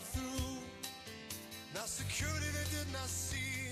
through. Now security they did not see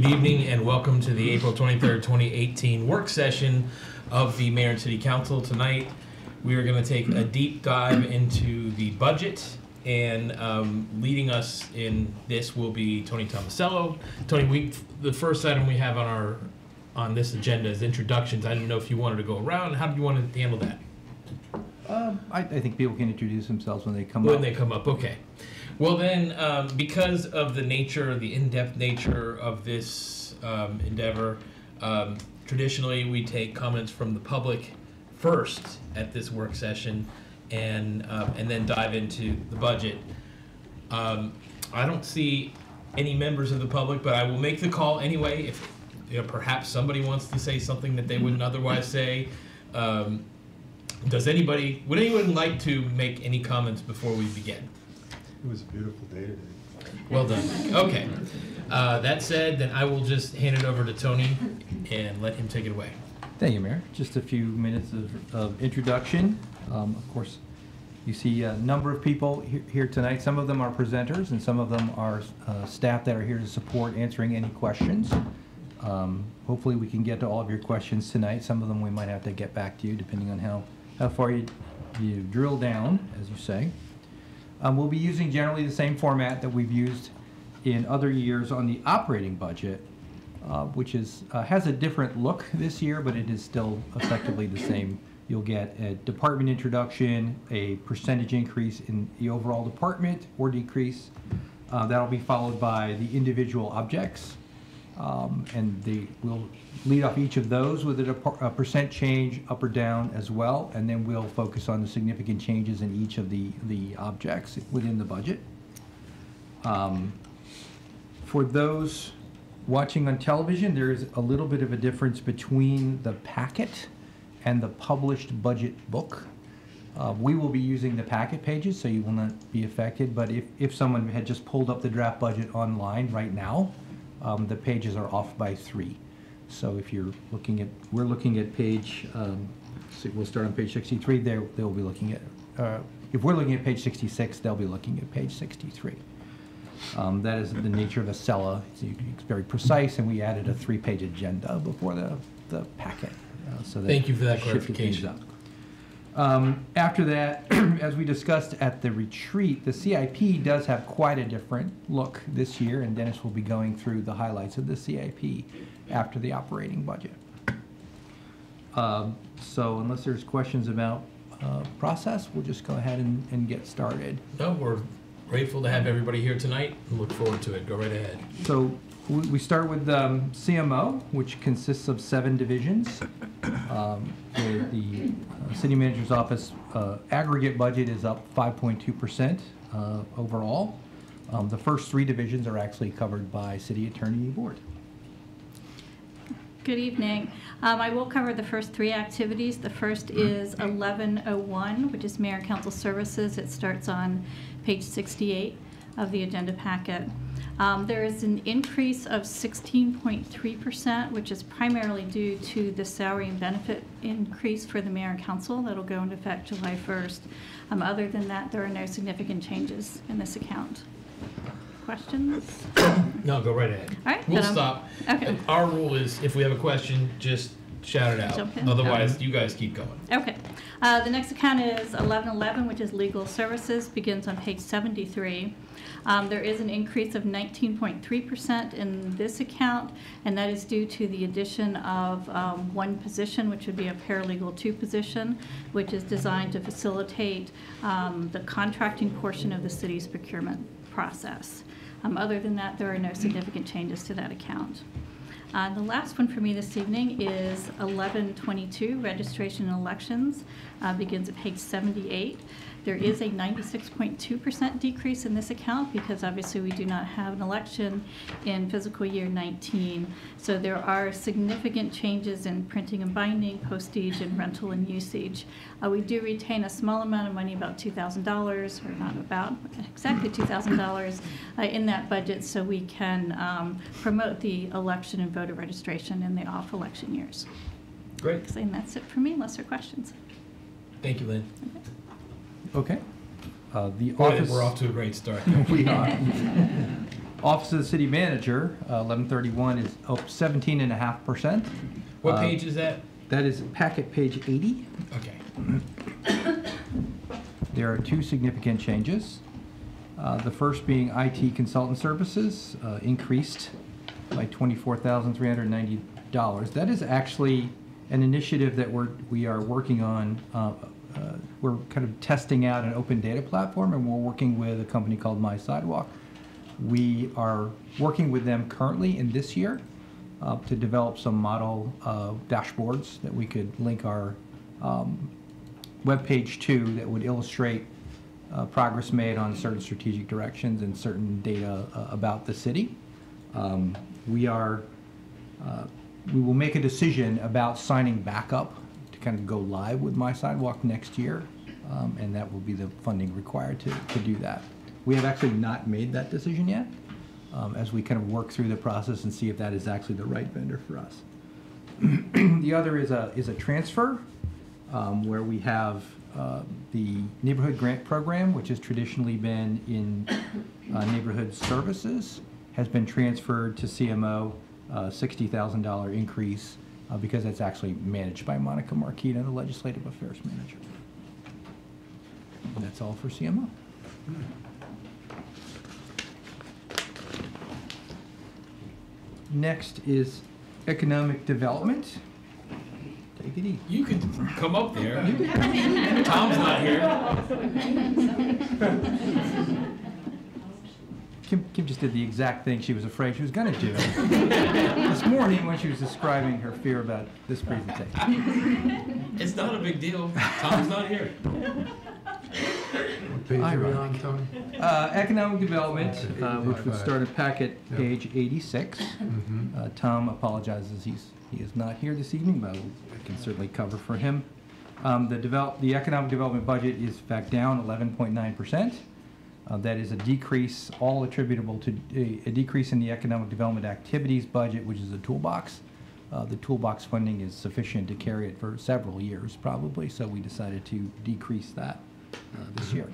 Good evening and welcome to the April 23rd, 2018 work session of the Mayor and City Council. Tonight, we are going to take a deep dive into the budget and um, leading us in this will be Tony Tomasello. Tony, we, the first item we have on our, on this agenda is introductions. I didn't know if you wanted to go around. How do you want to handle that? Um, I, I think people can introduce themselves when they come When up. When they come up, okay. Well then, um, because of the nature, the in-depth nature of this um, endeavor, um, traditionally we take comments from the public first at this work session, and um, and then dive into the budget. Um, I don't see any members of the public, but I will make the call anyway. If you know, perhaps somebody wants to say something that they wouldn't otherwise say. Um, does anybody, would anyone like to make any comments before we begin? It was a beautiful day today. Well done. Okay. Uh, that said, then I will just hand it over to Tony and let him take it away. Thank you, Mayor. Just a few minutes of, of introduction. Um, of course, you see a number of people here, here tonight. Some of them are presenters and some of them are uh, staff that are here to support answering any questions. Um, hopefully, we can get to all of your questions tonight. Some of them we might have to get back to you depending on how, how far you, you drill down, as you say. Um, we'll be using generally the same format that we've used in other years on the operating budget, uh, which is, uh, has a different look this year, but it is still effectively the same. You'll get a department introduction, a percentage increase in the overall department or decrease. Uh, that'll be followed by the individual objects. Um, and will lead off each of those with a, a percent change up or down as well, and then we'll focus on the significant changes in each of the, the objects within the budget. Um, for those watching on television, there is a little bit of a difference between the packet and the published budget book. Uh, we will be using the packet pages, so you will not be affected, but if, if someone had just pulled up the draft budget online right now, um, the pages are off by three. So if you're looking at, we're looking at page, um, so we'll start on page sixty-three, they're, they'll be looking at, uh, if we're looking at page sixty-six, they'll be looking at page sixty-three. Um, that is the nature of Acela. It's, it's very precise, and we added a three-page agenda before the, the packet. uh, so that Thank you for that clarification. Um, after that, as we discussed at the retreat, the CIP does have quite a different look this year, and Dennis will be going through the highlights of the CIP after the operating budget. Um, so unless there's questions about uh, process, we'll just go ahead and, and get started. No, we're grateful to have everybody here tonight and look forward to it. Go right ahead. So we, we start with um, CMO, which consists of seven divisions. Um, the the uh, city manager's office uh, aggregate budget is up 5.2% uh, overall. Um, the first three divisions are actually covered by city attorney board. Good evening. Um, I will cover the first three activities. The first is 1101, which is Mayor and Council Services. It starts on page 68 of the agenda packet. Um, There is an increase of 16.3%, which is primarily due to the salary and benefit increase for the mayor and council. That'll go into effect July 1st. Um, Other than that, there are no significant changes in this account. questions? No, go right ahead. All right, We'll stop. okay. Our rule is if we have a question, just shout it out. Jump in. Otherwise, you guys keep going. Okay. Uh, The next account is 1111, which is legal services, begins on page 73. Um, There is an increase of 19.3% in this account, and that is due to the addition of um, one position, which would be a paralegal two position, which is designed to facilitate um, the contracting portion of the city's procurement process. Um, Other than that, there are no significant changes to that account. Uh, The last one for me this evening is 1122, registration and elections, uh, begins at page 78. There is a 96.2% decrease in this account because obviously we do not have an election in fiscal year 19. So there are significant changes in printing and binding, postage, and rental and usage. Uh, We do retain a small amount of money, about $2,000, or not about, exactly $2,000 uh, in that budget so we can um, promote the election and voter registration in the off-election years. Great. And that's it for me, unless there are questions. Thank you, Lynn. Okay. Uh, The office. We're off to a great start. We are. Office of the City Manager, uh, 1131 is up 17.5%. What Uh, page is that? That is packet page 80. Okay. There are two significant changes. Uh, The first being IT consultant services uh, increased by $24,390. That is actually an initiative that we're, we are working on. uh, uh, We're kind of testing out an open data platform, and we're working with a company called My Sidewalk. We are working with them currently in this year uh, to develop some model uh, dashboards that we could link our um, webpage to that would illustrate uh, progress made on certain strategic directions and certain data uh, about the city. Um, We are, uh, we will make a decision about signing back up to kind of go live with My Sidewalk next year, um, and that will be the funding required to, to do that. We have actually not made that decision yet, um, as we kind of work through the process and see if that is actually the right vendor for us. The other is a, is a transfer, um, where we have uh, the neighborhood grant program, which has traditionally been in uh, neighborhood services, has been transferred to CMO, uh, $60,000 increase, uh, because it's actually managed by Monica Marquina, the Legislative Affairs Manager. And that's all for CMO. Next is economic development. Take it easy. You could come up there. Tom's not here. Kim, Kim just did the exact thing she was afraid she was going to do this morning when she was describing her fear about this presentation. It's not a big deal. Tom's not here. What page are on, Ironic. Uh, economic development, uh, which would start at packet Yep. page 86. Mhm. Uh, Tom apologizes, he's, he is not here this evening, but I can certainly cover for him. Um, The develop, the economic development budget is back down 11.9%. Uh, That is a decrease, all attributable to a a decrease in the economic development activities budget, which is a toolbox. Uh, The toolbox funding is sufficient to carry it for several years, probably, so we decided to decrease that uh, this year.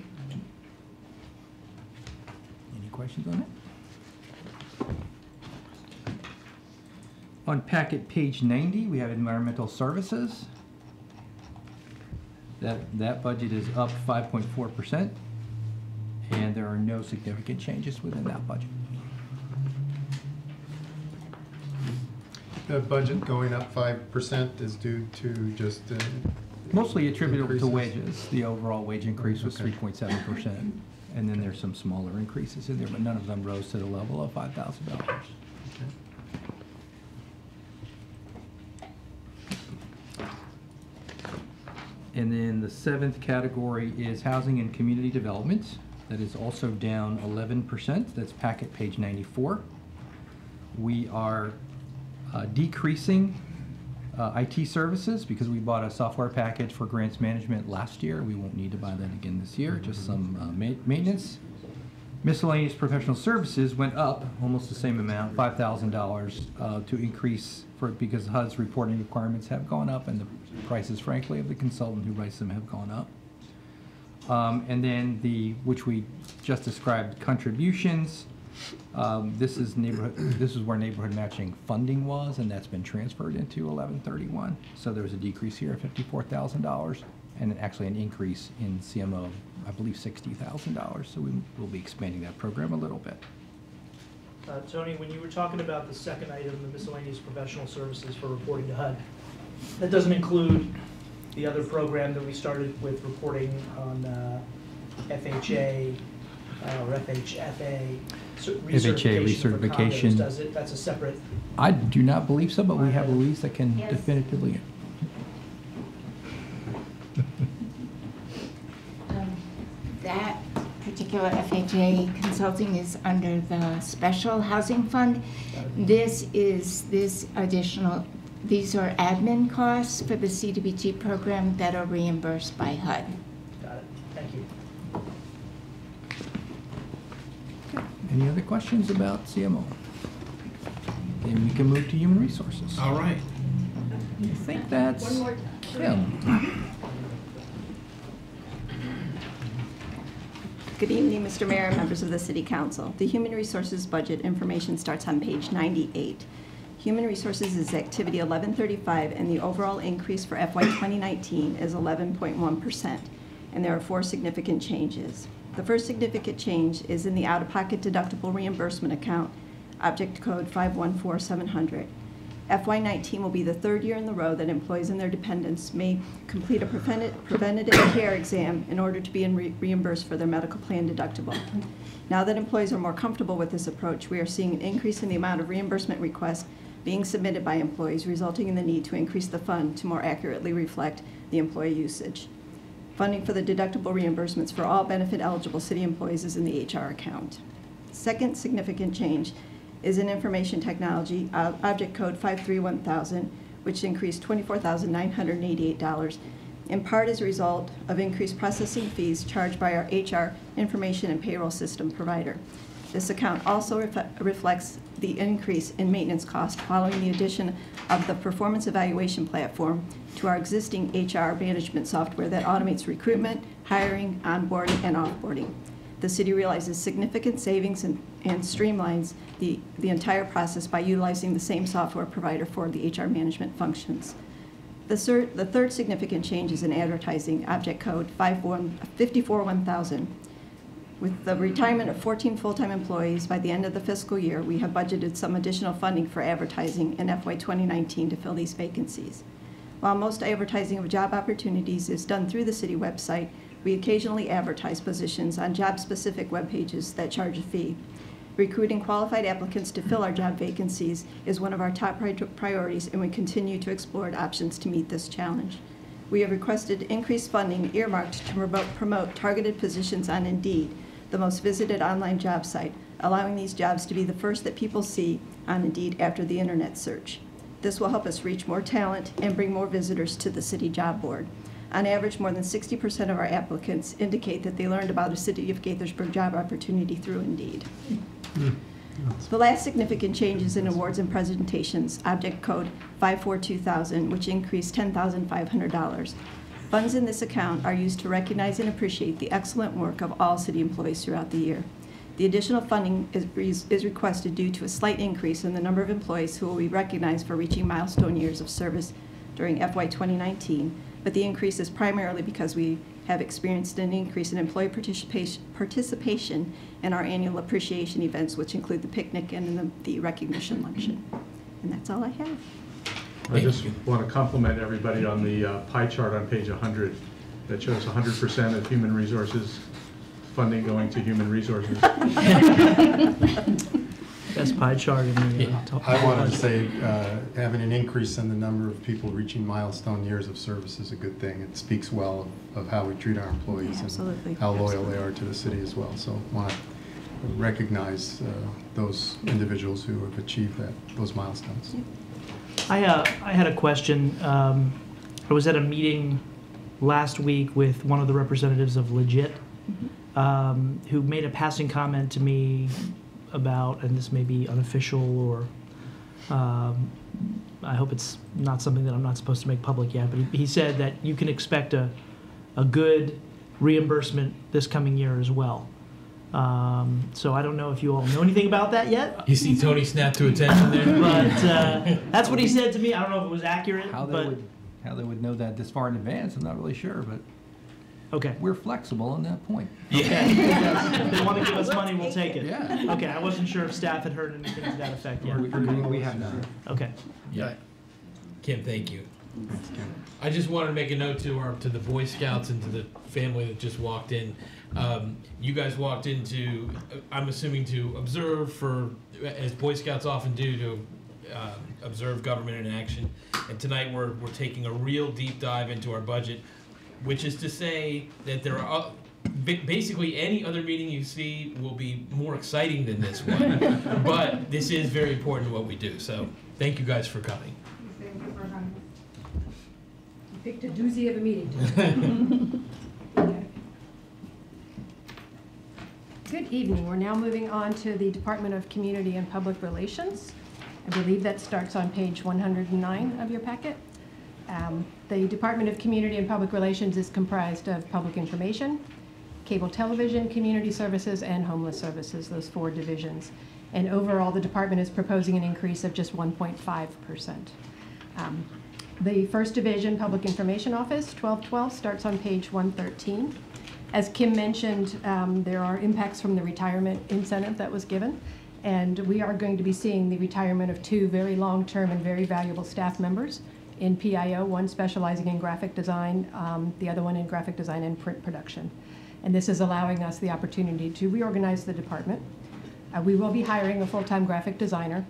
Any questions on that? On packet page 90, we have environmental services. That, that budget is up 5.4%, and there are no significant changes within that budget. The budget going up five percent is due to just, uh, Mostly attributable to wages. The overall wage increase was 3.7%, and then there's some smaller increases in there, but none of them rose to the level of $5,000. And then the seventh category is housing and community development. That is also down eleven percent. That's packet page ninety-four. We are uh, decreasing uh, IT services because we bought a software package for grants management last year. We won't need to buy that again this year, just some uh, ma- maintenance. Miscellaneous professional services went up almost the same amount, five thousand dollars, uh, to increase for, because HUD's reporting requirements have gone up and the prices frankly of the consultant who writes them have gone up. Um, and then the, which we just described, contributions, Um, This is neighborhood, this is where neighborhood matching funding was, and that's been transferred into eleven thirty-one. So there was a decrease here of fifty-four thousand dollars, and actually an increase in CMO, I believe sixty thousand dollars. So we will be expanding that program a little bit. Uh, Tony, when you were talking about the second item, the miscellaneous professional services for reporting to HUD, that doesn't include the other program that we started with reporting on uh, FHA uh, or FHFA cer- recertification for recertification. does it? That's a separate, I do not believe so, but we have Louise that can Yes. definitively. Um, That particular FHA consulting is under the Special Housing Fund. This is, this additional, these are admin costs for the CDBG program that are reimbursed by HUD. got it, thank you. Any other questions about CMO? Then we can move to human resources. All right. I think that's Kim. Good evening, Mr. Mayor members of the City Council. The Human Resources Budget information starts on page 98. Human Resources is activity 1135, and the overall increase for FY 2019 is 11.1%, and there are four significant changes. The first significant change is in the out-of-pocket deductible reimbursement account, object code 514700. FY19 will be the third year in the row that employees and their dependents may complete a preventative care exam in order to be re- reimbursed for their medical plan deductible. Now that employees are more comfortable with this approach, we are seeing an increase in the amount of reimbursement requests being submitted by employees, resulting in the need to increase the fund to more accurately reflect the employee usage. Funding for the deductible reimbursements for all benefit-eligible city employees is in the HR account. Second significant change is in information technology, uh, object code 531,000, which increased $24,988, in part as a result of increased processing fees charged by our HR information and payroll system provider. This account also ref- reflects the increase in maintenance cost following the addition of the performance evaluation platform to our existing HR management software that automates recruitment, hiring, onboarding, and offboarding. The city realizes significant savings and, and streamlines the, the entire process by utilizing the same software provider for the HR management functions. The, the third significant change is in advertising, object code 51 541000. With the retirement of 14 full-time employees by the end of the fiscal year, we have budgeted some additional funding for advertising in FY 2019 to fill these vacancies. While most advertising of job opportunities is done through the city website, we occasionally advertise positions on job-specific web pages that charge a fee. Recruiting qualified applicants to fill our job vacancies is one of our top pri- priorities, and we continue to explore options to meet this challenge. We have requested increased funding earmarked to promote targeted positions on Indeed, the most visited online job site, allowing these jobs to be the first that people see on Indeed after the internet search. This will help us reach more talent and bring more visitors to the city job board. On average, more than 60% of our applicants indicate that they learned about a City of Gaithersburg job opportunity through Indeed. Hmm. The last significant change is in awards and presentations, object code 542,000, which increased $10,500. Funds in this account are used to recognize and appreciate the excellent work of all city employees throughout the year. The additional funding is is requested due to a slight increase in the number of employees who will be recognized for reaching milestone years of service during FY 2019, but the increase is primarily because we have experienced an increase in employee participation participation in our annual appreciation events, which include the picnic and the- the recognition luncheon. And that's all I have. I just want to compliment everybody on the uh, pie chart on page 100 that shows 100% of human resources funding going to human resources. Best pie chart in the. uh, top- I wanted to say, uh, having an increase in the number of people reaching milestone years of service is a good thing. It speaks well of- of how we treat our employees Absolutely. and how loyal they are to the city as well. So I want to recognize uh, those individuals who have achieved that, those milestones. I, uh, I had a question. Um, I was at a meeting last week with one of the representatives of LGIT, um, who made a passing comment to me about, and this may be unofficial or um, I hope it's not something that I'm not supposed to make public yet, but he, he said that you can expect a, a good reimbursement this coming year as well. Um, so I don't know if you all know anything about that yet, You see Tony snap to attention there? but uh, that's what he said to me. I don't know if it was accurate, How they but would, how they would know that this far in advance, I'm not really sure, but okay. we're flexible on that point. Okay. if they want to give us money, we'll take it. Yeah. Okay, I wasn't sure if staff had heard anything to that effect yet. We, we- we have not. Okay. Yeah. Kim, thank you. I just wanted to make a note to our, to the Boy Scouts and to the family that just walked in. Um, you guys walked into, I'm assuming to observe for, as Boy Scouts often do, to um, observe government in action. And tonight we're, we're taking a real deep dive into our budget, which is to say that there are, uh, basically any other meeting you see will be more exciting than this one. But this is very important to what we do, so thank you guys for coming. Thank you for coming. You picked a doozy of a meeting tonight. Okay. Good evening. We're now moving on to the Department of Community and Public Relations. I believe that starts on page 109 of your packet. Um, The Department of Community and Public Relations is comprised of public information, cable television, community services, and homeless services, those four divisions. And overall, the department is proposing an increase of just 1.5%. Um, The first division, Public Information Office, 1212, starts on page 113. As Kim mentioned, um, there are impacts from the retirement incentive that was given, and we are going to be seeing the retirement of two very long-term and very valuable staff members in PIO, one specializing in graphic design, um, the other one in graphic design and print production. And this is allowing us the opportunity to reorganize the department. Uh, We will be hiring a full-time graphic designer,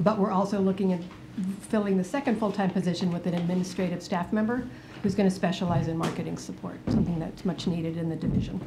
but we're also looking at filling the second full-time position with an administrative staff member who's going to specialize in marketing support, something that's much needed in the division.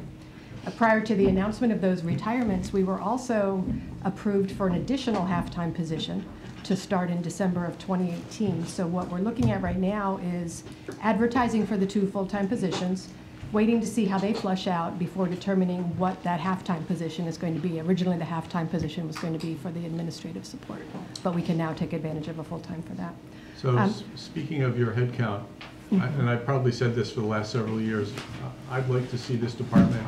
Uh, Prior to the announcement of those retirements, we were also approved for an additional half-time position to start in December of 2018. So what we're looking at right now is advertising for the two full-time positions, waiting to see how they flush out before determining what that half-time position is going to be. Originally, the half-time position was going to be for the administrative support, but we can now take advantage of a full-time for that. So Um, speaking of your headcount, I- and I've probably said this for the last several years, I'd like to see this department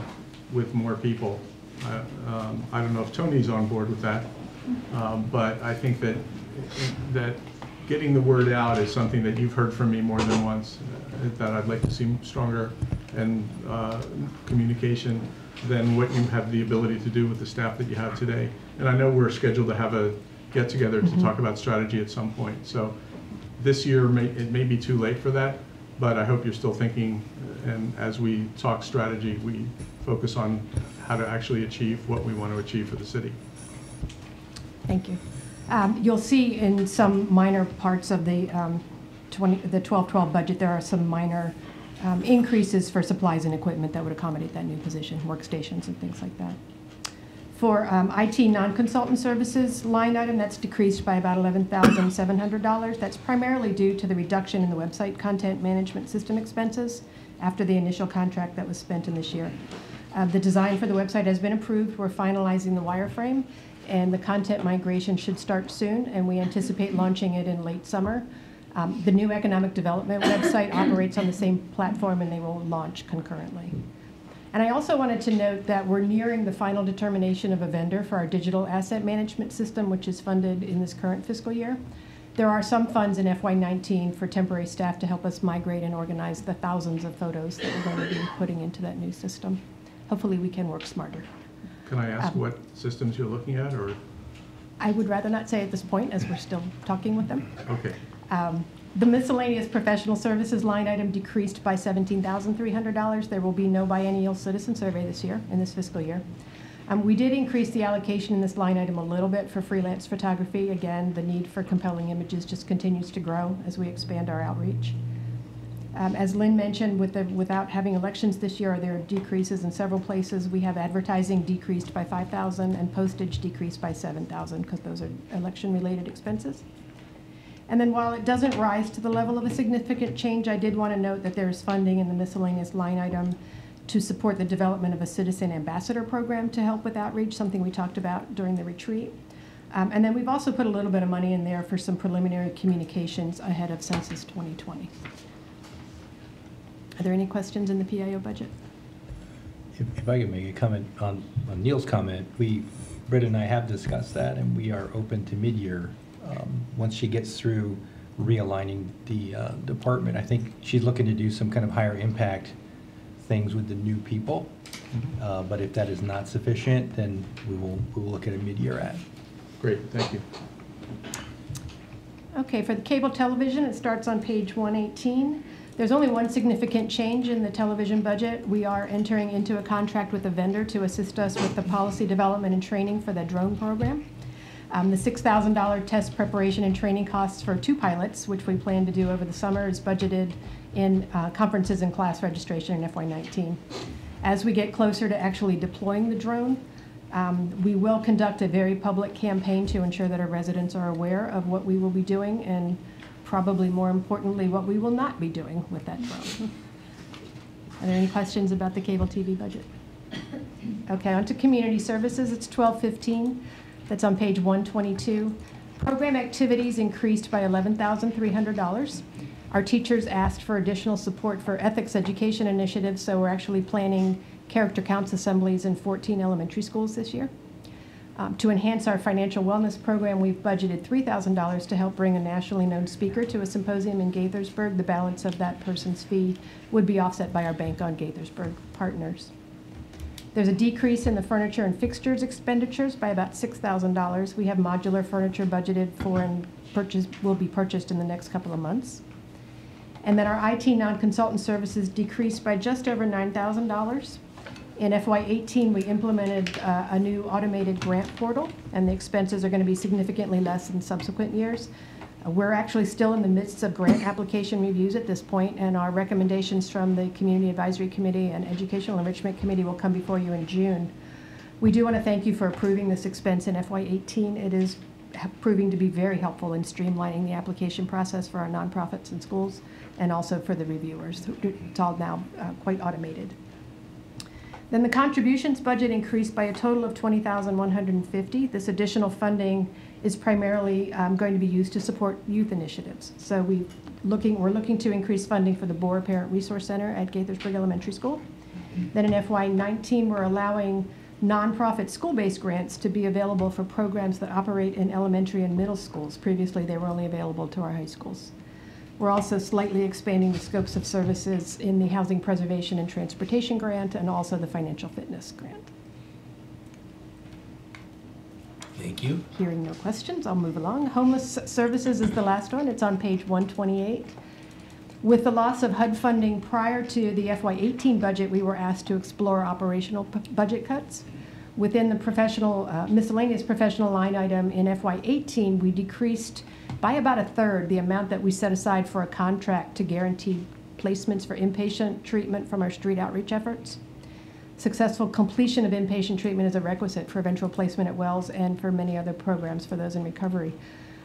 with more people. I um, I don't know if Tony's on board with that, um, but I think that, that getting the word out is something that you've heard from me more than once, uh, that I'd like to see stronger and uh, communication than what you have the ability to do with the staff that you have today. And I know we're scheduled to have a get-together to talk about strategy at some point. So this year, may it may be too late for that, but I hope you're still thinking, and as we talk strategy, we focus on how to actually achieve what we want to achieve for the city. Thank you. Um, You'll see in some minor parts of the um, 20, the 1212 budget, there are some minor um, increases for supplies and equipment that would accommodate that new position, workstations and things like that. For um, IT non-consultant services line item, that's decreased by about $11,700. That's primarily due to the reduction in the website content management system expenses after the initial contract that was spent in this year. Uh, The design for the website has been approved. We're finalizing the wireframe, and the content migration should start soon, and we anticipate launching it in late summer. Um, The new economic development website operates on the same platform, and they will launch concurrently. And I also wanted to note that we're nearing the final determination of a vendor for our digital asset management system, which is funded in this current fiscal year. There are some funds in FY19 for temporary staff to help us migrate and organize the thousands of photos that we're going to be putting into that new system. Hopefully, we can work smarter. Can I ask Um, what systems you're looking at, or, I would rather not say at this point, as we're still talking with them. okay. Um, The miscellaneous professional services line item decreased by $17,300. There will be no biennial citizen survey this year, in this fiscal year. Um, We did increase the allocation in this line item a little bit for freelance photography. Again, the need for compelling images just continues to grow as we expand our outreach. Um, As Lynn mentioned, with the, without having elections this year, there are decreases in several places. We have advertising decreased by 5,000 and postage decreased by 7,000 because those are election-related expenses. And then while it doesn't rise to the level of a significant change, I did want to note that there is funding in the miscellaneous line item to support the development of a citizen ambassador program to help with outreach, something we talked about during the retreat. Um, and then we've also put a little bit of money in there for some preliminary communications ahead of Census 2020. Are there any questions in the PIO budget? If if I could make a comment on on Neil's comment, we, Britta and I have discussed that, and we are open to mid-year. Um, Once she gets through realigning the uh, department, I think she's looking to do some kind of higher impact things with the new people. Uh, But if that is not sufficient, then we will, we will look at a mid-year ad. Great, thank you. Okay, for the cable television, it starts on page 118. There's only one significant change in the television budget. We are entering into a contract with a vendor to assist us with the policy development and training for the drone program. Um, The $6,000 test preparation and training costs for two pilots, which we plan to do over the summer, is budgeted in uh, conferences and class registration in FY19. As we get closer to actually deploying the drone, um, We will conduct a very public campaign to ensure that our residents are aware of what we will be doing and probably more importantly, what we will not be doing with that drone. Are there any questions about the cable TV budget? Okay, on to community services, it's 1215, that's on page 122. Program activities increased by $11,300. Our teachers asked for additional support for ethics education initiatives, so we're actually planning character counts assemblies in 14 elementary schools this year. Um, To enhance our financial wellness program, we've budgeted $3,000 to help bring a nationally known speaker to a symposium in Gaithersburg. The balance of that person's fee would be offset by our Bank on Gaithersburg partners. There's a decrease in the furniture and fixtures expenditures by about $6,000. We have modular furniture budgeted for and purchase, will be purchased in the next couple of months. And then our IT non-consultant services decreased by just over $9,000. In FY18, we implemented uh, a new automated grant portal, and the expenses are going to be significantly less in subsequent years. We're actually still in the midst of grant application reviews at this point, and our recommendations from the Community Advisory Committee and Educational Enrichment Committee will come before you in June. We do want to thank you for approving this expense in FY18. It is proving to be very helpful in streamlining the application process for our nonprofits and schools, and also for the reviewers. It's all now uh, quite automated. Then the contributions budget increased by a total of 20,150. This additional funding is primarily um, going to be used to support youth initiatives. So we looking, we're looking to increase funding for the Boer Parent Resource Center at Gaithersburg Elementary School. Then in FY19, we're allowing nonprofit school-based grants to be available for programs that operate in elementary and middle schools. Previously, they were only available to our high schools. We're also slightly expanding the scopes of services in the Housing Preservation and Transportation Grant and also the Financial Fitness Grant. Thank you. Hearing no questions, I'll move along. Homeless Services is the last one. It's on page 128. With the loss of HUD funding prior to the FY18 budget, we were asked to explore operational budget cuts. Within the professional, uh, miscellaneous professional line item in FY18, we decreased by about a third the amount that we set aside for a contract to guarantee placements for inpatient treatment from our street outreach efforts. Successful completion of inpatient treatment is a requisite for eventual placement at Wells and for many other programs for those in recovery.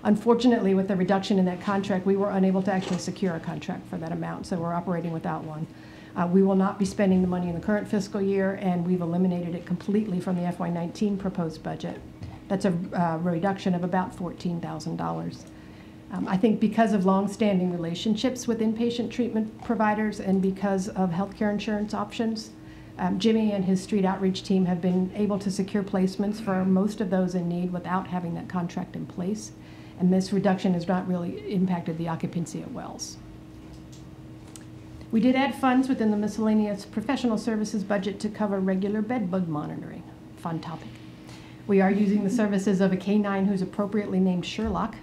Unfortunately, with the reduction in that contract, we were unable to actually secure a contract for that amount, so we're operating without one. Uh, we will not be spending the money in the current fiscal year, and we've eliminated it completely from the FY19 proposed budget. That's a uh, reduction of about $14,000. Um, I think because of longstanding relationships with inpatient treatment providers and because of healthcare insurance options, um, Jimmy and his street outreach team have been able to secure placements for most of those in need without having that contract in place. And this reduction has not really impacted the occupancy at Wells. We did add funds within the miscellaneous professional services budget to cover regular bed bug monitoring. Fun topic. We are using the services of a canine who's appropriately named Sherlock.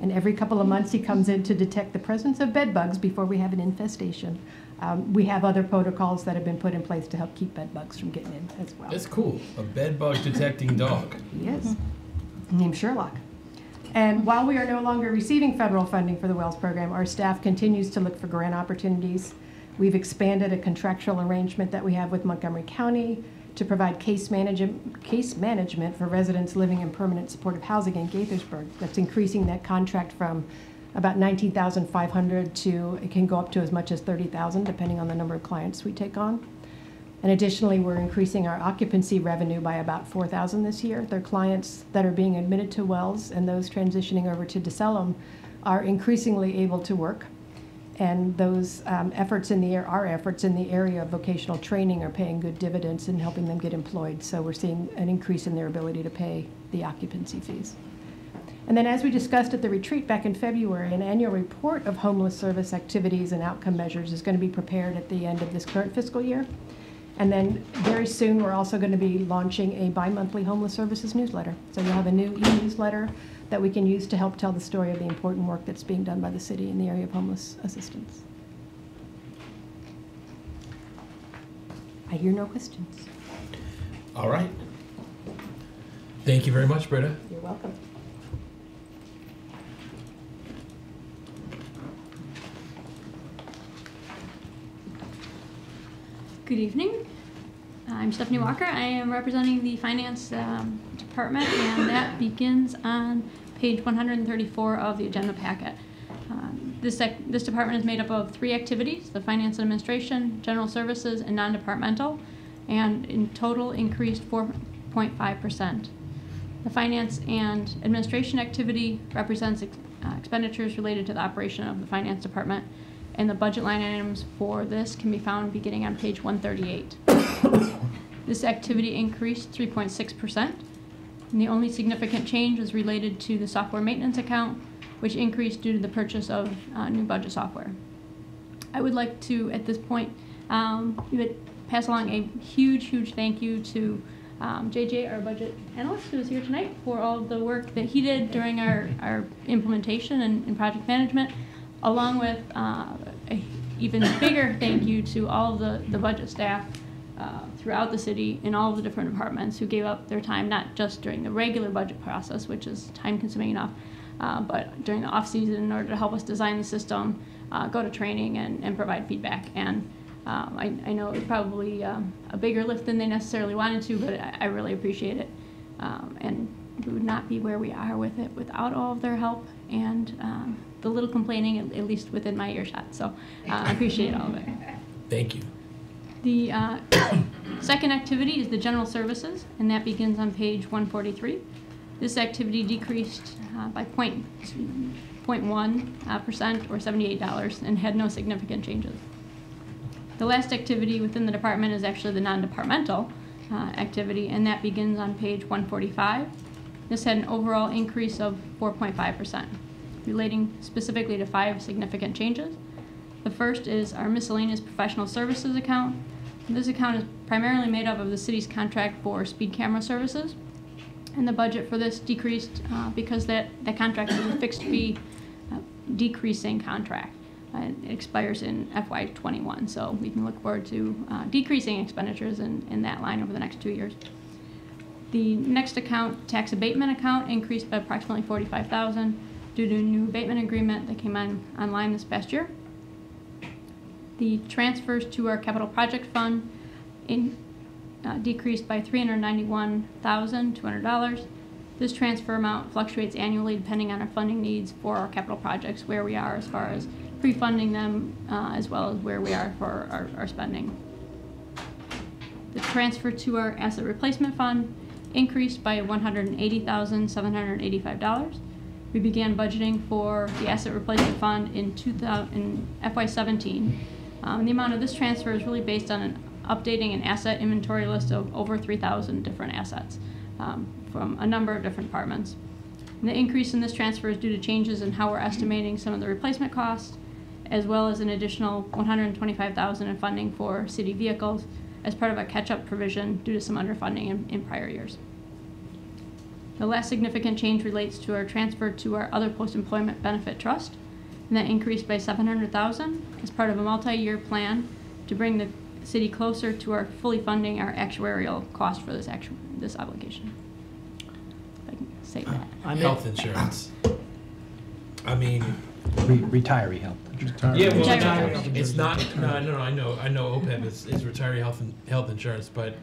And every couple of months, he comes in to detect the presence of bed bugs before we have an infestation. Um, we have other protocols that have been put in place to help keep bed bugs from getting in as well. That's cool. A bed bug detecting dog. Yes, named Sherlock. And while we are no longer receiving federal funding for the Wells program, our staff continues to look for grant opportunities. We've expanded a contractual arrangement that we have with Montgomery County to provide case management, case management for residents living in permanent supportive housing in Gaithersburg. That's increasing that contract from about 19,500 to, it can go up to as much as 30,000 depending on the number of clients we take on. And additionally, we're increasing our occupancy revenue by about 4,000 this year. Their clients that are being admitted to Wells and those transitioning over to DeSellum are increasingly able to work. And those um, efforts in the, ar- our efforts in the area of vocational training are paying good dividends and helping them get employed. So we're seeing an increase in their ability to pay the occupancy fees. And then, as we discussed at the retreat back in February, an annual report of homeless service activities and outcome measures is going to be prepared at the end of this current fiscal year. And then, very soon, we're also going to be launching a bi-monthly homeless services newsletter. So you'll have a new e-newsletter that we can use to help tell the story of the important work that's being done by the city in the area of homeless assistance. I hear no questions. All right. Thank you very much, Britta. You're welcome. Good evening. I'm Stephanie Walker. I am representing the Finance um, Department, and that begins on page 134 of the agenda packet. Um, This, this department is made up of three activities, the Finance and Administration, General Services, and Non-Departmental, and in total increased 4.5%. The Finance and Administration activity represents ex- uh, expenditures related to the operation of the Finance Department, and the budget line items for this can be found beginning on page 138. This activity increased 3.6%. And the only significant change was related to the software maintenance account, which increased due to the purchase of uh, new budget software. I would like to, at this point, um, pass along a huge, huge thank you to um, JJ, our budget analyst, who is here tonight, for all the work that he did during our, our implementation and, and project management, along with uh, a even bigger thank you to all the, the budget staff uh, throughout the city in all of the different departments who gave up their time, not just during the regular budget process, which is time consuming enough, uh, but during the off season in order to help us design the system, uh, go to training, and, and provide feedback. And um, I, I know it was probably um, a bigger lift than they necessarily wanted to, but I, I really appreciate it. Um, and we would not be where we are with it without all of their help and um, the little complaining, at, at least within my earshot. So uh, I appreciate all of it. Thank you. The uh, second activity is the general services, and that begins on page 143. This activity decreased uh, by point, 0.1 uh, percent or $78 and had no significant changes. The last activity within the department is actually the non-departmental uh, activity, and that begins on page 145. This had an overall increase of 4.5%, relating specifically to five significant changes. The first is our miscellaneous professional services account. This account is primarily made up of the city's contract for speed camera services. And the budget for this decreased uh, because that, that contract is a fixed fee uh, decreasing contract. And it expires in FY '21, so we can look forward to uh, decreasing expenditures in, in that line over the next two years. The next account, tax abatement account, increased by approximately 45,000 due to a new abatement agreement that came on online this past year. The transfers to our capital project fund in, uh, decreased by $391,200. This transfer amount fluctuates annually depending on our funding needs for our capital projects, where we are as far as pre-funding them, uh, as well as where we are for our, our spending. The transfer to our asset replacement fund increased by $180,785. We began budgeting for the asset replacement fund in 2000, in FY17. Um, the amount of this transfer is really based on an updating an asset inventory list of over 3,000 different assets um, from a number of different departments. And the increase in this transfer is due to changes in how we're estimating some of the replacement costs, as well as an additional 125,000 in funding for city vehicles as part of a catch-up provision due to some underfunding in, in prior years. The last significant change relates to our transfer to our other post-employment benefit trust, and that increased by 700,000 as part of a multi-year plan to bring the city closer to our fully funding our actuarial cost for this actu- this obligation. If I can say that. I make- Health insurance. I mean, Re- Retiree health. yeah, well, Retiree no, health it's not, no, no, no, I know, I know OPEB is, is retiree health, and health insurance, but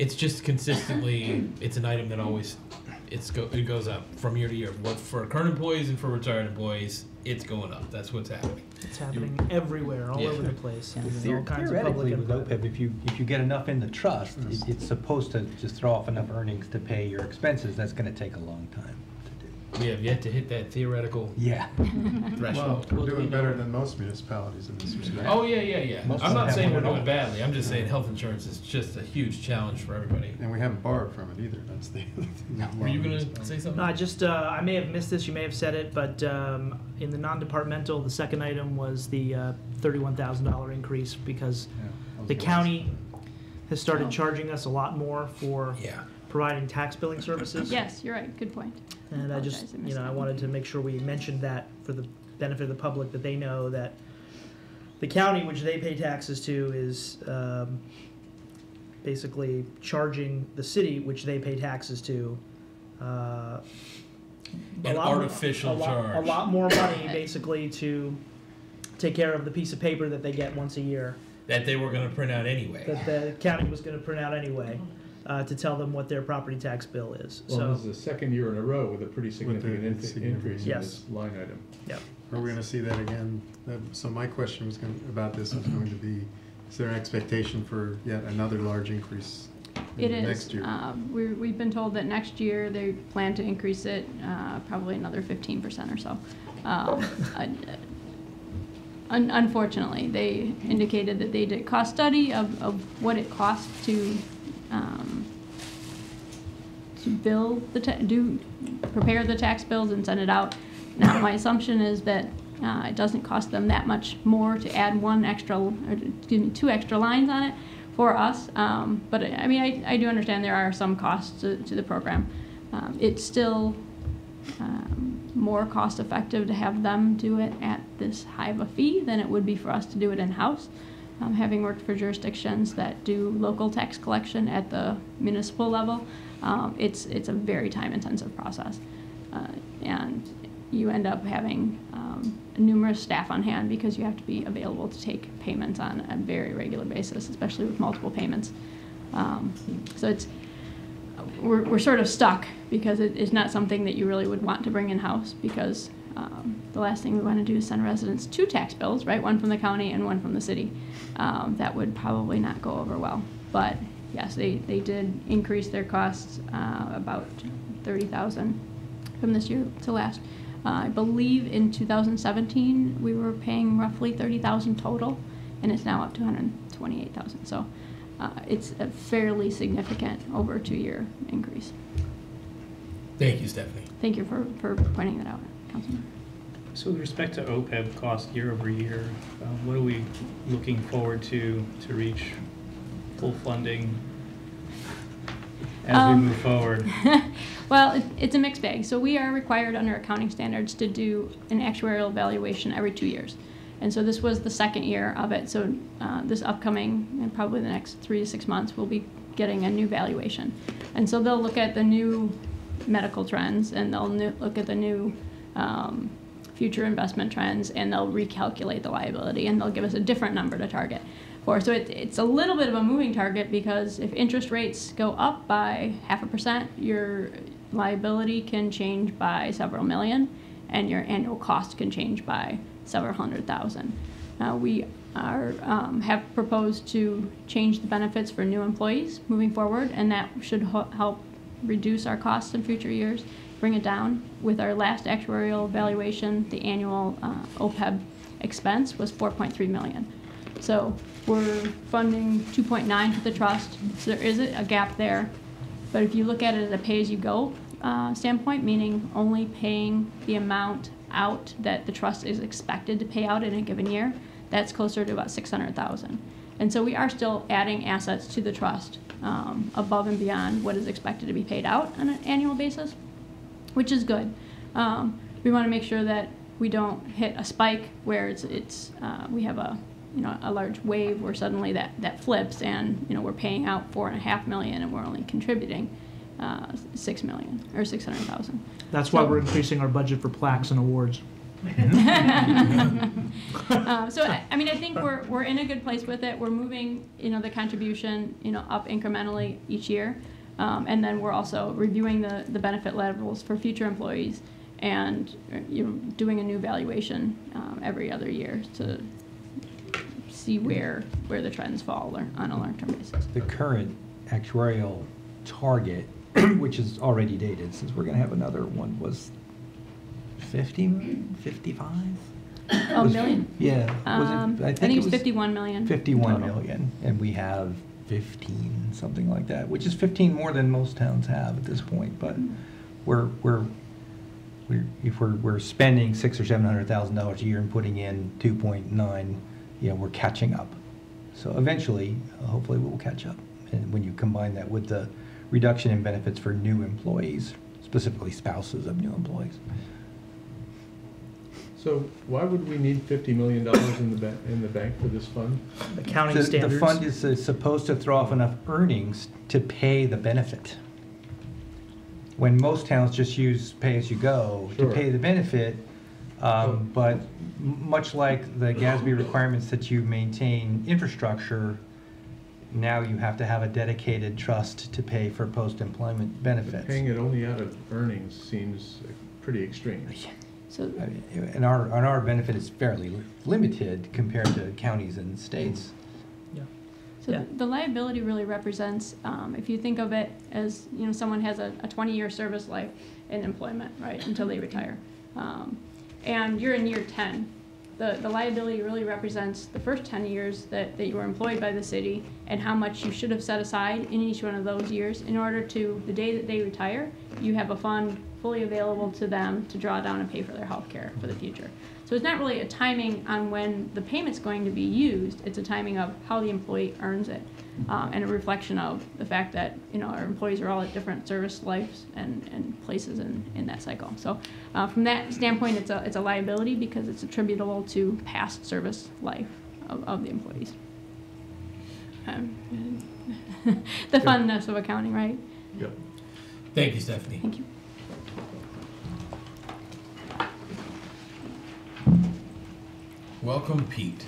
it's just consistently, it's an item that always, it's go, it goes up from year to year. What, for current employees and for retired employees, it's going up. That's what's happening. It's happening everywhere, all Yeah. over the place. There's all Theor- kinds of public Theoretically, and with private. OPEB, if you, if you get enough in the trust, it- it's supposed to just throw off enough earnings to pay your expenses. That's gonna take a long time to do. We have yet to hit that theoretical Yeah. Well, threshold. we're doing better than most municipalities in this respect. Oh, yeah, yeah, yeah. Most I'm of them not saying we're one at doing all. badly. I'm just saying health insurance is just a huge challenge for everybody. And we haven't borrowed from it either, that's the other thing. Were you gonna say something? No, I just, uh, I may have missed this, you may have said it, but um, in the non-departmental, the second item was the uh, $31,000 increase because Yeah, I was the gonna county has Oh. started charging us a lot more for Yeah. providing tax billing services. Yes, you're right, good point. And I just, you know, I wanted to make sure we mentioned that for the benefit of the public, that they know that the county, which they pay taxes to, is um, basically charging the city, which they pay taxes to, uh, a An lot more- artificial a lot- charge. A lot more money, basically, to take care of the piece of paper that they get once a year, That they were gonna print out anyway. that the county was gonna print out anyway, uh, to tell them what their property tax bill is, Well, so, this is the second year in a row with a pretty significant in- significant- increase in Yes. this line item. yeah. Are we gonna see that again? Uh, So my question was going, about this was going to be, is there an expectation for yet another large increase It in is. next year? Um, we, we've been told that next year they plan to increase it, uh, probably another fifteen percent or so. Um, un- un- Unfortunately, they indicated that they did a cost study of, of what it costs to, um, to bill the, do, prepare the tax bills and send it out. Now, my assumption is that, uh, it doesn't cost them that much more to add one extra, or, excuse me, two extra lines on it for us. Um, but I mean, I, I do understand there are some costs to, to the program. Um, it's still, um, more cost effective to have them do it at this high of a fee than it would be for us to do it in-house. Um, having worked for jurisdictions that do local tax collection at the municipal level, um, it's, it's a very time-intensive process. Uh, and you end up having um, numerous staff on hand because you have to be available to take payments on a very regular basis, especially with multiple payments. Um, so it's, we're, we're sort of stuck because it is not something that you really would want to bring in-house because um, the last thing we want to do is send residents two tax bills, right? One from the county and one from the city. Um, that would probably not go over well. But yes, they, they did increase their costs uh, about 30,000 from this year to last. Uh, I believe in 2017 we were paying roughly 30,000 total, and it's now up to 128,000. So uh, it's a fairly significant over a two-year increase. Thank you, Stephanie. Thank you for, for pointing that out, Councilman. So with respect to OPEB cost year over year, uh, what are we looking forward to, to reach full funding as we Um, move forward? Well, it- it's a mixed bag. So we are required under accounting standards to do an actuarial evaluation every two years. And so this was the second year of it. So uh, this upcoming, and probably the next three to six months, we'll be getting a new valuation. And so they'll look at the new medical trends and they'll look at the new um, future investment trends and they'll recalculate the liability and they'll give us a different number to target for. So it, it's a little bit of a moving target because if interest rates go up by half a percent, your liability can change by several million and your annual cost can change by several hundred thousand. We are, um, have proposed to change the benefits for new employees moving forward, and that should ho- help reduce our costs in future years, bring it down. With our last actuarial valuation, the annual uh, OPEB expense was 4.3 million. So we're funding 2.9 to the trust, so there is a gap there. But if you look at it as a pay-as-you-go uh, standpoint, meaning only paying the amount out that the trust is expected to pay out in a given year, that's closer to about 600,000. And so we are still adding assets to the trust um, above and beyond what is expected to be paid out on an annual basis, which is good. Um, we want to make sure that we don't hit a spike where it's, it's uh, we have a you know a large wave where suddenly that, that flips and you know we're paying out four and a half million and we're only contributing uh, six million or six hundred thousand. That's why So- we're increasing our budget for plaques and awards. um, so I, I mean, I think we're, we're in a good place with it. We're moving, you know, the contribution, you know, up incrementally each year. Um, and then we're also reviewing the, the benefit levels for future employees and, uh, you know, doing a new valuation, um, every other year to see where, where the trends fall on a long-term basis. The current actuarial target, which is already dated, since we're gonna have another one, was 50 million, 55? A Was- million? Yeah. was it- Um, I think it was 51 million. 51 total. million, and we have 15, something like that, which is 15 more than most towns have at this point, but we're, we're, we're, if we're, we're spending six or seven hundred thousand dollars a year and putting in 2.9, you know, we're catching up. So eventually, uh, hopefully, we'll catch up. And when you combine that with the reduction in benefits for new employees, specifically spouses of new employees. So why would we need fifty million dollars in the ba, in the bank for this fund? Accounting The- standards. The fund is uh, supposed to throw off enough earnings to pay the benefit. When most towns just use pay-as-you-go to Sure. pay the benefit, um, but m- much like the GASB requirements that you maintain infrastructure, now you have to have a dedicated trust to pay for post-employment benefits. Paying it only out of earnings seems Uh, pretty extreme. So I mean, And our, and our benefit is fairly limited compared to counties and states. So Yeah. the liability really represents, um, if you think of it as, you know, someone has a, a twenty-year service life in employment, right, until they retire. Um, and you're in year ten. The, the liability really represents the first ten years that, that you were employed by the city and how much you should have set aside in each one of those years in order to, the day that they retire, you have a fund fully available to them to draw down and pay for their health care for the future. So it's not really a timing on when the payment's going to be used, it's a timing of how the employee earns it. Um, and a reflection of the fact that, you know, our employees are all at different service lives and, and places in, in that cycle. So, uh, from that standpoint, it's a, it's a liability because it's attributable to past service life of, of the employees. Um, the funness of accounting, right? Yep. Thank you, Stephanie. Thank you. Welcome, Pete.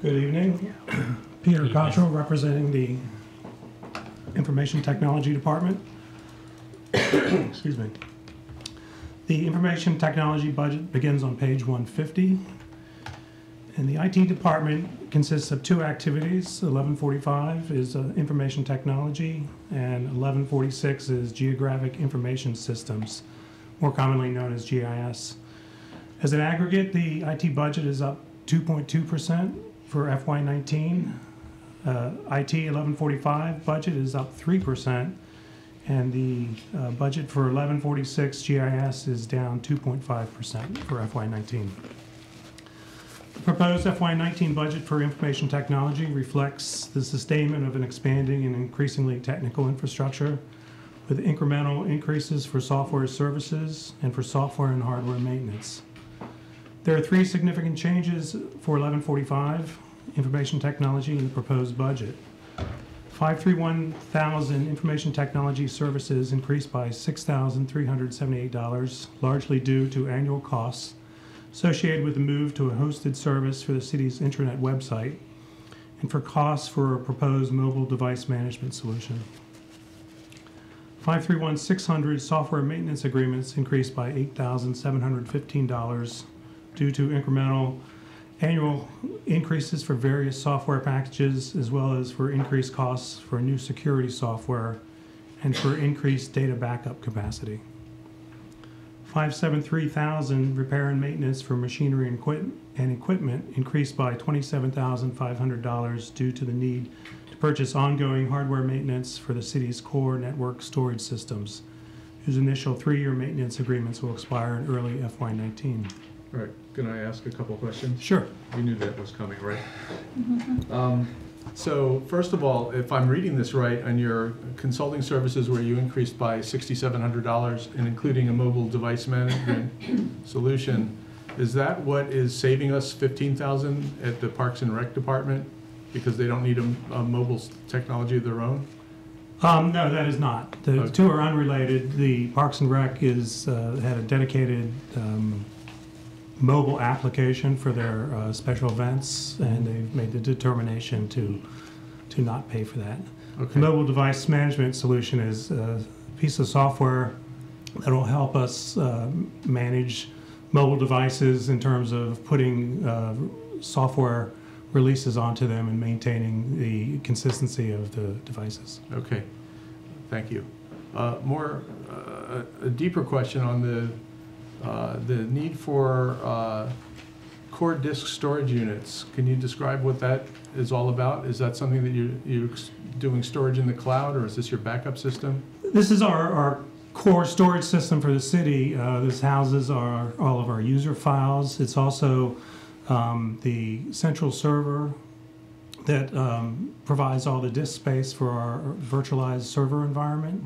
Good evening. Peter Cottrell, representing the Information Technology Department. Excuse me. The Information Technology budget begins on page 150. And the IT department consists of two activities. 1145 is uh, Information Technology, and 1146 is Geographic Information Systems, more commonly known as GIS. As an aggregate, the IT budget is up 2.2% for FY19. Uh, IT 1145 budget is up 3%, and the uh, budget for 1146 GIS is down 2.5% for FY19. The proposed FY19 budget for information technology reflects the sustainment of an expanding and increasingly technical infrastructure with incremental increases for software services and for software and hardware maintenance. There are three significant changes for 1145 information technology in the proposed budget. 531,000 information technology services increased by $6,378, largely due to annual costs associated with the move to a hosted service for the city's intranet website and for costs for a proposed mobile device management solution. 531-600 software maintenance agreements increased by $8,715 due to incremental annual increases for various software packages as well as for increased costs for new security software and for increased data backup capacity. 573,000 repair and maintenance for machinery and equipment increased by $27,500 due to the need purchase ongoing hardware maintenance for the city's core network storage systems, whose initial three-year maintenance agreements will expire in early FY19. All right, can I ask a couple questions? Sure. You knew that was coming, right? Um, So, first of all, if I'm reading this right, on your consulting services where you increased by sixty-seven hundred dollars and including a mobile device management solution, is that what is saving us fifteen thousand at the Parks and Rec Department? Because they don't need a, a mobile technology of their own? Um, no, that is not. The Okay. two are unrelated. The Parks and Rec is, uh, had a dedicated, um, mobile application for their, uh, special events, and they've made the determination to, to not pay for that. The mobile device management solution is a piece of software that will help us, uh, manage mobile devices in terms of putting, uh, software releases onto them and maintaining the consistency of the devices. Okay, thank you. Uh, More, uh, a deeper question on the, uh, the need for uh, core disk storage units. Can you describe what that is all about? Is that something that you, you're doing storage in the cloud, or is this your backup system? This is our, our core storage system for the city. Uh, this houses our, all of our user files. It's also um, the central server that um, provides all the disk space for our virtualized server environment.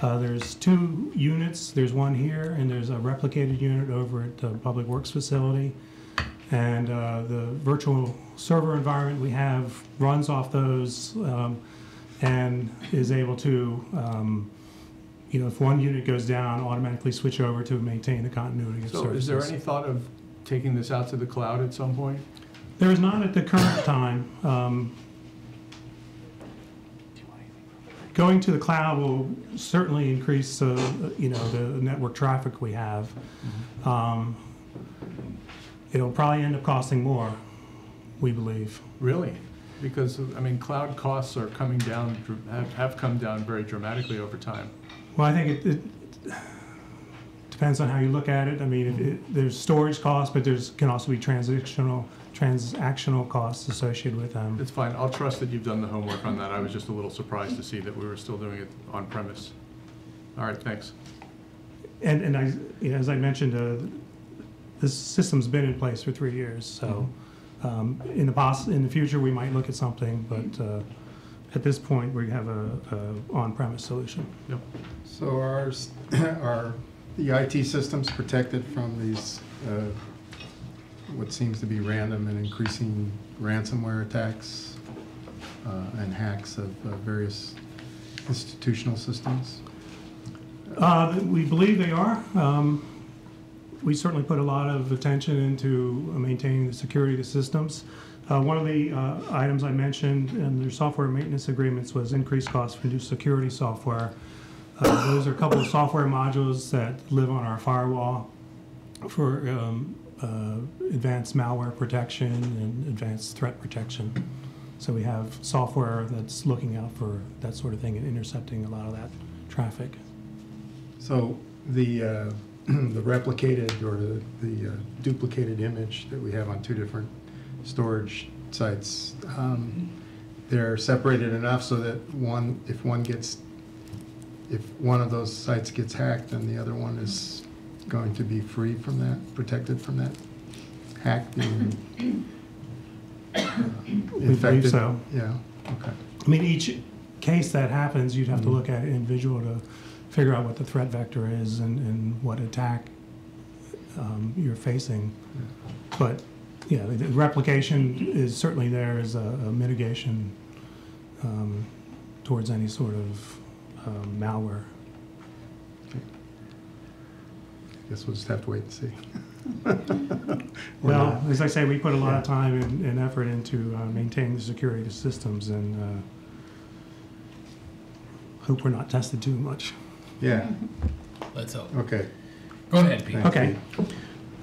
Uh, there's two units. There's one here, and there's a replicated unit over at the Public Works facility. And uh, the virtual server environment we have runs off those um, and is able to, um, you know, if one unit goes down, automatically switch over to maintain the continuity of So services. is there any thought of taking this out to the cloud at some point? There is not at the current time. Um, Going to the cloud will certainly increase, uh, you know, the network traffic we have. Um, It'll probably end up costing more, we believe. Really? Because, I mean, cloud costs are coming down, have, have come down very dramatically over time. Well, I think it, it depends on how you look at it. I mean, if it, there's storage costs, but there's, can also be transactional, transactional costs associated with them. It's fine, I'll trust that you've done the homework on that. I was just a little surprised to see that we were still doing it on premise. All right, thanks. And, and I, you know, as I mentioned, uh, this system's been in place for three years, so, um, in the poss, in the future, we might look at something, but, uh, at this point, we have a, a on-premise solution. Yep. So are, s- are the IT systems protected from these, uh, what seems to be random and increasing ransomware attacks uh, and hacks of uh, various institutional systems? Uh, we believe they are. Um, we certainly put a lot of attention into maintaining the security of the systems. Uh, one of the uh, items I mentioned in their software maintenance agreements was increased costs for new security software. Uh, those are a couple of software modules that live on our firewall for um, uh, advanced malware protection and advanced threat protection. So we have software that's looking out for that sort of thing and intercepting a lot of that traffic. So the, uh, the replicated or the, the uh, duplicated image that we have on two different storage sites, um, they're separated enough so that one, if one gets, if one of those sites gets hacked, then the other one is going to be free from that, protected from that hack being uh, We believe infected? so. Yeah, okay. I mean, each case that happens, you'd have to Mhm. look at it individual to figure out what the threat vector is and, and what attack um, you're facing. But, yeah, the replication is certainly there as a, a mitigation um, towards any sort of um, malware. Guess we'll just have to wait and see. Well, not. as I say, we put a lot of time and, and effort into uh, maintaining the security of the systems and uh, hope we're not tested too much. Yeah, Let's hope. okay. Go ahead, Pete. Thank Okay.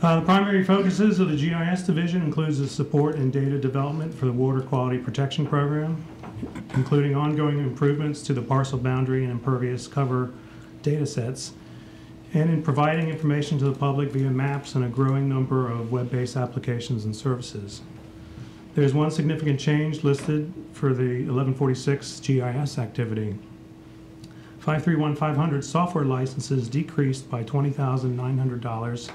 Uh, The primary focuses of the GIS division includes the support and data development for the Water Quality Protection Program, including ongoing improvements to the parcel boundary and impervious cover data sets, and in providing information to the public via maps and a growing number of web-based applications and services. There's one significant change listed for the 1146 GIS activity. 531500 software licenses decreased by $20,900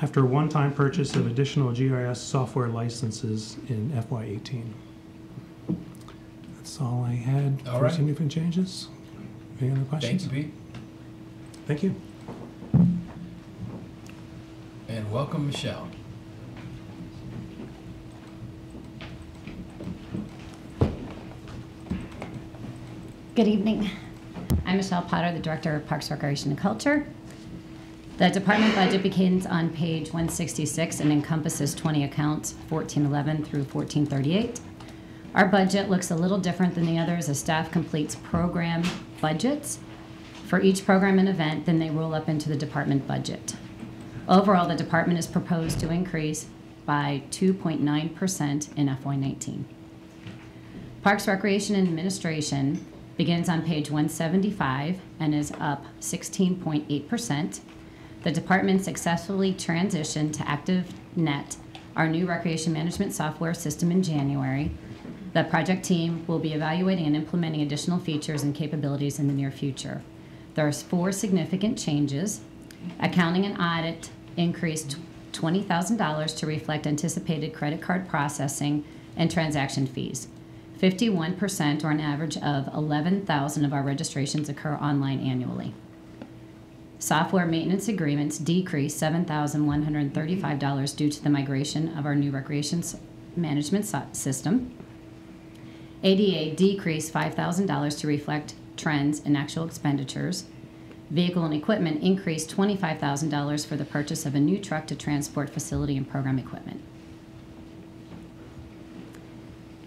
after a one-time purchase of additional GIS software licenses in FY18. That's all I had All for right. significant changes. Any other questions? Thank questions? you, Pete. Thank you. And welcome, Michelle. Good evening. I'm Michelle Potter, the Director of Parks, Recreation, and Culture. The department budget begins on page 166 and encompasses 20 accounts, 1411 through 1438. Our budget looks a little different than the others as staff completes program budgets for each program and event, then they roll up into the department budget. Overall, the department is proposed to increase by 2.9% in FY19. Parks, Recreation, and Administration begins on page 175 and is up 16.8%. The department successfully transitioned to ActiveNet, our new recreation management software system, in January. The project team will be evaluating and implementing additional features and capabilities in the near future. There are four significant changes. Accounting and audit increased $20,000 to reflect anticipated credit card processing and transaction fees. 51%, or an average of 11,000 of our registrations occur online annually. Software maintenance agreements decreased $7,135 due to the migration of our new recreation management system. ADA decreased $5,000 to reflect trends in actual expenditures. Vehicle and equipment increased $25,000 for the purchase of a new truck to transport facility and program equipment.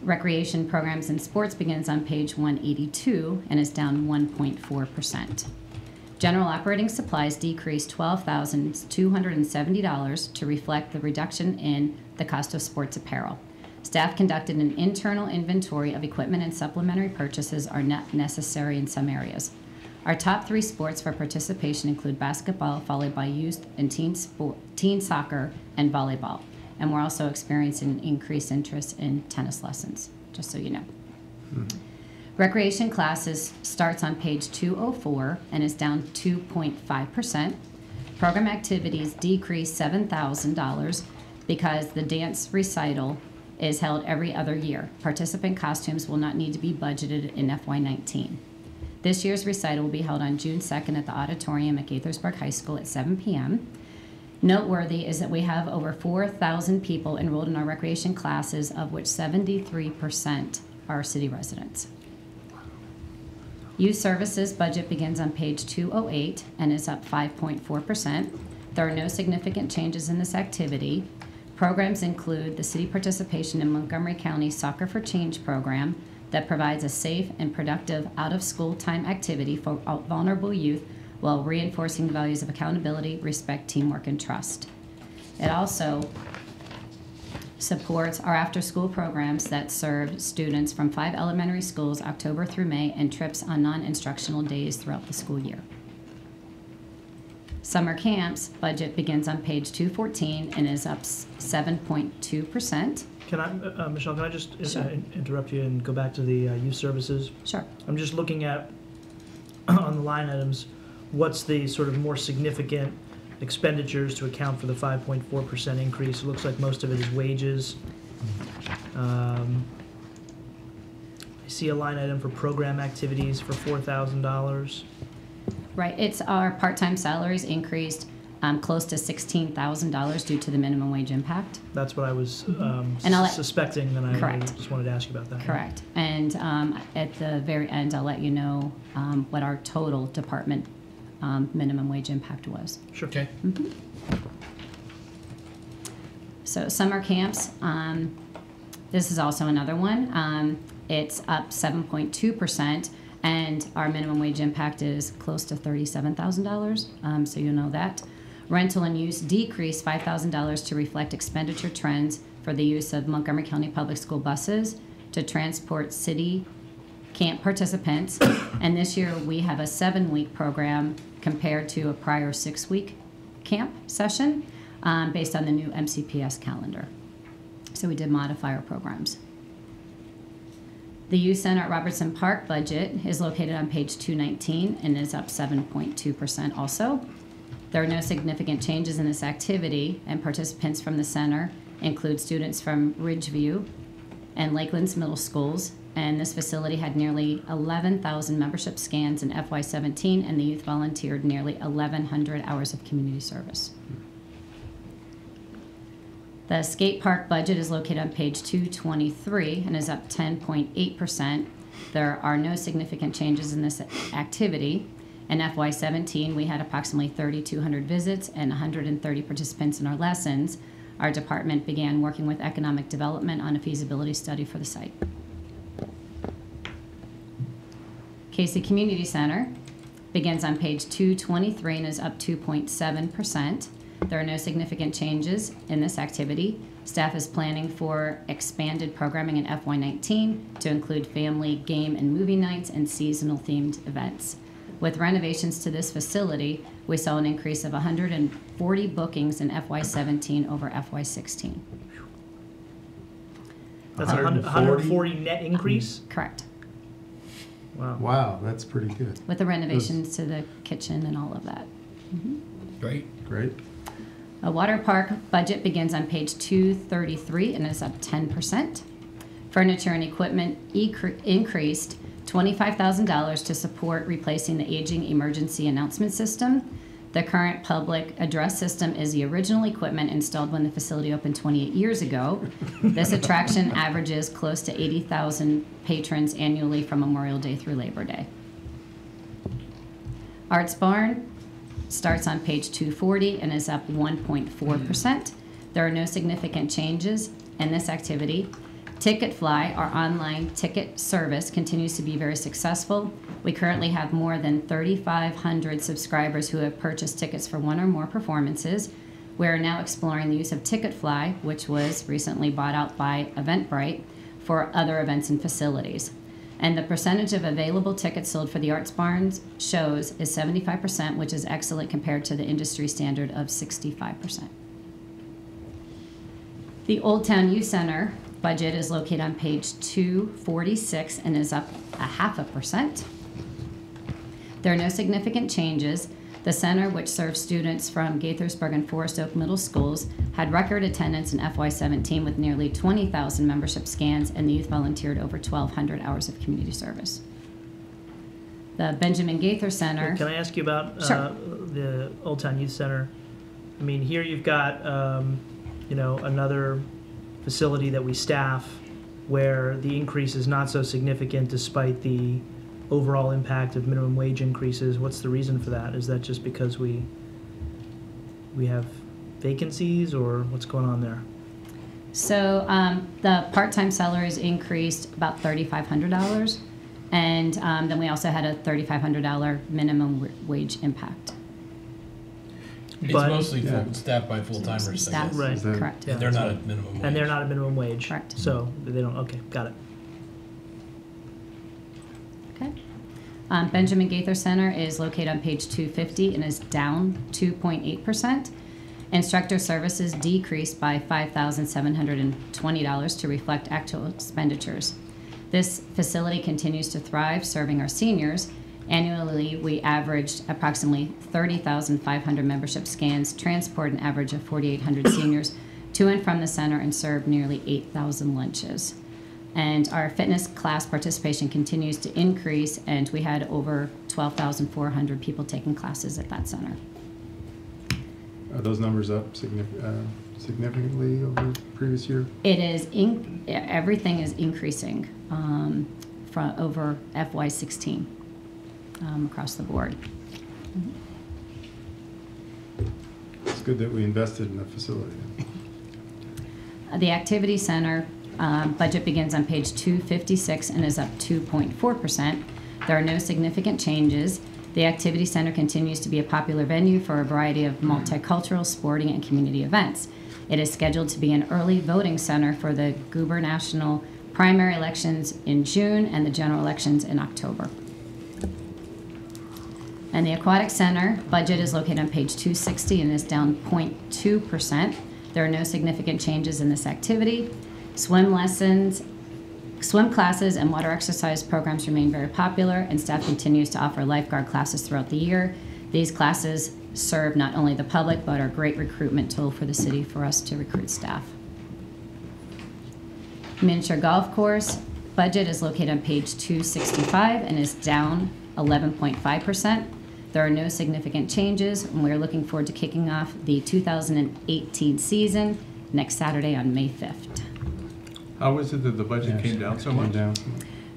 Recreation programs and sports begins on page 182 and is down 1.4%. General operating supplies decreased $12,270 to reflect the reduction in the cost of sports apparel. Staff conducted an internal inventory of equipment and supplementary purchases are not necessary in some areas. Our top three sports for participation include basketball, followed by youth and teen, sport, teen soccer, and volleyball. And we're also experiencing increased interest in tennis lessons, just so you know. Mm-hmm. Recreation classes starts on page 204 and is down 2.5%. Program activities decreased $7,000 because the dance recital is held every other year. Participant costumes will not need to be budgeted in FY19. This year's recital will be held on June 2nd at the auditorium at Gaithersburg High School at 7 p.m. Noteworthy is that we have over 4,000 people enrolled in our recreation classes, of which 73% are city residents. Youth Services budget begins on page 208 and is up 5.4%. There are no significant changes in this activity. Programs include the city participation in Montgomery County Soccer for Change program that provides a safe and productive out of school time activity for vulnerable youth while reinforcing the values of accountability, respect, teamwork, and trust. It also supports our after school programs that serve students from five elementary schools October through May and trips on non instructional days throughout the school year. Summer camps budget begins on page 214 and is up 7.2%. Can I, uh, uh, Michelle, can I just uh, Sure. in- interrupt you and go back to the uh, youth services? Sure. I'm just looking at, on the line items, what's the sort of more significant expenditures to account for the 5.4% increase? It looks like most of it is wages. Um, I see a line item for program activities for $4,000. Right, it's our part-time salaries increased um, close to $16,000 due to the minimum wage impact. That's what I was um, And I'll let- suspecting, and I Correct. just wanted to ask you about that. Correct. And um, at the very end, I'll let you know um, what our total department um, minimum wage impact was. Sure. Okay. So summer camps, um, this is also another one. Um, it's up 7.2%, and our minimum wage impact is close to $37,000, um, so you know that. Rental and use decreased $5,000 to reflect expenditure trends for the use of Montgomery County Public School buses to transport city camp participants. and this year we have a seven week program compared to a prior six week camp session um, based on the new MCPS calendar. So we did modify our programs. The Youth Center at Robertson Park budget is located on page 219 and is up 7.2% also. There are no significant changes in this activity, and participants from the center include students from Ridgeview and Lakelands Middle Schools. And this facility had nearly 11,000 membership scans in FY17, and the youth volunteered nearly 1,100 hours of community service. The skate park budget is located on page 223 and is up 10.8%. There are no significant changes in this activity. In FY17, we had approximately 3,200 visits and 130 participants in our lessons. Our department began working with economic development on a feasibility study for the site. Casey Community Center begins on page 223 and is up 2.7%. There are no significant changes in this activity. Staff is planning for expanded programming in FY19 to include family, game, and movie nights and seasonal themed events. With renovations to this facility, we saw an increase of 140 bookings in FY17 over FY16. That's a 140? 140 net increase? Correct. Wow. Wow, that's pretty good. With the renovations to the kitchen and all of that. Mm-hmm. Great. Great. A water park budget begins on page 233 and is up 10%. Furniture and equipment increased $25,000 to support replacing the aging emergency announcement system. The current public address system is the original equipment installed when the facility opened 28 years ago. This attraction averages close to 80,000 patrons annually from Memorial Day through Labor Day. Arts Barn starts on page 240 and is up 1.4%. There are no significant changes in this activity. Ticketfly, our online ticket service, continues to be very successful. We currently have more than 3,500 subscribers who have purchased tickets for one or more performances. We are now exploring the use of Ticketfly, which was recently bought out by Eventbrite, for other events and facilities. And the percentage of available tickets sold for the Arts Barns shows is 75%, which is excellent compared to the industry standard of 65%. The Old Town Youth Center budget is located on page 246 and is up a half a percent. There are no significant changes. The center, which serves students from Gaithersburg and Forest Oak Middle Schools, had record attendance in FY17 with nearly 20,000 membership scans, and the youth volunteered over 1,200 hours of community service. The Benjamin Gaither Center. Can I ask you about Sure. uh, the Old Town Youth Center? I mean, here you've got, um, you know, another facility that we staff where the increase is not so significant despite the overall impact of minimum wage increases. What's the reason for that? Is that just because we we have vacancies, or what's going on there? So um, the part-time salaries increased about thirty-five hundred dollars, and um, then we also had a thirty-five hundred dollar minimum w- wage impact. It's But- mostly Yeah. full, staffed by full timers. I Staff, guess. Right. Is that- correct. And they're not at minimum wage. And they're not at minimum wage. Correct. So they don't. Okay, got it. Um, Benjamin Gaither Center is located on page 250 and is down 2.8%. Instructor services decreased by $5,720 to reflect actual expenditures. This facility continues to thrive, serving our seniors. Annually, we averaged approximately 30,500 membership scans, transport an average of 4,800 seniors to and from the center, and served nearly 8,000 lunches. And our fitness class participation continues to increase, and we had over 12,400 people taking classes at that center. Are those numbers up uh, significantly over the previous year? It is, in, everything is increasing um, from over FY16 um, across the board. It's good that we invested in the facility. The Activity Center um, budget begins on page 256 and is up 2.4%. There are no significant changes. The Activity Center continues to be a popular venue for a variety of multicultural, sporting, and community events. It is scheduled to be an early voting center for the gubernatorial primary elections in June and the general elections in October. And the Aquatic Center budget is located on page 260 and is down 0.2%. There are no significant changes in this activity. Swim lessons, swim classes, and water exercise programs remain very popular, and staff continues to offer lifeguard classes throughout the year. These classes serve not only the public, but are a great recruitment tool for the city for us to recruit staff. Miniature golf course budget is located on page 265 and is down 11.5%. There are no significant changes, and we're looking forward to kicking off the 2018 season next Saturday on May 5th. How is it that the budget came down so much? down.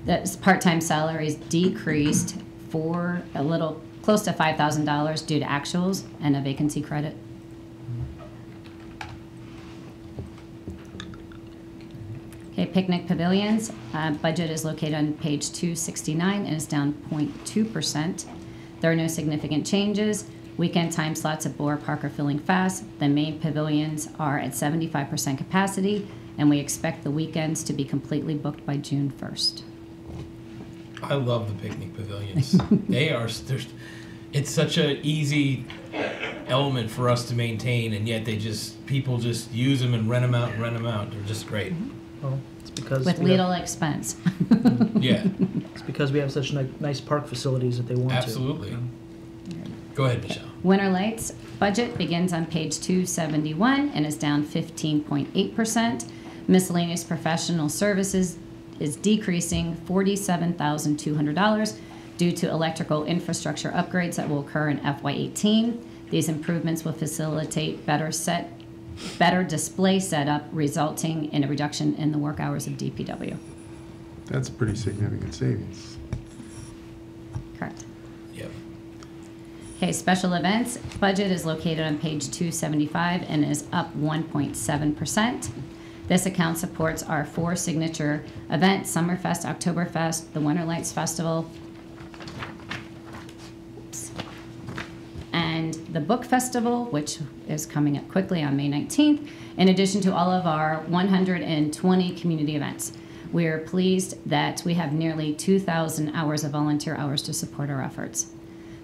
The part-time salaries decreased for a little, close to $5,000 due to actuals and a vacancy credit. Okay, picnic pavilions, uh, budget is located on page 269 and is down 0.2%. There are no significant changes. Weekend time slots at Bohrer Park are filling fast. The main pavilions are at 75% capacity, and we expect the weekends to be completely booked by June 1st. I love the picnic pavilions. they are there's, it's such an easy element for us to maintain, and yet they just people just use them and rent them out and rent them out. They're just great. Mm-hmm. Well, it's because With we have- little expense. Mm-hmm. Yeah, It's because we have such nice park facilities that they want to. absolutely. Go ahead, Michelle. Winter Lights budget begins on page 271 and is down 15.8%. Miscellaneous professional services is decreasing $47,200 due to electrical infrastructure upgrades that will occur in FY18. These improvements will facilitate better set, better display setup, resulting in a reduction in the work hours of DPW. That's a pretty significant savings. Correct. Yep. Okay, special events budget is located on page 275 and is up 1.7%. This account supports our four signature events, Summerfest, Oktoberfest, the Winter Lights Festival, Oops. and the Book Festival, which is coming up quickly on May 19th, in addition to all of our 120 community events. We are pleased that we have nearly 2,000 hours of volunteer hours to support our efforts.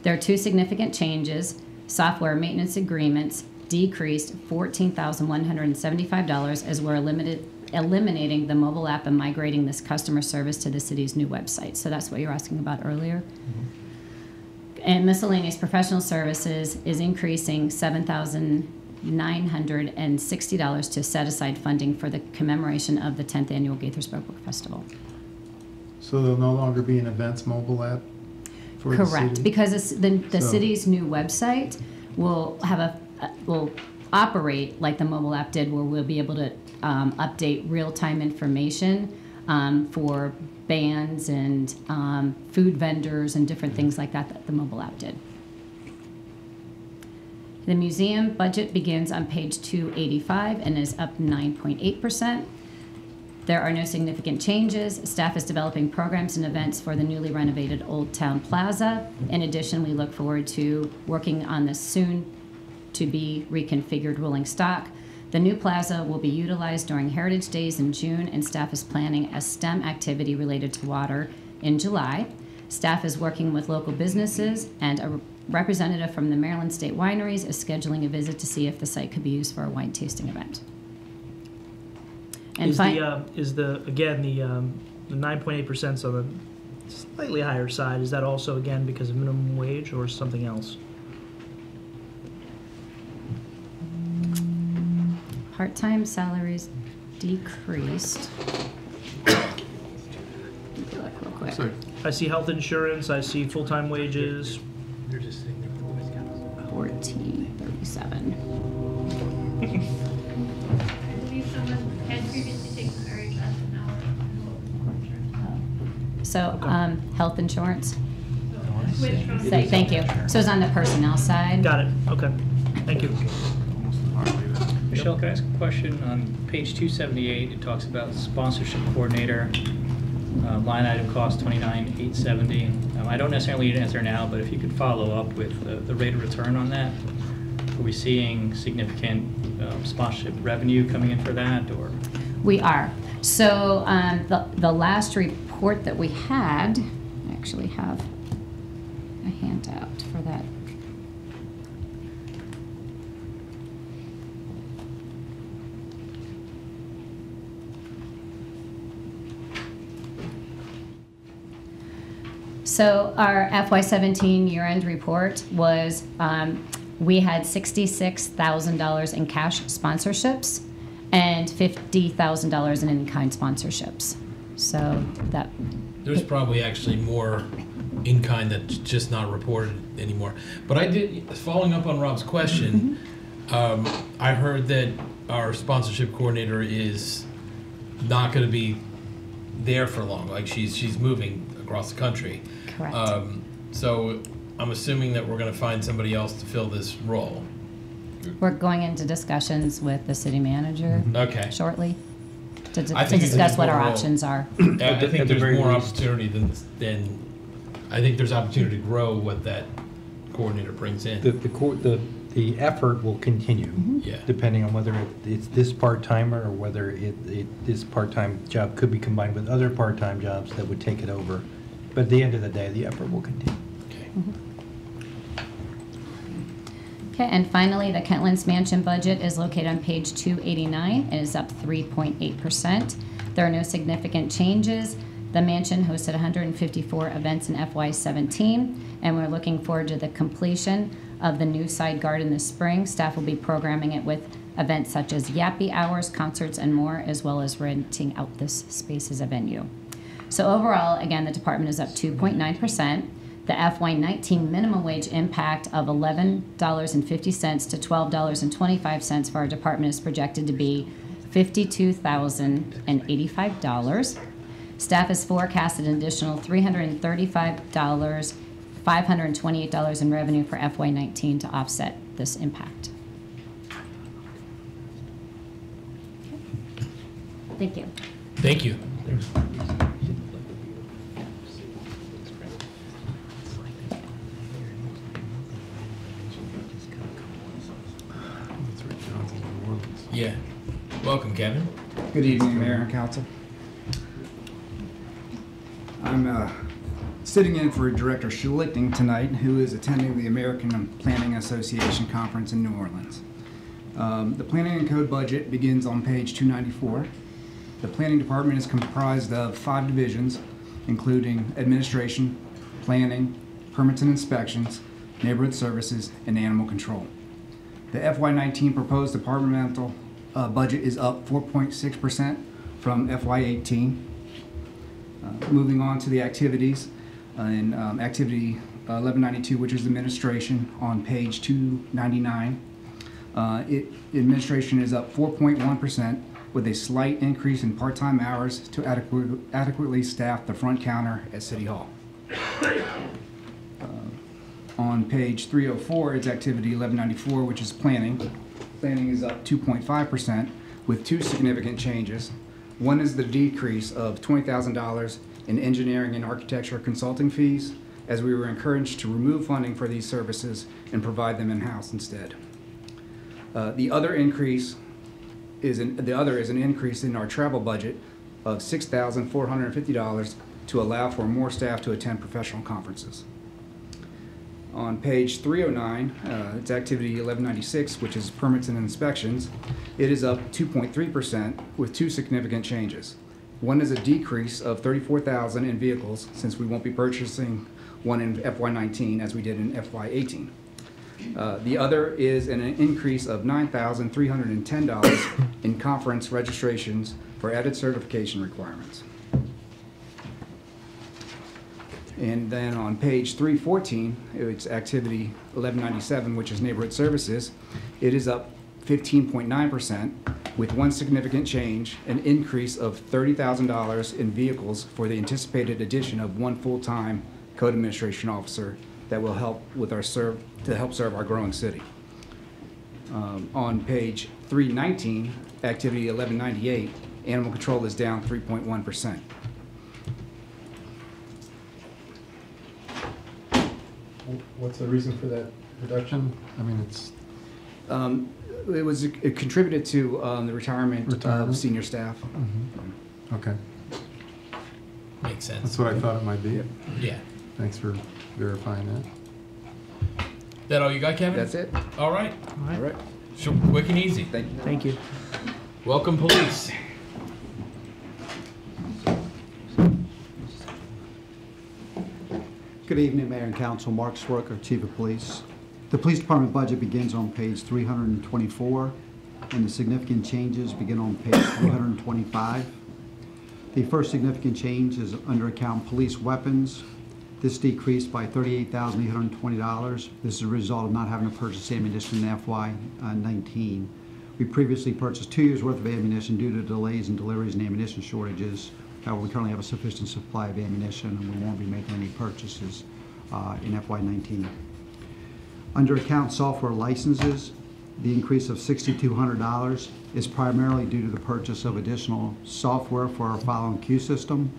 There are two significant changes. Software maintenance agreements decreased $14,175 as we're eliminated, eliminating the mobile app and migrating this customer service to the city's new website. So that's what you were asking about earlier. Mm-hmm. And miscellaneous professional services is increasing $7,960 to set aside funding for the commemoration of the 10th annual Gaithersburg Book Festival. So there'll no longer be an events mobile app Correct, because the, the So- city's new website will have a, will operate like the mobile app did, where we'll be able to um, update real-time information um, for bands and um, food vendors and different things like that that the mobile app did. The museum budget begins on page 285 and is up 9.8%. There are no significant changes. Staff is developing programs and events for the newly renovated Old Town Plaza. In addition, we look forward to working on the soon-to-be reconfigured rolling stock. The new plaza will be utilized during Heritage Days in June, and staff is planning a STEM activity related to water in July. Staff is working with local businesses, and a representative from the Maryland State Wineries is scheduling a visit to see if the site could be used for a wine tasting event. And Is the, uh, is the, again, the, um, the nine point eight percent on the slightly higher side, is that also again because of minimum wage or something else? Part-time salaries decreased. Let me look real quick. So, I see health insurance, I see full-time wages. You're just sitting there with the Boy Scouts. Fourteen thirty-seven. I believe someone had previously taken the RHS and now we're So, um, health insurance, Switch from. say, thank you. So it's on the personnel side. Got it, okay, thank you. Michelle, can I ask a question? On page 278, it talks about sponsorship coordinator, uh, line item cost 29,870. Um, I don't necessarily need an answer now, but if you could follow up with the- the rate of return on that. Are we seeing significant um, sponsorship revenue coming in for that, or? We are. So, um, the, the last report that we had, I actually have a handout for that. So our FY17 year-end report was, um, we had $66,000 in cash sponsorships and $50,000 in in-kind sponsorships. So that, There's probably actually more in kind that's just not reported anymore. But I did, following up on Rob's question, um, I heard that our sponsorship coordinator is not going to be there for long. Like she's she's moving across the country. Correct. Um, so I'm assuming that we're going to find somebody else to fill this role. We're going into discussions with the city manager Okay. shortly to, I to discuss what our more- options are. I I think there's more least. opportunity than than I think there's opportunity to grow what that coordinator brings in. The, the, cour- the, the effort will continue. Yeah. Depending on whether it- it's this part-timer or whether it, it, this part-time job could be combined with other part-time jobs that would take it over. But at the end of the day, the effort will continue. Okay, mm-hmm. Okay, and finally, the Kentlands Mansion budget is located on page 289 and is up 3.8%. There are no significant changes. The mansion hosted 154 events in FY17, and we're looking forward to the completion of the new side garden this spring. Staff will be programming it with events such as Yappy Hours, concerts, and more, as well as renting out this space as a venue. So overall, again, the department is up 2.9%. The FY19 minimum wage impact of $11.50 to $12.25 for our department is projected to be $52,085. Staff has forecasted an additional $335, $528 in revenue for FY19 to offset this impact. Thank you. Thank you. Yeah. Welcome, Kevin. Good evening, Mayor and Council. I'm uh, sitting in for Director Schlichting tonight, who is attending the American Planning Association Conference in New Orleans. Um, The Planning and Code budget begins on page 294. The Planning Department is comprised of five divisions, including Administration, Planning, Permits and Inspections, Neighborhood Services, and Animal Control. The FY19 proposed departmental uh, budget is up 4.6% from FY18. Uh, Moving on to the activities, uh, in um, activity uh, 1192, which is administration, on page 299. uh, It, administration is up 4.1% with a slight increase in part-time hours to adequate- adequately staff the front counter at City Hall. On page 304 is activity 1194, which is planning. Planning is up 2.5% with two significant changes. One is the decrease of $20,000 in engineering and architecture consulting fees, as we were encouraged to remove funding for these services and provide them in-house instead. Uh, The other increase is, an- the other is an increase in our travel budget of $6,450 to allow for more staff to attend professional conferences. On page 309, uh, it's activity 1196, which is permits and inspections. It is up 2.3% with two significant changes. One is a decrease of 34,000 in vehicles since we won't be purchasing one in FY19 as we did in FY18. Uh, The other is an increase of $9,310 in conference registrations for added certification requirements. And then on page 314, it's activity 1197, which is neighborhood services. It is up 15.9% with one significant change, an increase of $30,000 in vehicles for the anticipated addition of one full-time code administration officer that will help with our serve, to help serve our growing city. Um, On page 319, activity 1198, animal control is down 3.1%. What's the reason for that reduction? I mean, it's, Um, It was, it contributed to um, the retirement Retirement? of senior staff. okay. Makes sense. That's what I thought it might be. Yeah. Thanks for verifying that. That all you got, Kevin? That's it. All right. All right. Sure, quick and easy. Thank you. Thank you. Welcome, police. Good evening, Mayor and Council. Mark Sroka, Chief of Police. The Police Department budget begins on page 324, and the significant changes begin on page 325. The first significant change is under account police weapons. This decreased by $38,820. This is a result of not having to purchase ammunition in FY '19. Uh, we previously purchased two years' worth of ammunition due to delays in deliveries and ammunition shortages. However, we currently have a sufficient supply of ammunition, and we won't be making any purchases uh, in FY '19. Under account software licenses, the increase of $6,200 is primarily due to the purchase of additional software for our FileOnQ system,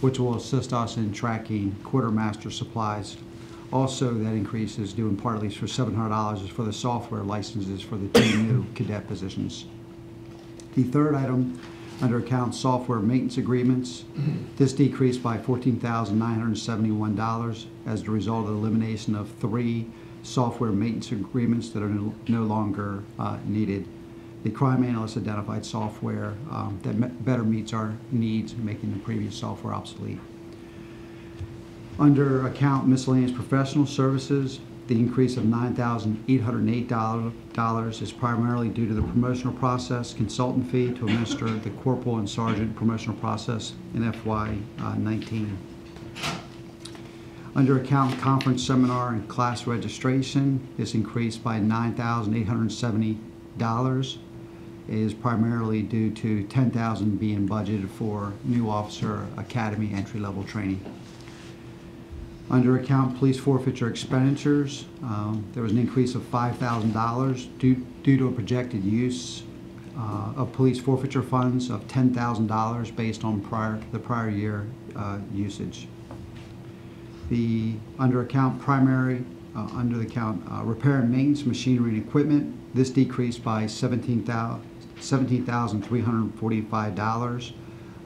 which will assist us in tracking quartermaster supplies Also, that increase is due in part at least for $700 is for the software licenses for the two new cadet positions. The third item, under account software maintenance agreements, this decreased by $14,971 as a result of the elimination of three software maintenance agreements that are no no longer uh, needed. The crime analyst identified software um, that me- better meets our needs, making the previous software obsolete. Under account miscellaneous professional services, the increase of $9,808 is primarily due to the promotional process consultant fee to administer the corporal and sergeant promotional process in FY uh, '19. Under account conference seminar and class registration, this increased by $9,870 is primarily due to 10,000 being budgeted for new officer academy entry-level training. Under account police forfeiture expenditures, um, there was an increase of $5,000 due due to a projected use uh, of police forfeiture funds of $10,000 based on prior, the prior year uh, usage. The, under account primary, uh, under the account uh, repair and maintenance machinery and equipment, this decreased by $17,000 $17,345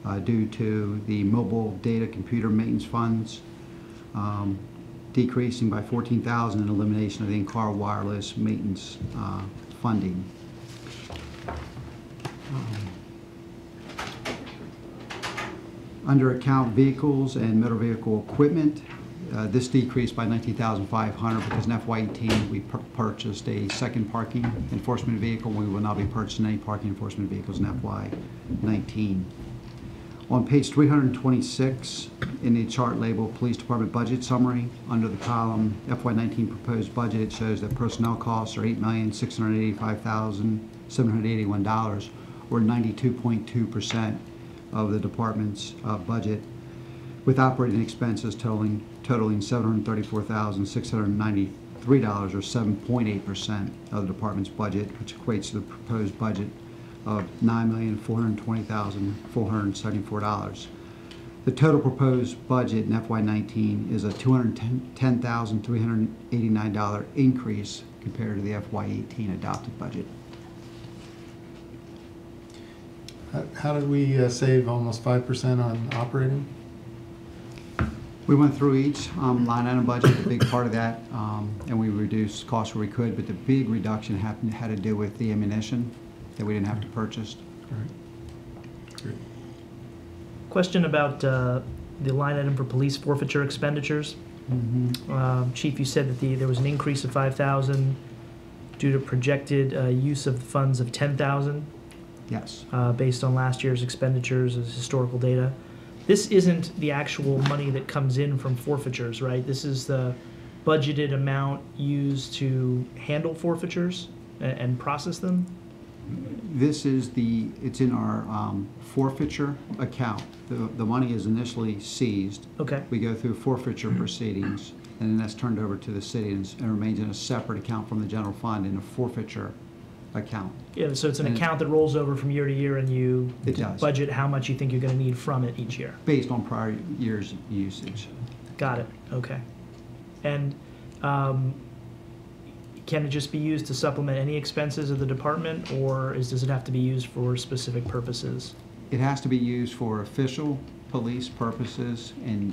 uh, due to the mobile data computer maintenance funds um, decreasing by 14,000 and elimination of the in-car wireless maintenance uh, funding. Um, Under account vehicles and motor vehicle equipment, uh, this decreased by 19,500 because in FY18, we purchased a second parking enforcement vehicle. We will not be purchasing any parking enforcement vehicles in FY19. On page 326, in the chart labeled Police Department Budget Summary, under the column FY19 Proposed Budget, it shows that personnel costs are $8,685,781, or 92.2% of the department's uh, budget, with operating expenses totaling totaling $734,693, or 7.8% of the department's budget, which equates to the proposed budget of $9,420,474. The total proposed budget in FY19 is a $210,389 increase compared to the FY18 adopted budget. How- How did we uh, save almost 5% on operating? We went through each um, line item budget, a big part of that, um, and we reduced costs where we could, but the big reduction happened, had to do with the ammunition that we didn't have to purchase. Question about uh, the line item for police forfeiture expenditures. Mm-hmm. Um, Chief, you said that the, there was an increase of five thousand due to projected uh, use of the funds of ten thousand. Yes. Uh, based on last year's expenditures as historical data. This isn't the actual money that comes in from forfeitures, right? This is the budgeted amount used to handle forfeitures and, and process them. This is the, it's in our um, forfeiture account. The, the money is initially seized. Okay. We go through forfeiture proceedings, and then that's turned over to the city and s- and remains in a separate account from the general fund in a forfeiture account. Yeah, so it's an And- account that rolls over from year to year, and you It does. budget how much you think you're going to need from it each year. Based on prior year's usage. Got it. Okay. And um, can it just be used to supplement any expenses of the department, or is, does it have to be used for specific purposes? It has to be used for official police purposes, and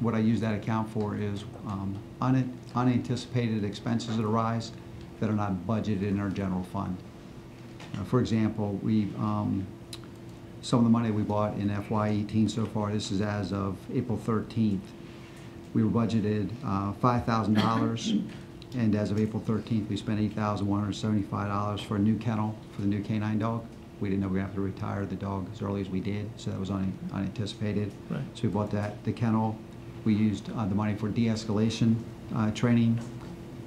what I use that account for is um, un- unanticipated expenses that arise that are not budgeted in our general fund. Uh, For example, we, um, some of the money we bought in FY eighteen so far, this is as of April thirteenth, we were budgeted uh, five thousand dollars, and as of April thirteenth, we spent eight thousand one hundred seventy-five dollars for a new kennel for the new canine dog. We didn't know we were going to have to retire the dog as early as we did, so that was un- unanticipated. Right. So we bought that, the kennel. We used uh, the money for de-escalation uh, training.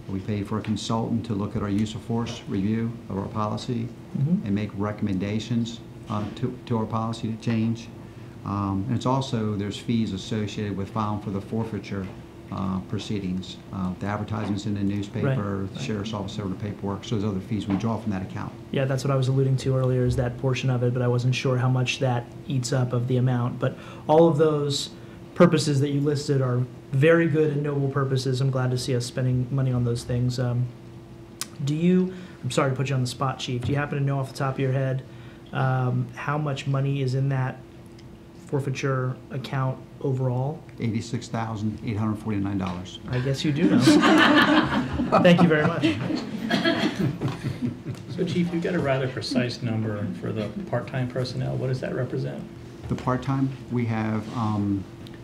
We paid for a consultant to look at our use of force review of our policy Mhm. and make recommendations uh, to, to our policy to change. Um, And it's also, there's fees associated with filing for the forfeiture uh, proceedings. Uh, The advertisements in the newspaper, Right, the sheriff's office over the paperwork, so those other fees we draw from that account. Yeah, that's what I was alluding to earlier, is that portion of it, but I wasn't sure how much that eats up of the amount. But all of those purposes that you listed are very good and noble purposes. I'm glad to see us spending money on those things. Um, do you? I'm sorry to put you on the spot, Chief. Do you happen to know off the top of your head um, how much money is in that forfeiture account overall? Eighty-six thousand, eight hundred forty-nine dollars. I guess you do know. Thank you very much. So Chief, you've got a rather precise number for the part-time personnel. What does that represent? The part-time, we have um,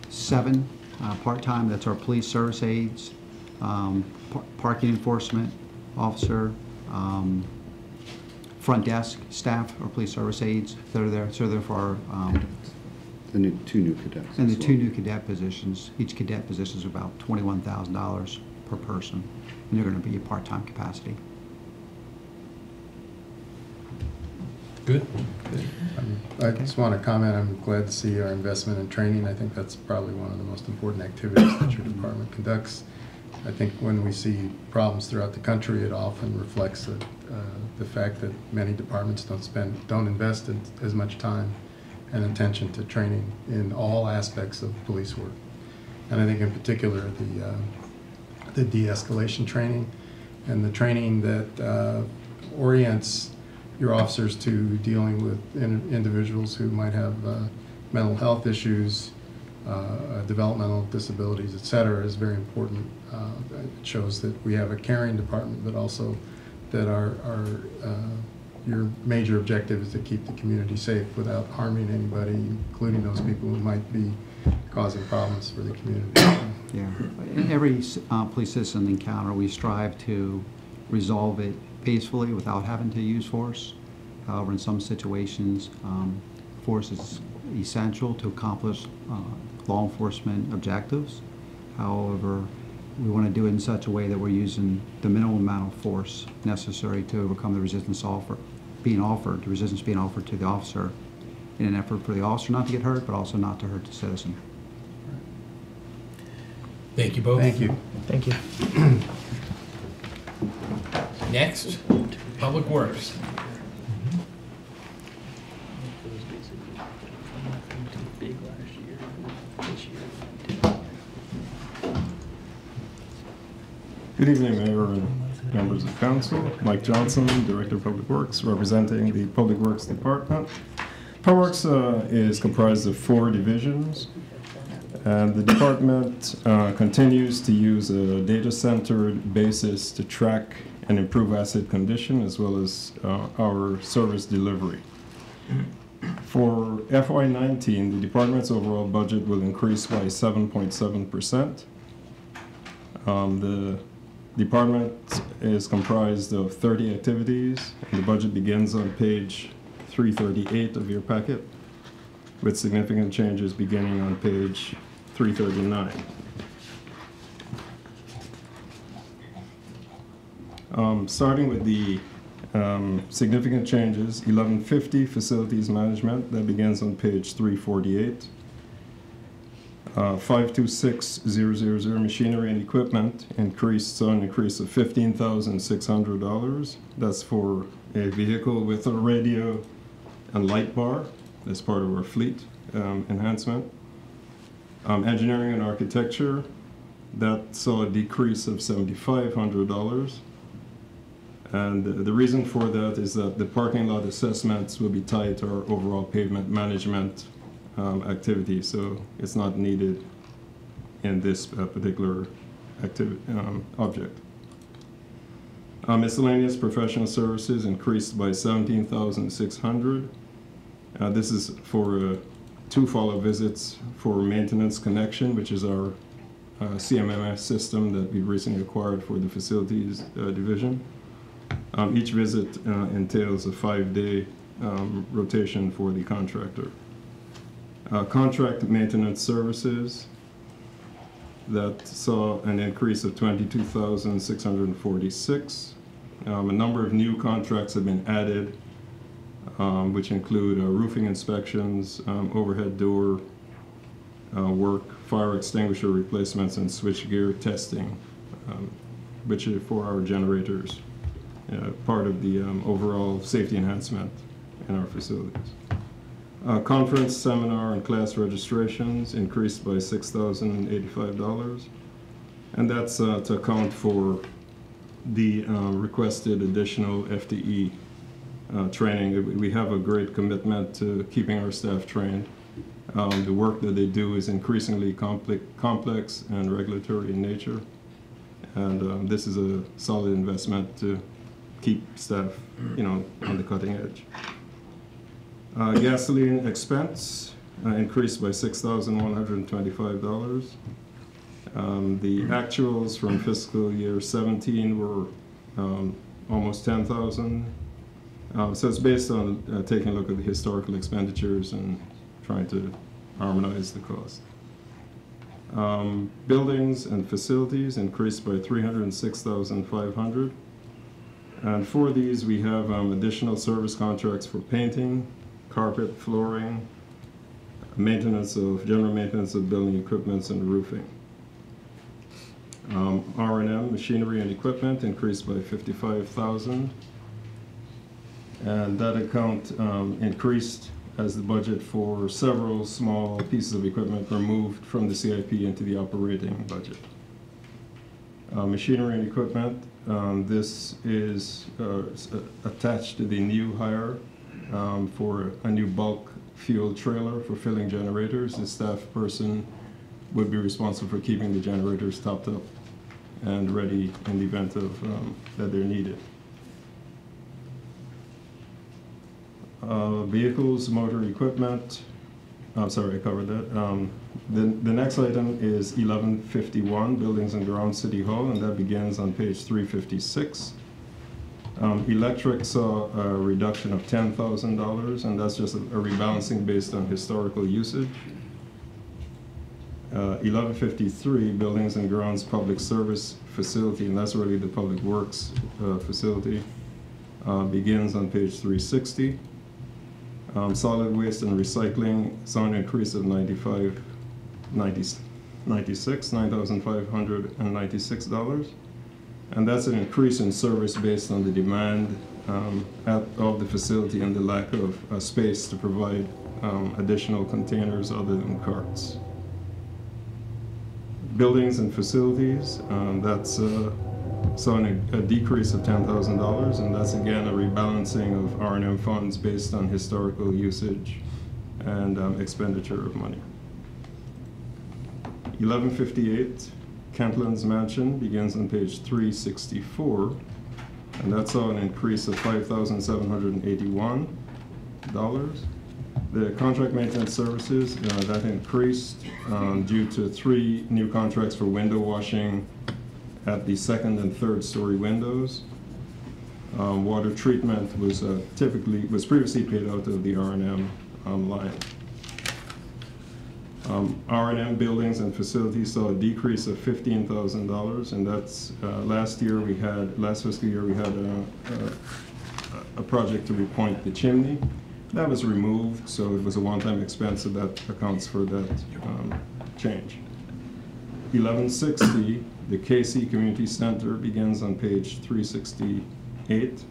seven uh, part-time, that's our police service aides, um, par- parking enforcement officer, um, front desk staff, or police service aides that are there, so they're for our, um, The new, two new cadets. and the as two new cadet positions. Each cadet position is about twenty-one thousand dollars per person, and they're gonna be a part-time capacity. Good. Um, I just want to comment, I'm glad to see our investment in training. I think that's probably one of the most important activities that your department conducts. I think when we see problems throughout the country, it often reflects the, uh, the fact that many departments don't spend, don't invest in as much time and attention to training in all aspects of police work. And I think in particular, the, uh, the de-escalation training and the training that uh, orients your officers to dealing with in- individuals who might have uh, mental health issues, uh, developmental disabilities, et cetera, is very important. Uh, It shows that we have a caring department, but also that our, our, uh, your major objective is to keep the community safe without harming anybody, including those people who might be causing problems for the community. Yeah, in every uh, police citizen encounter, we strive to resolve it peacefully without having to use force. However, in some situations, um, force is essential to accomplish uh, law enforcement objectives. However, we want to do it in such a way that we're using the minimal amount of force necessary to overcome the resistance offer, being offered, the resistance being offered to the officer in an effort for the officer not to get hurt, but also not to hurt the citizen. Thank you both. Thank you. Thank you. Next, Public Works. Big last year, this year. Good evening, Mayor and members of council. Mike Johnson, Director of Public Works, representing the Public Works Department. Public Works uh, is comprised of four divisions, and the department uh, continues to use a data-centered basis to track and improve asset condition as well as uh, our service delivery. For FY19, the department's overall budget will increase by 7.7%. Um, the department is comprised of 30 activities, the budget begins on page 338 of your packet, with significant changes beginning on page 339. Um, starting with the um, significant changes, 1150 facilities management, that begins on page 348. Uh, 526000 machinery and equipment increased, saw an increase of $15,600. That's for a vehicle with a radio and light bar. as part of our fleet um, enhancement. Um, engineering and architecture, that saw a decrease of $7,500. And the- reason for that is that the parking lot assessments will be tied to our overall pavement management um, activity, so it's not needed in this uh, particular um, object. Uh, Miscellaneous professional services increased by seventeen thousand six hundred. Uh, This is for uh, two follow visits for maintenance connection, which is our uh, CMMS system that we recently acquired for the facilities division. Um, Each visit entails a five-day um, rotation for the contractor. Uh, Contract maintenance services, that saw an increase of 22,646. Um, A number of new contracts have been added, um, which include uh, roofing inspections, um, overhead door uh, work, fire extinguisher replacements, and switchgear testing, um, which are for our generators, uh, part of the um, overall safety enhancement in our facilities. Uh, Conference, seminar, and class registrations increased by $6,085. And that's uh, to account for the uh, requested additional FTE uh, training. We- have a great commitment to keeping our staff trained. Um, The work that they do is increasingly complex complex and regulatory in nature. And um, this is a solid investment to keep staff, you know, on the cutting edge. Uh, Gasoline expense uh, increased by $6,125. Um, The actuals from fiscal year 17 were um, almost 10,000. Um, So it's based on uh, taking a look at the historical expenditures and trying to harmonize the cost. Um, Buildings and facilities increased by 306,500. And for these, we have um, additional service contracts for painting, carpet, flooring, maintenance of, general maintenance of building equipments and roofing. Um, R and M, machinery and equipment increased by 55,000. And that account um, increased as the budget for several small pieces of equipment were moved from the CIP into the operating budget. Uh, Machinery and equipment, um, this is uh, uh, attached to the new hire um, for a new bulk fuel trailer for filling generators. The staff person would be responsible for keeping the generators topped up and ready in the event of, um, that they're needed. Uh, Vehicles, motor equipment, I'm sorry, I covered that. Um, The, the next item is 1151, Buildings and Grounds, City Hall, and that begins on page 356. Um, Electric saw a reduction of $10,000, and that's just a a rebalancing based on historical usage. Uh, 1153, Buildings and Grounds Public Service Facility, and that's really the Public Works uh, facility, uh, begins on page 360. Um, Solid waste and recycling saw an increase of 95, 90 96, $9,596. And that's an increase in service based on the demand um, at, of the facility and the lack of uh, space to provide um, additional containers other than carts. Buildings and facilities, um, that's uh, saw an, a decrease of $10,000, and that's again a rebalancing of R&M funds based on historical usage and um, expenditure of money. 1158, Kentlands Mansion begins on page 364, and that saw an increase of $5,781. The contract maintenance services, uh, that increased um, due to three new contracts for window washing at the second and third story windows. Um, Water treatment was uh, typically, was previously paid out of the R and M um, line um, R&M buildings and facilities saw a decrease of $15,000, and that's uh, last year we had, last fiscal year we had a, a, a, project to repoint the chimney. That was removed, so it was a one-time expense, so that accounts for that um, change. 1160, the Casey Community Center begins on page 368,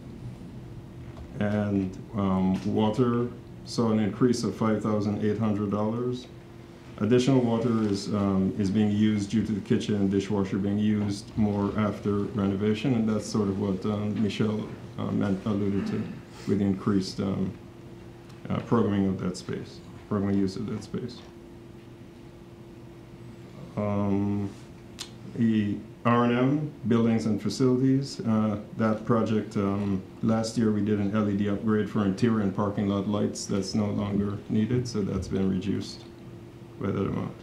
and um, water saw an increase of $5,800. Additional water is, um, is being used due to the kitchen and dishwasher being used more after renovation, and that's sort of what, um, Michelle, uh, meant, alluded to with the increased, um, uh, programming of that space, programming use of that space. Um, the R and M, buildings and facilities, uh, that project, um, last year we did an LED upgrade for interior and parking lot lights. That's no longer needed, so that's been reduced by that amount.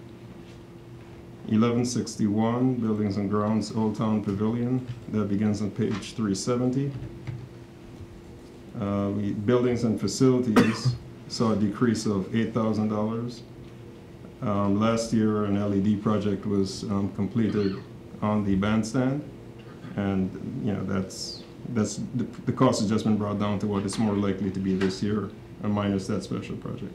Eleven sixty-one, buildings and grounds, Old Town Pavilion, that begins on page three seventy. Uh, we, buildings and facilities saw a decrease of eight thousand dollars. Um, last year, an LED project was, um, completed on the bandstand. And, you know, that's, that's, the, the cost has just been brought down to what it's more likely to be this year, minus that special project.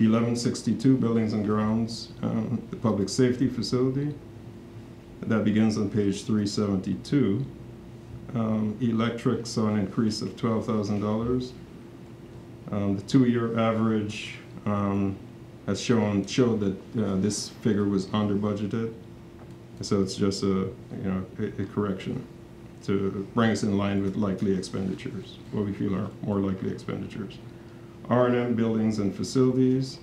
Eleven sixty-two, buildings and grounds, um, the public safety facility. That begins on page three seventy-two. Um, electric saw an increase of twelve thousand dollars. Um, The two-year average um, has shown, showed that uh, this figure was under budgeted. So it's just a, you know, a a correction to bring us in line with likely expenditures, what we feel are more likely expenditures. R and M buildings and facilities,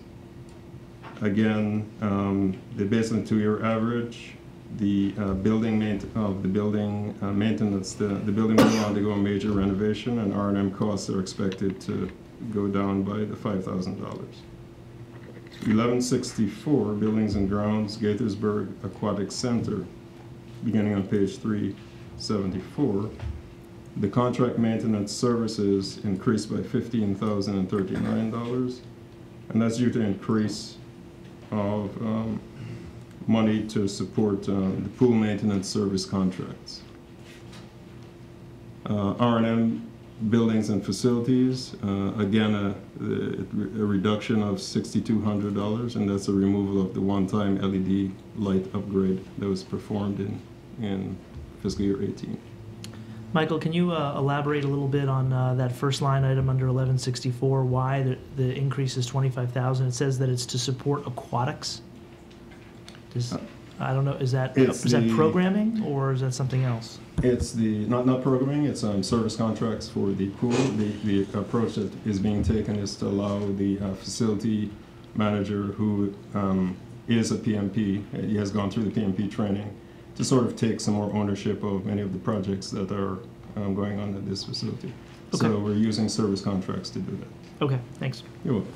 again, um, they're based on two-year average. The uh, building of the building uh, maintenance, the, the building will undergo a major renovation and R and M costs are expected to go down by the five thousand dollars. Eleven sixty-four, Buildings and Grounds, Gaithersburg Aquatic Center, beginning on page three seventy-four. The contract maintenance services increased by fifteen thousand and that's due to increase of um, money to support uh, the pool maintenance service contracts. Uh, R and M buildings and facilities, uh, again, a, a reduction of sixty-two hundred dollars, and that's a removal of the one-time LED light upgrade that was performed in, in fiscal year eighteen. Michael, can you uh, elaborate a little bit on uh, that first line item under 1164? Why the, the increase is 25,000? It says that it's to support aquatics. Does, I don't know. Is that It's that the- programming or is that something else? It's the, not, not programming, it's um, service contracts for the pool. The, the approach that is being taken is to allow the uh, facility manager who um, is a PMP, uh, he has gone through the PMP training, to sort of take some more ownership of many of the projects that are um, going on at this facility. So we're using service contracts to do that. Okay, thanks. You're welcome.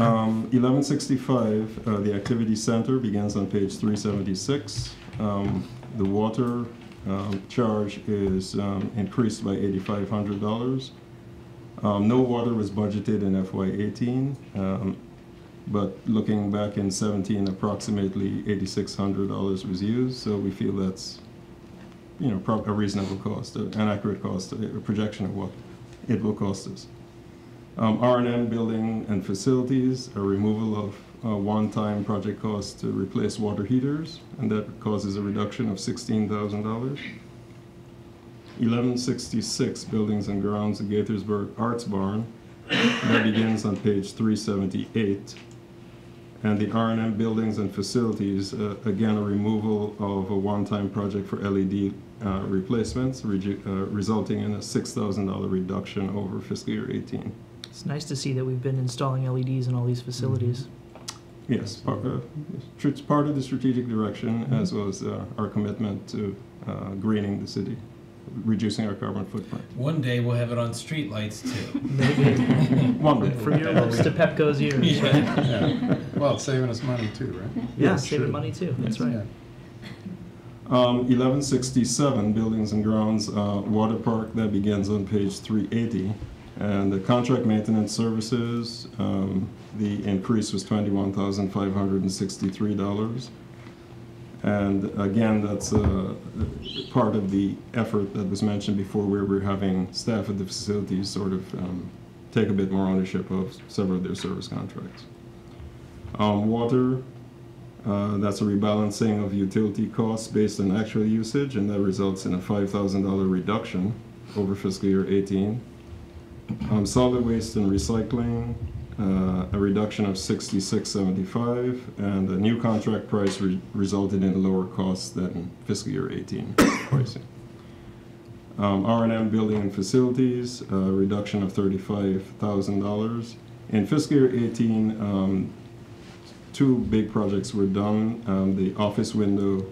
Um, 1165, uh, the activity center begins on page 376. Um, the water um, charge is um, increased by $8,500. Um, no water was budgeted in FY18, um, but looking back in 17, approximately $8,600 was used. So we feel that's, you know, a reasonable cost, an accurate cost, a projection of what it will cost us. Um, R&M building and facilities, a removal of uh, one-time project costs to replace water heaters, and that causes a reduction of sixteen thousand dollars. Eleven sixty-six, buildings and grounds, the Gaithersburg Arts Barn, that begins on page three seventy-eight. And the R&M buildings and facilities, uh, again, a removal of a one-time project for LED uh, replacements, uh, resulting in a six thousand dollar reduction over fiscal year eighteen. It's nice to see that we've been installing LEDs in all these facilities. Yes, part, uh, it's part of the strategic direction as well as uh, our commitment to uh, greening the city, reducing our carbon footprint. One day we'll have it on streetlights too. Maybe. Wonderful. From your lips to Pepco's ears. Yeah. Yeah. Well, it's saving us money too, right? Yeah, Yeah, saving sure. money too. That's right. Um, 1167, Buildings and Grounds, uh, Water Park, that begins on page 380. And the contract maintenance services, um, the increase was $21,563. And again, that's part of the effort that was mentioned before, where we're having staff at the facilities sort of um, take a bit more ownership of several of their service contracts. Um, Water, uh, That's a rebalancing of utility costs based on actual usage, and that results in a $5,000 reduction over fiscal year 18. Um, Solid waste and recycling, uh, a reduction of 66.75, and a new contract price re- resulted in lower costs than fiscal year 18 pricing. Um, R&M building and facilities, a reduction of $35,000. In fiscal year 18, um, two big projects were done. Um, the office window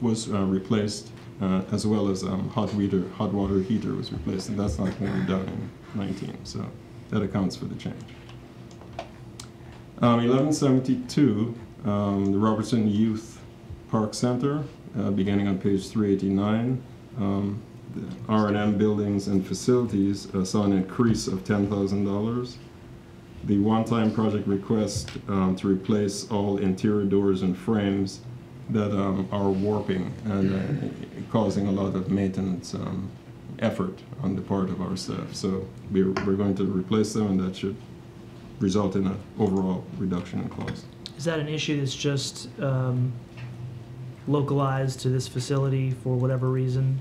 was uh, replaced, uh, as well as um, hot water hot water heater was replaced, and that's not going to be done in 19. So that accounts for the change. Um, 1172, um, the Robertson Youth Park Center, uh, beginning on page 389. Um, the R&M buildings and facilities uh, saw an increase of $10,000 the one-time project request um, to replace all interior doors and frames that um, are warping and uh, causing a lot of maintenance um, effort on the part of our staff. So we're, we're going to replace them, and that should result in an overall reduction in cost. Is that an issue that's just um, localized to this facility for whatever reason?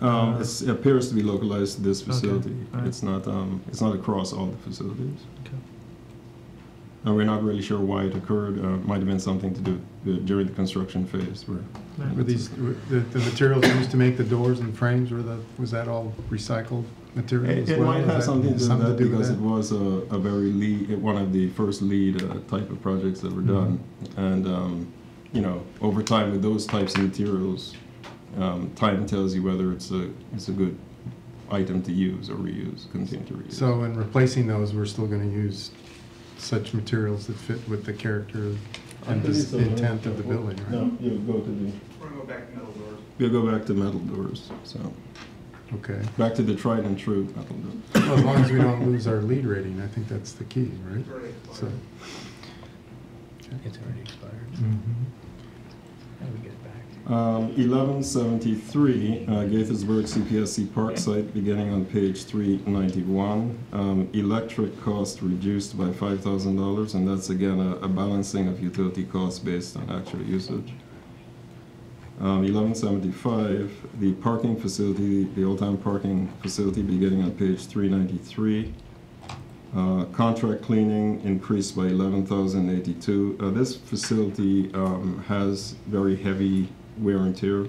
Um, Uh, it's, it appears to be localized to this Okay, facility. alright. It's not, um, it's not across all the facilities. Okay. And we're not really sure why it occurred. Uh, might have been something to do uh, during the construction phase. Where Were these, were the, the materials used to make the doors and frames, were the, was that all recycled material It, as it well? might have that- something to do with something that do because with it was a, a very LEED, one of the first LEED uh, type of projects that were done. And, um, you know, over time with those types of materials, um, time tells you whether it's a, it's a good item to use or reuse, continue to reuse. So in replacing those, we're still gonna use such materials that fit with the character and the intent of the building, right? No, you go to the. We're gonna go back to metal doors. We'll go back to metal doors, so. Okay. Back to the tried and true. Well, as long as we don't lose our LEED rating, I think that's the key, right? So. It's already expired. How do we get it back? Um, 1173, uh, Gaithersburg CPSC Park site, beginning on page 391. Um, electric cost reduced by $5,000, and that's again a, a balancing of utility costs based on actual usage. Um, 1175, the parking facility, the Old Town parking facility, beginning on page 393. Uh, Contract cleaning increased by 11,082. Uh, This facility um, has very heavy wear and tear,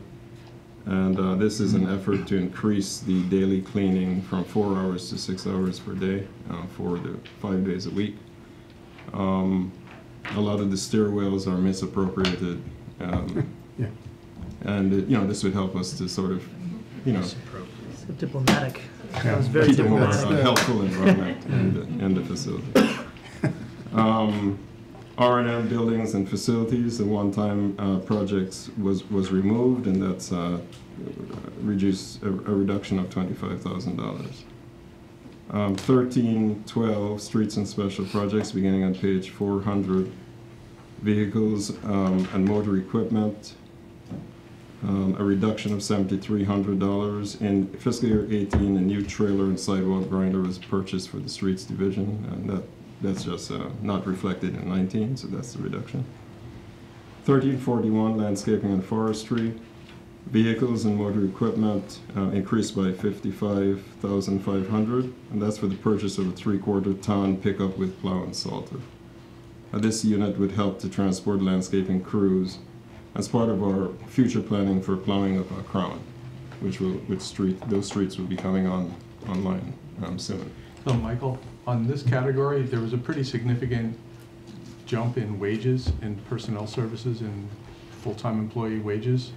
and uh, this is an effort to increase the daily cleaning from four hours to six hours per day, uh, for the five days a week. Um, A lot of the stairwells are misappropriated. um, Yeah. And, uh, you know, this would help us to sort of, you know, So Diplomatic. That was very keep a more, uh, helpful environment in the, in the facility. Um, R and M buildings and facilities, the one-time, uh, projects was, was removed, and that's, uh, reduced, a, a reduction of twenty-five thousand dollars. Um, thirteen twelve, streets and special projects, beginning on page four hundred. Vehicles, um, and motor equipment, um, a reduction of seventy-three hundred dollars. In fiscal year eighteen, a new trailer and sidewalk grinder was purchased for the streets division, and that, that's just, uh, not reflected in nineteen, so that's the reduction. Thirteen forty-one, landscaping and forestry. Vehicles and motor equipment, uh, increased by fifty-five thousand five hundred, and that's for the purchase of a three-quarter ton pickup with plow and salter. Uh, this unit would help to transport landscaping crews as part of our future planning for plowing of our crown, which will, which street, those streets will be coming on, online, um, soon. So, Michael, on this category, there was a pretty significant jump in wages in personnel services and full-time employee wages.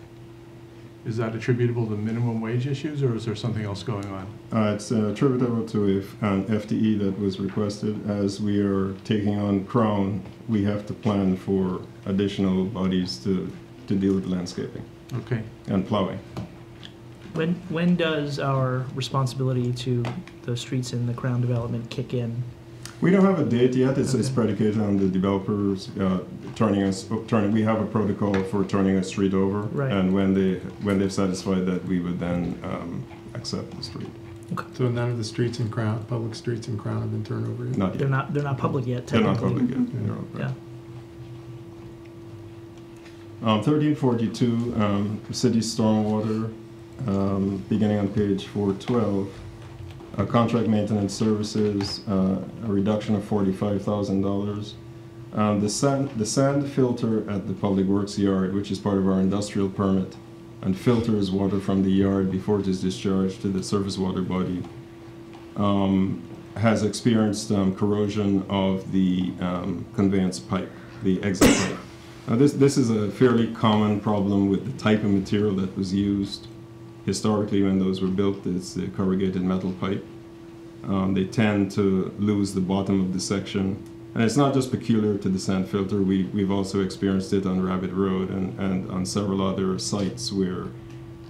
Is that attributable to minimum wage issues, or is there something else going on? Uh, it's uh, attributable to a an FTE that was requested. As we are taking on Crown, we have to plan for additional bodies to, to deal with landscaping Okay. and plowing. When, when does our responsibility to the streets and the crown development kick in? We don't have a date yet. It's, it's predicated on the developers uh, turning us, turning, we have a protocol for turning a street over. Right. And when they, when they've satisfied that, we would then um, accept the street. Okay. So none of the streets in Crown, public streets in Crown have been turned over yet? Not yet. They're not, they're not public yet, They're not public yet. They're all Yeah. Um, thirteen forty-two, um, city stormwater, um, beginning on page four twelve. Uh, contract maintenance services, uh, a reduction of forty-five thousand dollars. Um, the sand, the sand filter at the public works yard, which is part of our industrial permit, and filters water from the yard before it is discharged to the surface water body, um, has experienced um, corrosion of the um, conveyance pipe, the exit pipe. Now, this, this is a fairly common problem with the type of material that was used historically when those were built. It's the corrugated metal pipe. Um, they tend to lose the bottom of the section. And it's not just peculiar to the sand filter. We, we've also experienced it on Rabbit Road and, and on several other sites where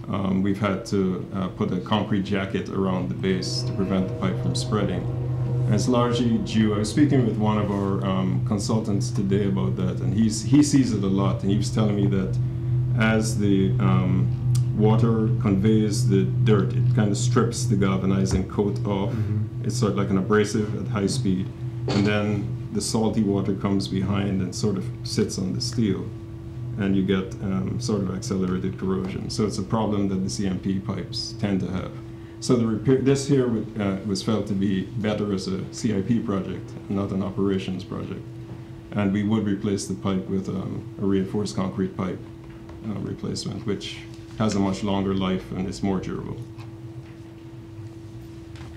um, we've had to uh, put a concrete jacket around the base to prevent the pipe from spreading. And it's largely due. I was speaking with one of our um, consultants today about that, and he's, he sees it a lot. And he was telling me that as the um, water conveys the dirt, it kind of strips the galvanizing coat off. It's sort of like an abrasive at high speed, and then the salty water comes behind and sort of sits on the steel. and you get um, sort of accelerated corrosion. So it's a problem that the CMP pipes tend to have. So the repair, this here would, uh, was felt to be better as a CIP project, not an operations project. And we would replace the pipe with um, a reinforced concrete pipe uh, replacement, which has a much longer life and is more durable.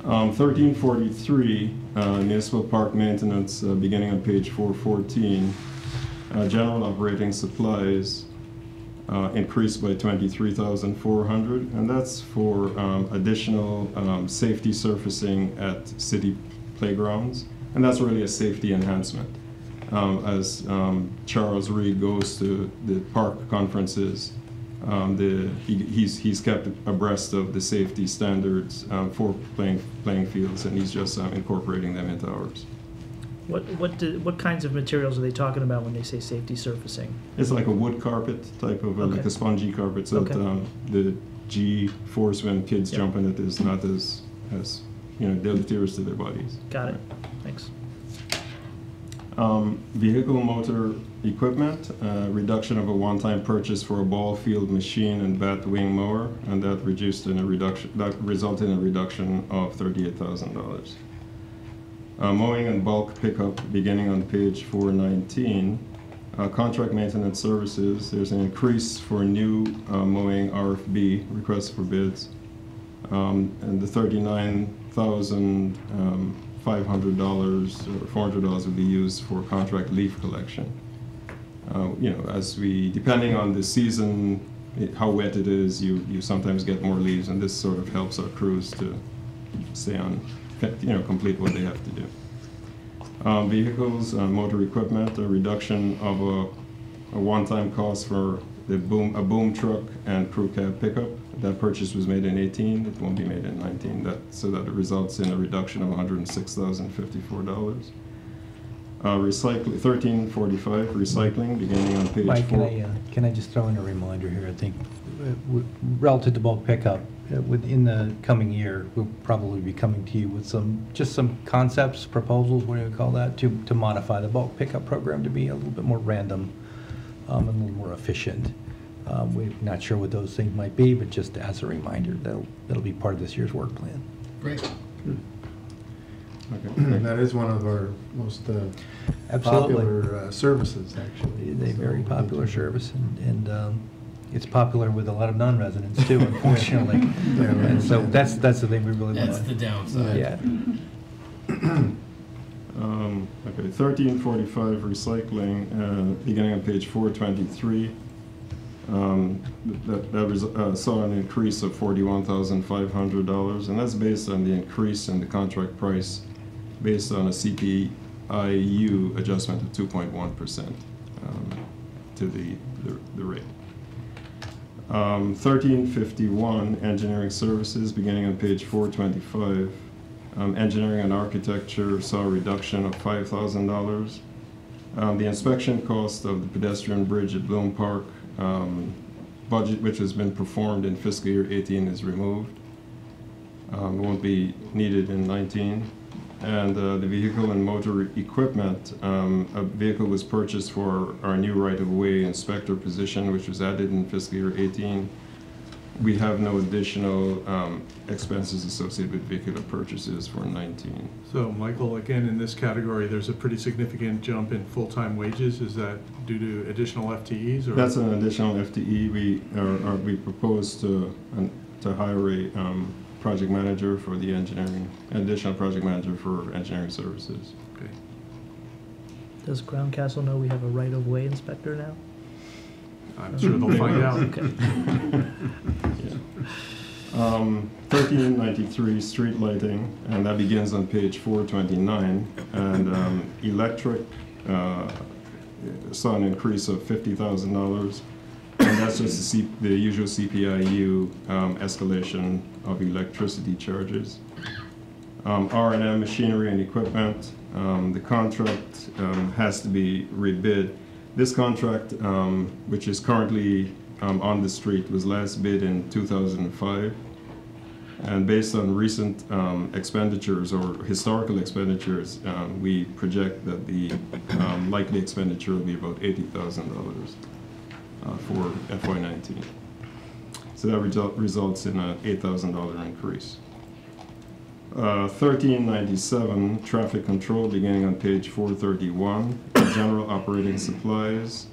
Um, 1343, uh, municipal park maintenance, uh, beginning on page 414. Uh, general operating supplies uh, increased by 23,400, and that's for um, additional um, safety surfacing at city playgrounds, and that's really a safety enhancement. Um, as um, Charles Reed goes to the park conferences, um, the, he, he's, he's kept abreast of the safety standards um, for playing, playing fields, and he's just incorporating them into ours. What, what, do- what kinds of materials are they talking about when they say safety surfacing? It's like a wood carpet type of, uh, like a spongy carpet, so that um, the G force when kids Yep. jump in it is not as, as, you know, deleterious to their bodies. Got it, thanks. Um, vehicle motor equipment, uh, reduction of a one-time purchase for a ball field machine and bat wing mower, and that reduced in a reduction, that resulted in a reduction of thirty-eight thousand dollars. Uh, mowing and bulk pickup, beginning on page four nineteen. Uh, contract maintenance services, there's an increase for new uh, mowing RFB, requests for bids. Um, and the thirty-nine thousand, um, or four hundred dollars would be used for contract leaf collection. Uh, you know, as we, depending on the season, it- how wet it is, you, you sometimes get more leaves, and this sort of helps our crews to stay on, you know, complete what they have to do. Um, vehicles, uh, motor equipment, a reduction of a, a one-time cost for the boom, a boom truck and crew cab pickup. That purchase was made in eighteen, it won't be made in nineteen, that, so that it results in a reduction of hundred and six thousand fifty-four dollars. Uh, recycling, thirteen forty-five, recycling, beginning on page four. Mike, can I, uh, can I just throw in a reminder here? I think uh, relative to bulk pickup, uh, within the coming year, we'll probably be coming to you with some, just some concepts, proposals, what do you call that, to, to modify the bulk pickup program to be a little bit more random um, and a little more efficient. Um, We're not sure what those things might be, but just as a reminder, that'll, that'll be part of this year's work plan. Great. Okay. That is one of our most uh, Absolutely. popular uh, services, actually. They very popular service, and, and um, it's popular with a lot of non-residents too, unfortunately. Yeah, And so that's, that's the thing we really want. That's the downside. Yeah. Um, okay, thirteen forty-five recycling, uh, beginning on page four twenty-three. Um, that, that res- uh, saw an increase of forty-one thousand five hundred dollars, and that's based on the increase in the contract price, based on a CPIU adjustment of two point one percent, um, to the, the, the rate. Um, thirteen fifty-one, engineering services, beginning on page four twenty-five. Um, engineering and architecture saw a reduction of five thousand dollars. Um, the inspection cost of the pedestrian bridge at Bloom Park, um, budget which has been performed in fiscal year eighteen is removed. Um, won't be needed in nineteen. And, uh, the vehicle and motor equipment, um, a vehicle was purchased for our new right-of-way inspector position, which was added in fiscal year eighteen. We have no additional, um, expenses associated with vehicular purchases for nineteen. So, Michael, again, in this category, there's a pretty significant jump in full-time wages. Is that due to additional FTEs or? That's an additional FTE. We, are are- we propose to, to hire a um, project manager for the engineering, additional project manager for engineering services. Okay. Does Crown Castle know we have a right-of-way inspector now? I'm sure they'll find out. Okay. Um, thirteen ninety-three, street lighting, and that begins on page four twenty-nine. And, um, electric, uh, saw an increase of fifty thousand dollars. And that's just the the usual CPIU, um, escalation of electricity charges. Um, R and M machinery and equipment, um, the contract, um, has to be rebid. This contract, um, which is currently, on the street, was last bid in two thousand and five. And based on recent, um, expenditures or historical expenditures, um, we project that the, um, likely expenditure will be about eighty thousand dollars. For FY19. So that result, results in an $8,000 increase. Uh, 1397, traffic control, beginning on page 431, general operating supplies.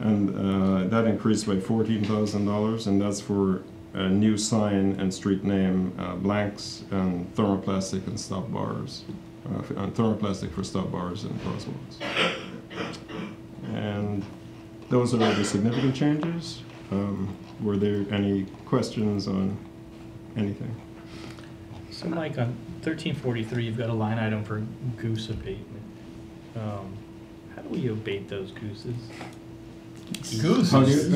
And uh, that increased by $14,000, and that's for a new sign and street name uh, blanks and thermoplastic and stop bars. Uh, and thermoplastic for stop bars and crosswalks. And those are the significant changes. Um, Were there any questions on anything? So Mike, on thirteen forty-three, you've got a line item for goose abatement. Um, How do we abate those gooses? Gooses? How do you-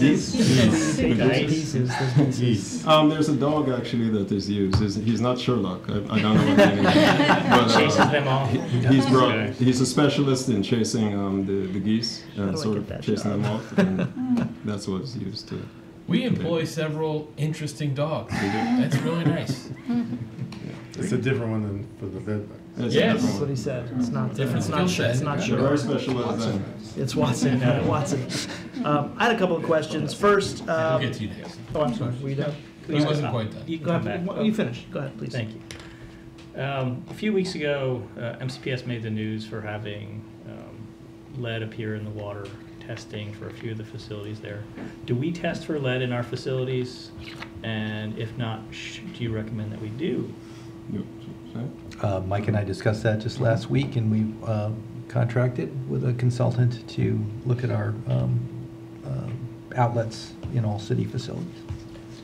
Geese. Geese. Geese. Pieces. Um, there's a dog actually that is used. He's, he's not Sherlock. I, I don't know what name. But, uh, Chases them all. he- He's brought. He's a specialist in chasing um, the, the geese and sort of chasing job? them off. And that's what it's used to. We employ several interesting dogs. That's really nice. It's a different one than for the bed bugs. It's a Yes. That's what he said. It's not, Different it's not, skill it's not sure. Very specialized. then. It's Watson, uh, Watson. Um, I had a couple of questions. First, We'll um, get to you next. oh, I'm sorry, were you done? He wasn't quite done. You can Go ahead, back. You finish. Go ahead, please. Thank you. Um, a few weeks ago, uh, MCPS made the news for having um, lead appear in the water testing for a few of the facilities there. Do we test for lead in our facilities? And if not, sh- do you recommend that we do? You- sorry? Uh, Mike and I discussed that just last week, and we uh, contracted with a consultant to look at our um, um, outlets in all city facilities.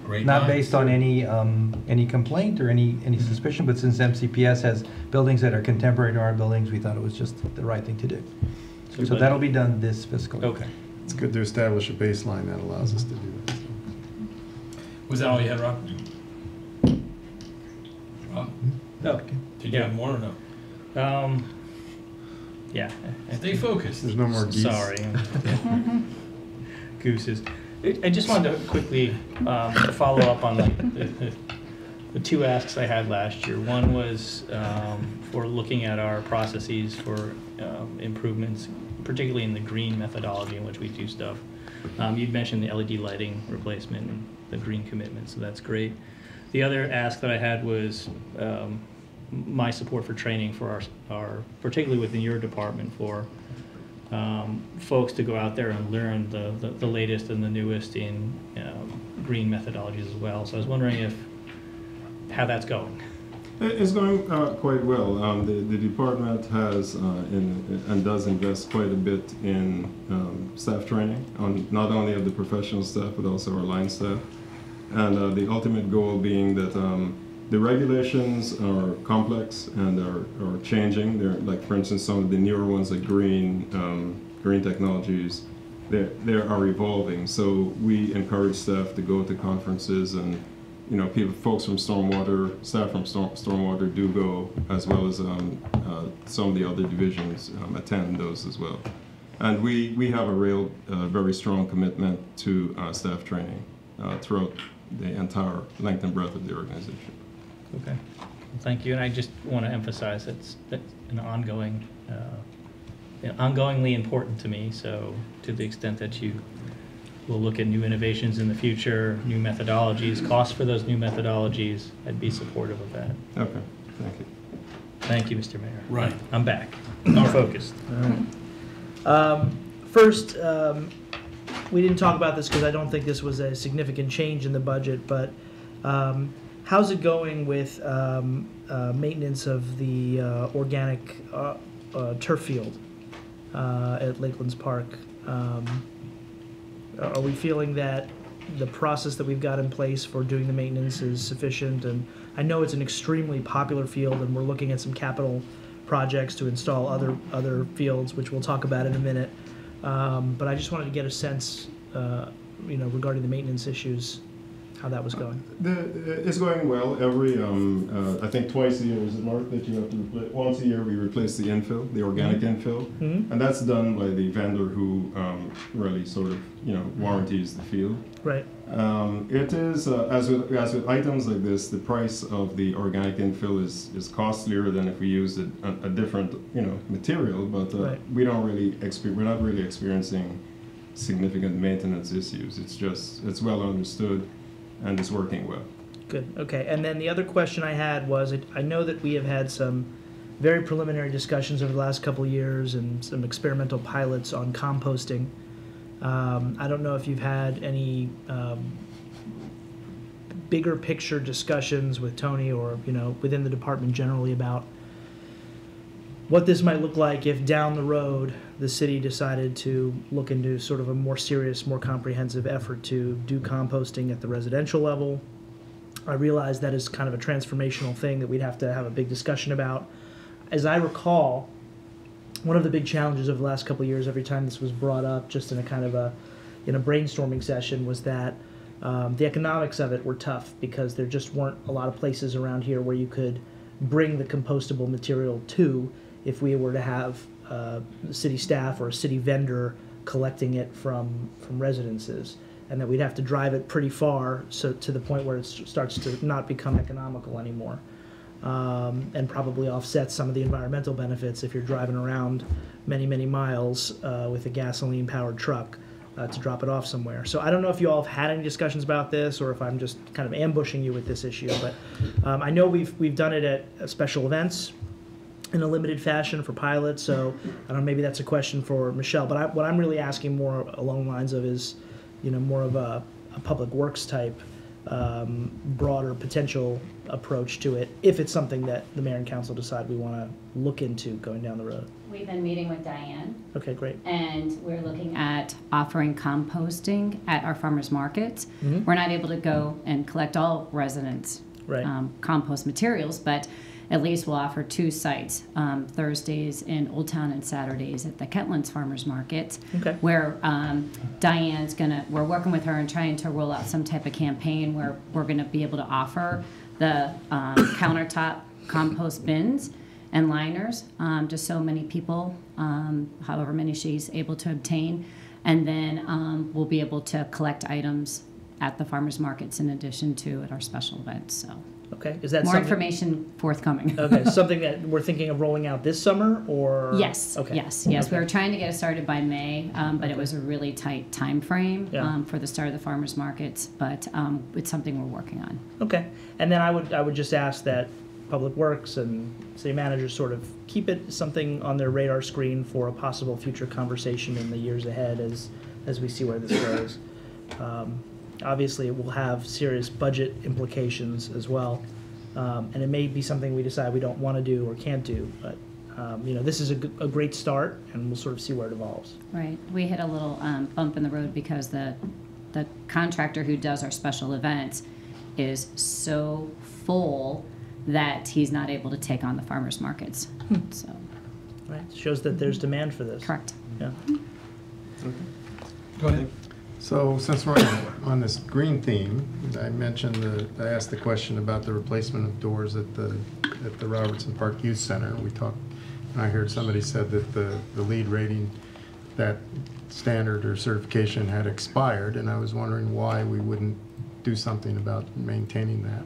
Great Not minds. based on any, um, any complaint or any, any suspicion, but since MCPS has buildings that are contemporary to our buildings, we thought it was just the right thing to do. So So that'll be done this fiscal year. Okay. It's good to establish a baseline that allows us to do that. Was that all you had, Rob? Rob, No. Did you have more or no? Um, yeah. Stay focused. There's no more geese. Sorry. Gooses. I- I just wanted to quickly um, follow up on like the, the- the two asks I had last year. One was um, for looking at our processes for um, improvements, particularly in the green methodology in which we do stuff. Um, You'd mentioned the LED lighting replacement and the green commitment, so that's great. The other ask that I had was um, my support for training for our, our, particularly within your department, for um, folks to go out there and learn the, the, the latest and the newest in um, green methodologies as well. So I was wondering if, how that's going. It's going uh, quite well. Um, The the department has uh, in- and does invest quite a bit in um, staff training, on not only of the professional staff, but also our line staff. And uh, the ultimate goal being that um, the regulations are complex and are are changing. They're, like, for instance, some of the newer ones, like green, um, green technologies, they they are evolving. So we encourage staff to go to conferences and you know, people, folks from stormwater, staff from storm, stormwater do go, as well as um, uh, some of the other divisions um, attend those as well. And we, we have a real, uh, very strong commitment to uh, staff training uh, throughout the entire length and breadth of the organization. Okay. Thank you. And I just want to emphasize that's, that's an ongoing, uh, you know, ongoingly important to me. So to the extent that you will look at new innovations in the future, new methodologies, costs for those new methodologies, I'd be supportive of that. Okay, thank you. Thank you, Mr. Mayor. Right. I'm back. I'm focused. Um, First, um, we didn't talk about this because I don't think this was a significant change in the budget, but um, how's it going with um, uh, maintenance of the uh, organic uh, uh, turf field uh, at Lakelands Park? Um, Are we feeling that the process that we've got in place for doing the maintenance is sufficient? And I know it's an extremely popular field, and we're looking at some capital projects to install other, other fields, which we'll talk about in a minute. Um, But I just wanted to get a sense, you know, regarding the maintenance issues, how that was going. The, it's going well. Every, um, uh, I think twice a year, is it Mark, that you have to replace, once a year we replace the infill, the organic infill. Mhm. And that's done by the vendor who um, really sort of, you know, warranties the field. Right. Um, it is, uh, as with, as with items like this, the price of the organic infill is, is costlier than if we used a, a, a different, you know, material, but uh, Right. we don't really exper- we're not really experiencing significant maintenance issues. It's just, it's well understood and it's working well. Good, okay. And then the other question I had was, I- know that we have had some very preliminary discussions over the last couple years and some experimental pilots on composting. Um, I don't know if you've had any um, bigger picture discussions with Tony or, you know, within the department generally about what this might look like if down the road the city decided to look into sort of a more serious, more comprehensive effort to do composting at the residential level. I realize that is kind of a transformational thing that we'd have to have a big discussion about. As I recall, one of the big challenges of the last couple of years, every time this was brought up, just in a kind of a in a brainstorming session, was that um, the economics of it were tough because there just weren't a lot of places around here where you could bring the compostable material to if we were to have city staff or a city vendor collecting it from from residences. And that we'd have to drive it pretty far so to the point where it starts to not become economical anymore. Um, and probably offset some of the environmental benefits if you're driving around many many miles uh, with a gasoline powered truck uh, to drop it off somewhere. So i don't know if you all have had any discussions about this or if i'm just kind of ambushing you with this issue but um, i know we've we've done it at special events in a limited fashion for pilots. So I don't know, maybe that's a question for Michelle. But I, what I'm really asking more along the lines of is, you know, more of a, a public works type, um, broader potential approach to it. If it's something that the mayor and council decide we want to look into going down the road. We've been meeting with Diane. Okay, great. And we're looking at offering composting at our farmers markets. Mhm. We're not able to go and collect all residents' Right. um, compost materials, but at least we'll offer two sites, um, Thursdays in Old Town and Saturdays at the Kentlands Farmers Market. Okay. Where um, Diane's gonna, we're working with her and trying to roll out some type of campaign where we're gonna be able to offer the um, countertop compost bins and liners, um, just so many people, um, however many she's able to obtain. And then um, we'll be able to collect items at the farmers markets in addition to at our special events, so. Okay, is that More something- information forthcoming. okay, something that we're thinking of rolling out this summer or? Yes, Okay. yes, yes. We Okay. were trying to get it started by May, um, but it was a really tight time frame Yeah. um, for the start of the farmers markets. But um, it's something we're working on. Okay, and then I would, I would just ask that Public Works and city managers sort of keep it something on their radar screen for a possible future conversation in the years ahead as, as we see where this goes. Um, Obviously, it will have serious budget implications as well, um, and it may be something we decide we don't want to do or can't do, but, um, you know, this is a, g- a great start, and we'll sort of see where it evolves. Right. We hit a little um, bump in the road because the the contractor who does our special events is so full that he's not able to take on the farmers markets. so Right, shows that there's demand for this. Correct. Yeah. Go ahead. So since we're on- this green theme, I mentioned, the I asked the question about the replacement of doors at the, at the Robertson Park Youth Center. We talked, and I heard somebody said that the, the LEED rating, that standard or certification had expired, and I was wondering why we wouldn't do something about maintaining that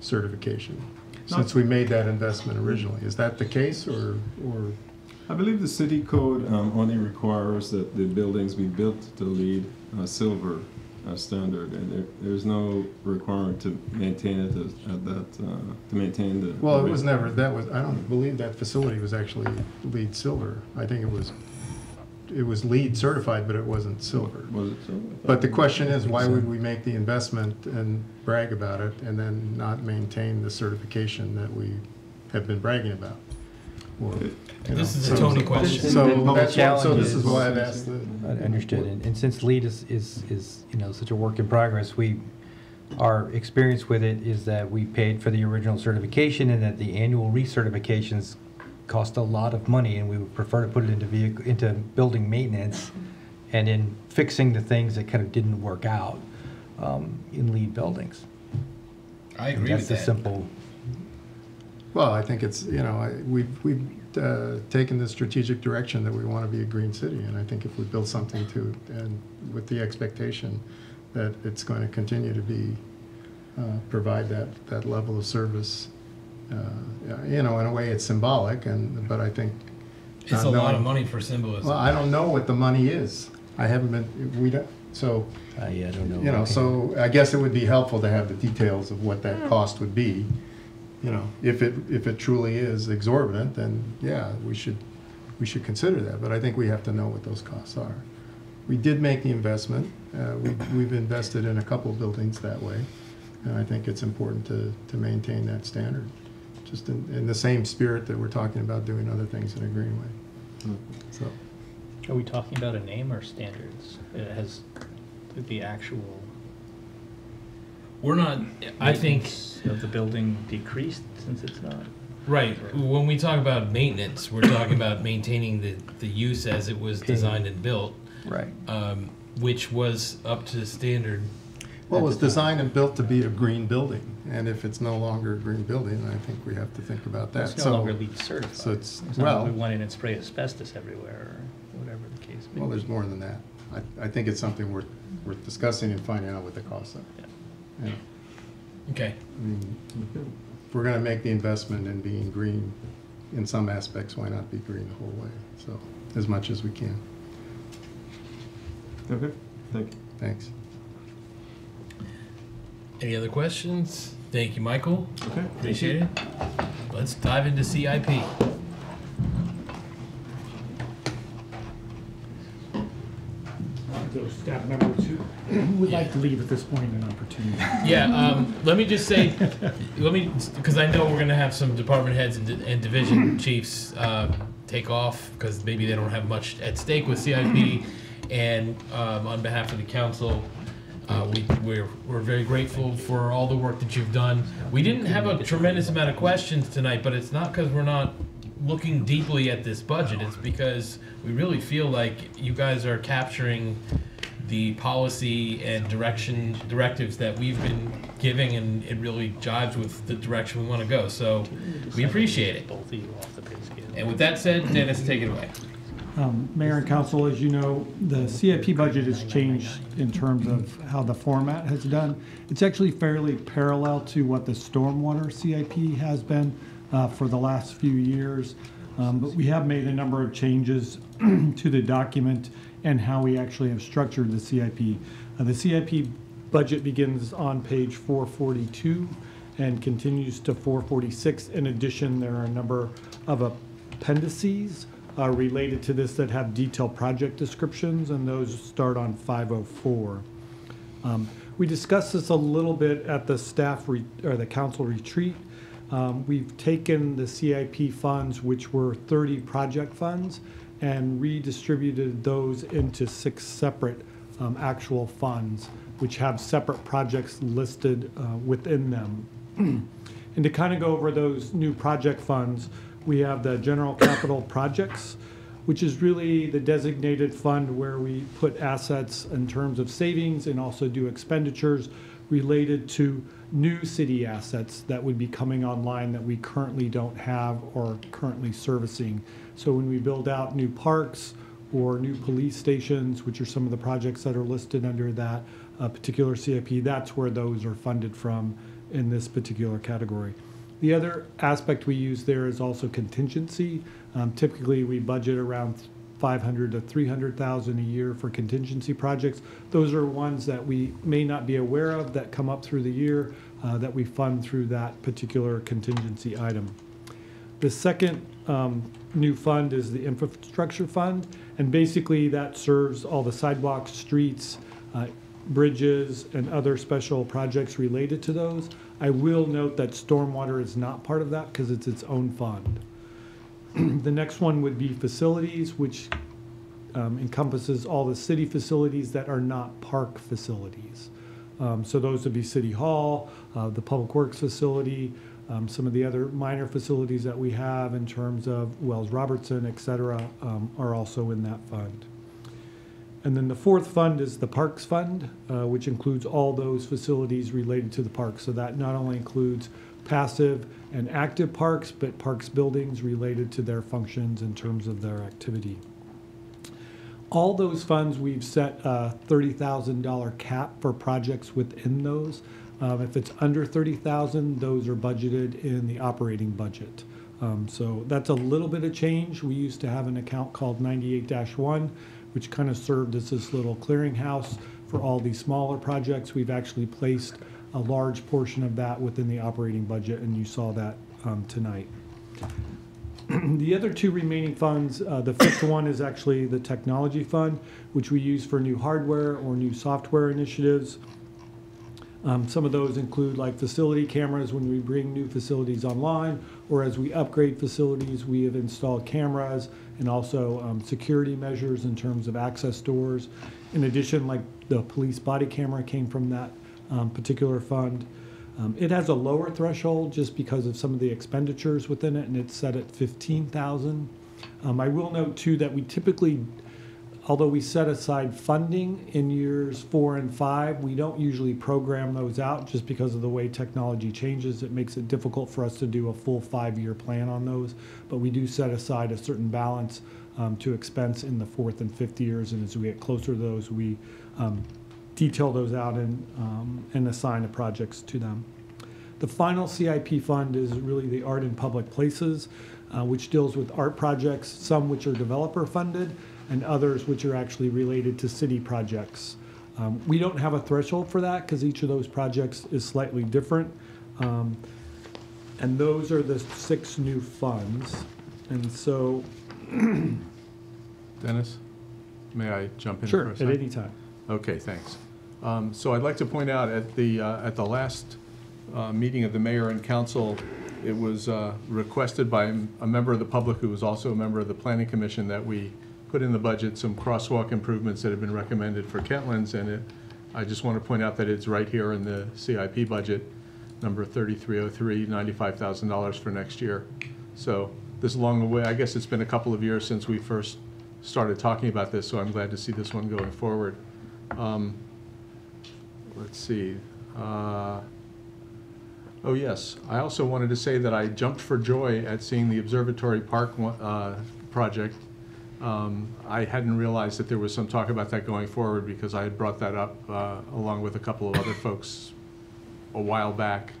certification, since we made that investment originally. Is that the case, or, or? I believe the city code um, only requires that the buildings be built to LEED uh, silver uh, standard, and there, there's no requirement to maintain it as, at that, uh, to maintain the. Well, it was never, that was, I don't believe that facility was actually LEED silver. I think it was, it was LEED certified, but it wasn't silver. Was it silver? But the question is, why would we make the investment and brag about it and then not maintain the certification that we have been bragging about? Or, you know, This is a so- Tony question. So The that's, why- so this is why I've asked the. I Understood, and, and since LEED is, is, is, you know, such a work in progress, we, our experience with it is that we paid for the original certification and that the annual recertifications cost a lot of money, and we would prefer to put it into vehicle, into building maintenance and in fixing the things that kind of didn't work out, um, in LEED buildings. I agree That's with the that. simple, Well, I think it's, you know, I- we've, we've uh, taken the strategic direction that we want to be a green city, and I think if we build something to, and with the expectation that it's going to continue to be, uh, provide that, that level of service, uh, you know, in a way it's symbolic, and, but I think. It's not a lot of money for symbolism. Well, I don't know what the money is. I haven't been, we don't, so. I, I don't know. You know, so I guess it would be helpful to have the details of what that cost would be. You know, if it, if it truly is exorbitant, then yeah, we should, we should consider that, but I think we have to know what those costs are. We did make the investment, uh, we, we've invested in a couple buildings that way, and I think it's important to, to maintain that standard. Just in, in the same spirit that we're talking about doing other things in a greenway. So, Are we talking about a name or standards? It has the actual. We're not, I think. Of the building decreased since it's not. Right. When we talk about maintenance, we're talking about maintaining the, the use as it was designed and built. Right. Um, which was up to standard. well, it was designed and built to be a green building, and if it's no longer a green building, I think we have to think about that. It's no So- longer LEED certified. So it's, It's not like well. we went in and sprayed asbestos everywhere or whatever the case may be. Well, there's more than that. I, I think it's something worth, worth discussing and finding out what the costs are. Yeah. Okay. I mean, If we're gonna make the investment in being green in some aspects, why not be green the whole way? So, as much as we can. Okay, thank you. Thanks. Any other questions? Thank you, Michael. Okay. Appreciate it. Let's dive into CIP. Those staff members who would like to leave at this point an opportunity. Yeah, um, let me just say, let me, because I know we're gonna have some department heads and, and division chiefs, uh, take off, because maybe they don't have much at stake with CIP. And, um, on behalf of the council, uh, we, we're, we're very grateful for all the work that you've done. We didn't have a tremendous amount of questions tonight, but it's not because we're not looking deeply at this budget. It's because we really feel like you guys are capturing the policy and direction, directives that we've been giving, and it really jives with the direction we want to go. So we appreciate it. Both of you off the pay scale. And with that said, Dennis, take it away. Um, Mayor and council, as you know, the CIP budget has changed in terms of how the format has done. It's actually fairly parallel to what the stormwater CIP has been uh, for the last few years. Um, But we have made a number of changes to the document and how we actually have structured the CIP. Uh, The CIP budget begins on page 442 and continues to 446. In addition, there are a number of appendices uh, related to this that have detailed project descriptions, and those start on 504. Um, We discussed this a little bit at the staff, or the council retreat. Um, We've taken the CIP funds, which were 30 project funds, and redistributed those into six separate um, actual funds, which have separate projects listed uh, within them. And to kind of go over those new project funds, we have the general capital projects, which is really the designated fund where we put assets in terms of savings and also do expenditures related to new city assets that would be coming online that we currently don't have or currently servicing. So when we build out new parks or new police stations, which are some of the projects that are listed under that uh, particular CIP, that's where those are funded from in this particular category. The other aspect we use there is also contingency. Um, Typically, we budget around 500 to 300,000 a year for contingency projects. Those are ones that we may not be aware of that come up through the year uh, that we fund through that particular contingency item. The second um, new fund is the infrastructure fund, and basically that serves all the sidewalks, streets, uh, bridges, and other special projects related to those. I will note that stormwater is not part of that because it's its own fund. The next one would be facilities, which um, encompasses all the city facilities that are not park facilities. Um, So those would be City Hall, uh, the Public Works Facility, um, some of the other minor facilities that we have in terms of Wells Robertson, et cetera, um, are also in that fund. And then the fourth fund is the Parks Fund, uh, which includes all those facilities related to the parks. So that not only includes passive and active parks, but parks buildings related to their functions in terms of their activity. All those funds, we've set a $30,000 cap for projects within those. Um, If it's under 30,000, those are budgeted in the operating budget. Um, So that's a little bit of change. We used to have an account called 98-1, which kind of served as this little clearinghouse for all these smaller projects. We've actually placed a large portion of that within the operating budget, and you saw that um, tonight. The other two remaining funds, uh, the fifth one is actually the technology fund, which we use for new hardware or new software initiatives. Um, Some of those include like facility cameras when we bring new facilities online, or as we upgrade facilities, we have installed cameras and also um, security measures in terms of access doors. In addition, like the police body camera came from that um, particular fund. Um, It has a lower threshold just because of some of the expenditures within it, and it's set at 15,000. Um, I will note too that we typically although we set aside funding in years four and five, we don't usually program those out just because of the way technology changes. It makes it difficult for us to do a full five-year plan on those. But we do set aside a certain balance um, to expense in the fourth and fifth years. And as we get closer to those, we um, detail those out and, um, and assign the projects to them. The final CIP fund is really the Art in Public Places, uh, which deals with art projects, some which are developer funded and others which are actually related to city projects. Um, we don't have a threshold for that because each of those projects is slightly different. Um, and those are the six new funds. And so, Dennis, may I jump in Sure, at any time. Okay, thanks. Um, So I'd like to point out at the, uh, at the last uh, meeting of the mayor and council, it was uh, requested by a member of the public who was also a member of the planning commission that we put in the budget some crosswalk improvements that have been recommended for Kentlands, and it, I just want to point out that it's right here in the CIP budget, number 3303, $95,000 for next year. So this along the way, I guess it's been a couple of years since we first started talking about this, so I'm glad to see this one going forward. Um, Let's see. uh, Oh, yes. I also wanted to say that I jumped for joy at seeing the Observatory Park uh, project. Um, I hadn't realized that there was some talk about that going forward because I had brought that up uh, along with a couple of other folks a while back.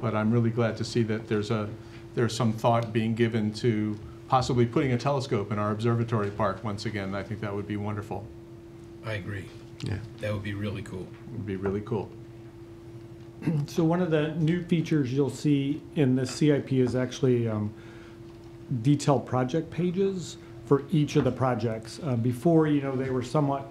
But I'm really glad to see that there's a, there's some thought being given to possibly putting a telescope in our observatory park once again. I think that would be wonderful. I agree. Yeah. That would be really cool. Would be really cool. So one of the new features you'll see in the CIP is actually um, detailed project pages for each of the projects. Uh, Before, you know, they were somewhat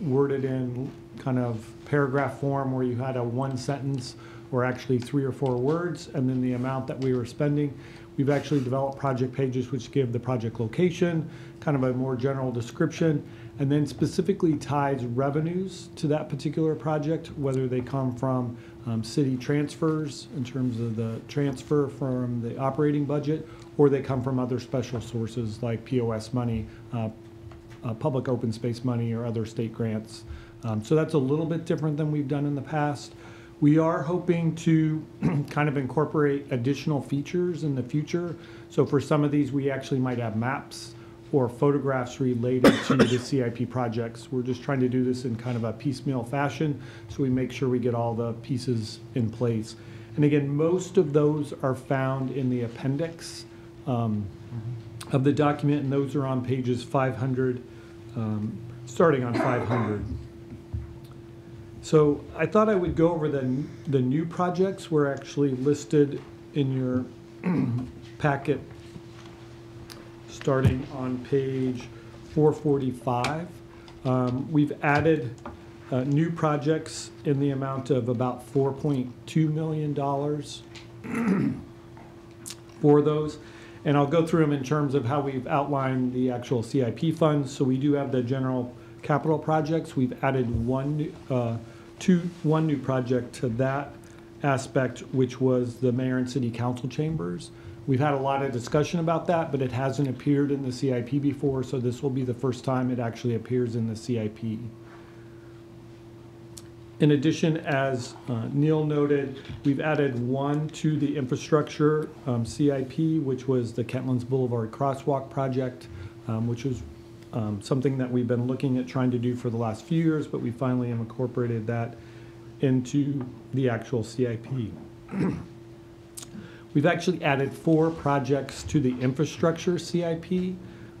worded in kind of paragraph form where you had a one sentence or actually three or four words and then the amount that we were spending. We've actually developed project pages which give the project location, kind of a more general description, and then specifically ties revenues to that particular project, whether they come from um, city transfers in terms of the transfer from the operating budget, or they come from other special sources like POS money, uh, uh, public open space money, or other state grants. Um, so that's a little bit different than we've done in the past. We are hoping to kind of incorporate additional features in the future. So for some of these, we actually might have maps or photographs related to the CIP projects. We're just trying to do this in kind of a piecemeal fashion, so we make sure we get all the pieces in place. And again, most of those are found in the appendix um, of the document, and those are on pages 500, um, starting on 500. So I thought I would go over the, the new projects were actually listed in your packet, starting on page 445. Um, We've added uh, new projects in the amount of about $4.2 million for those. And I'll go through them in terms of how we've outlined the actual CIP funds. So we do have the general capital projects. We've added one, uh, two, one new project to that aspect, which was the mayor and city council chambers. We've had a lot of discussion about that, but it hasn't appeared in the CIP before, so this will be the first time it actually appears in the CIP. In addition, as uh, Neil noted, we've added one to the infrastructure um, CIP, which was the Kentlands Boulevard Crosswalk Project, um, which was um, something that we've been looking at trying to do for the last few years, but we finally have incorporated that into the actual CIP. We've actually added four projects to the infrastructure CIP.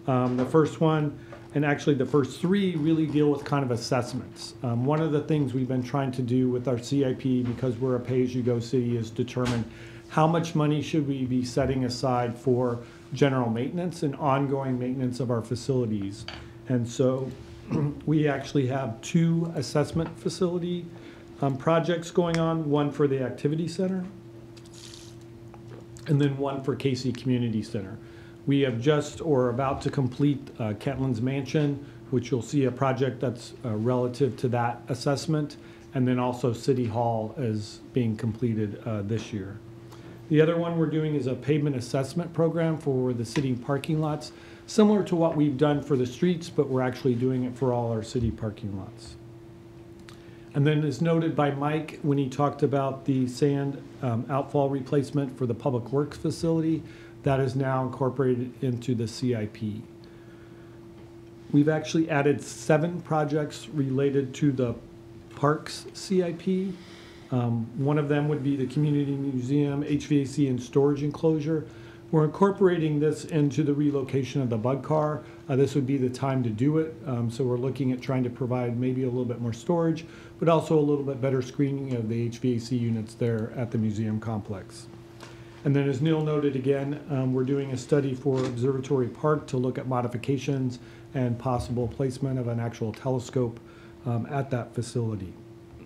Um, The first one And actually, the first three really deal with kind of assessments. Um, one of the things we've been trying to do with our CIP, because we're a pay-as-you-go city, is determine how much money should we be setting aside for general maintenance and ongoing maintenance of our facilities. And so we actually have two assessment facility um, projects going on, one for the activity center and then one for Casey Community Center. We have just or about to complete uh, Kentlands Mansion, which you'll see a project that's uh, relative to that assessment, and then also City Hall is being completed uh, this year. The other one we're doing is a pavement assessment program for the city parking lots, similar to what we've done for the streets, but we're actually doing it for all our city parking lots. And then as noted by Mike, when he talked about the sand um, outfall replacement for the Public Works facility, that is now incorporated into the CIP. We've actually added seven projects related to the Parks CIP. Um, One of them would be the Community Museum HVAC and storage enclosure. We're incorporating this into the relocation of the bug car. Uh, This would be the time to do it. Um, So we're looking at trying to provide maybe a little bit more storage, but also a little bit better screening of the HVAC units there at the museum complex. And then as Neil noted again, um, we're doing a study for Observatory Park to look at modifications and possible placement of an actual telescope um, at that facility.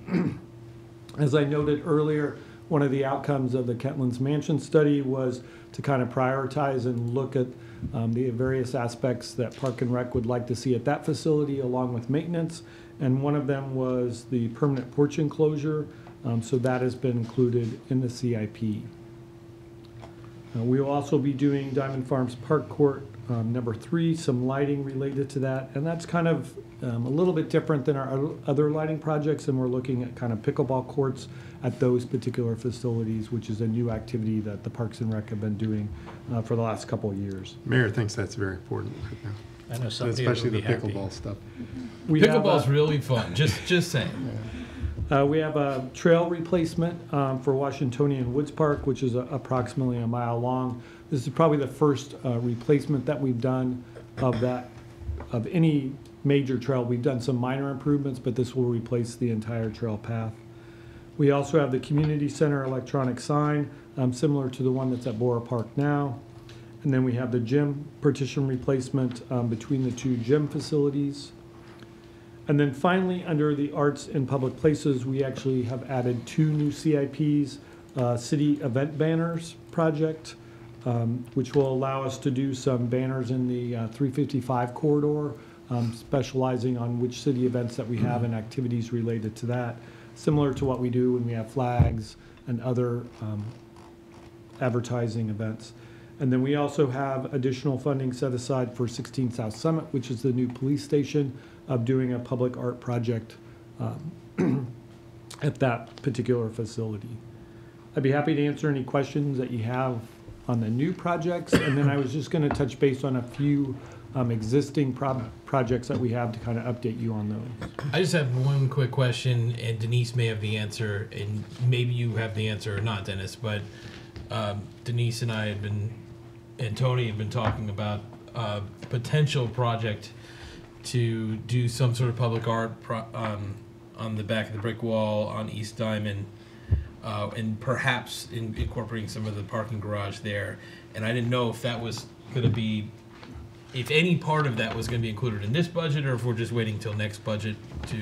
As I noted earlier, one of the outcomes of the Kentlands Mansion study was to kind of prioritize and look at um, the various aspects that Park and Rec would like to see at that facility along with maintenance. And one of them was the permanent porch enclosure, um, so that has been included in the CIP. Uh, We will also be doing Diamond Farms Park Court um, number three, some lighting related to that. And that's kind of um, a little bit different than our other- lighting projects, and we're looking at kind of pickleball courts at those particular facilities, which is a new activity that the Parks and Rec have been doing uh, for the last couple of years. Mayor thinks that's very important right now. I know somebody Especially the be happy. pickleball stuff. We have, Pickleball's uh, really fun. Just just saying. Uh, we have a trail replacement um, for Washingtonian Woods Park, which is a- approximately a mile long. This is probably the first uh, replacement that we've done of that, of any major trail. We've done some minor improvements, but this will replace the entire trail path. We also have the community center electronic sign, um, similar to the one that's at Bohrer Park now. And then we have the gym partition replacement um, between the two gym facilities. And then finally, under the arts and public places, we actually have added two new CIPs, uh, city event banners project, um, which will allow us to do some banners in the uh, 355 corridor, um, specializing on which city events that we have and activities related to that, similar to what we do when we have flags and other um, advertising events. And then we also have additional funding set aside for 16 South Summit, which is the new police station, of doing a public art project um, at that particular facility. I'd be happy to answer any questions that you have on the new projects, and then I was just going to touch base on a few um, existing projects that we have to kind of update you on those. I just have one quick question, and Denise may have the answer, and maybe you have the answer or not, Dennis. But um, Denise and I have been, and Tony have been talking about a potential project to do some sort of public art pro- um, on the back of the brick wall on East Diamond, uh, and perhaps in, incorporating some of the parking garage there. And I didn't know if that was going to be if any part of that was going to be included in this budget, or if we're just waiting till next budget to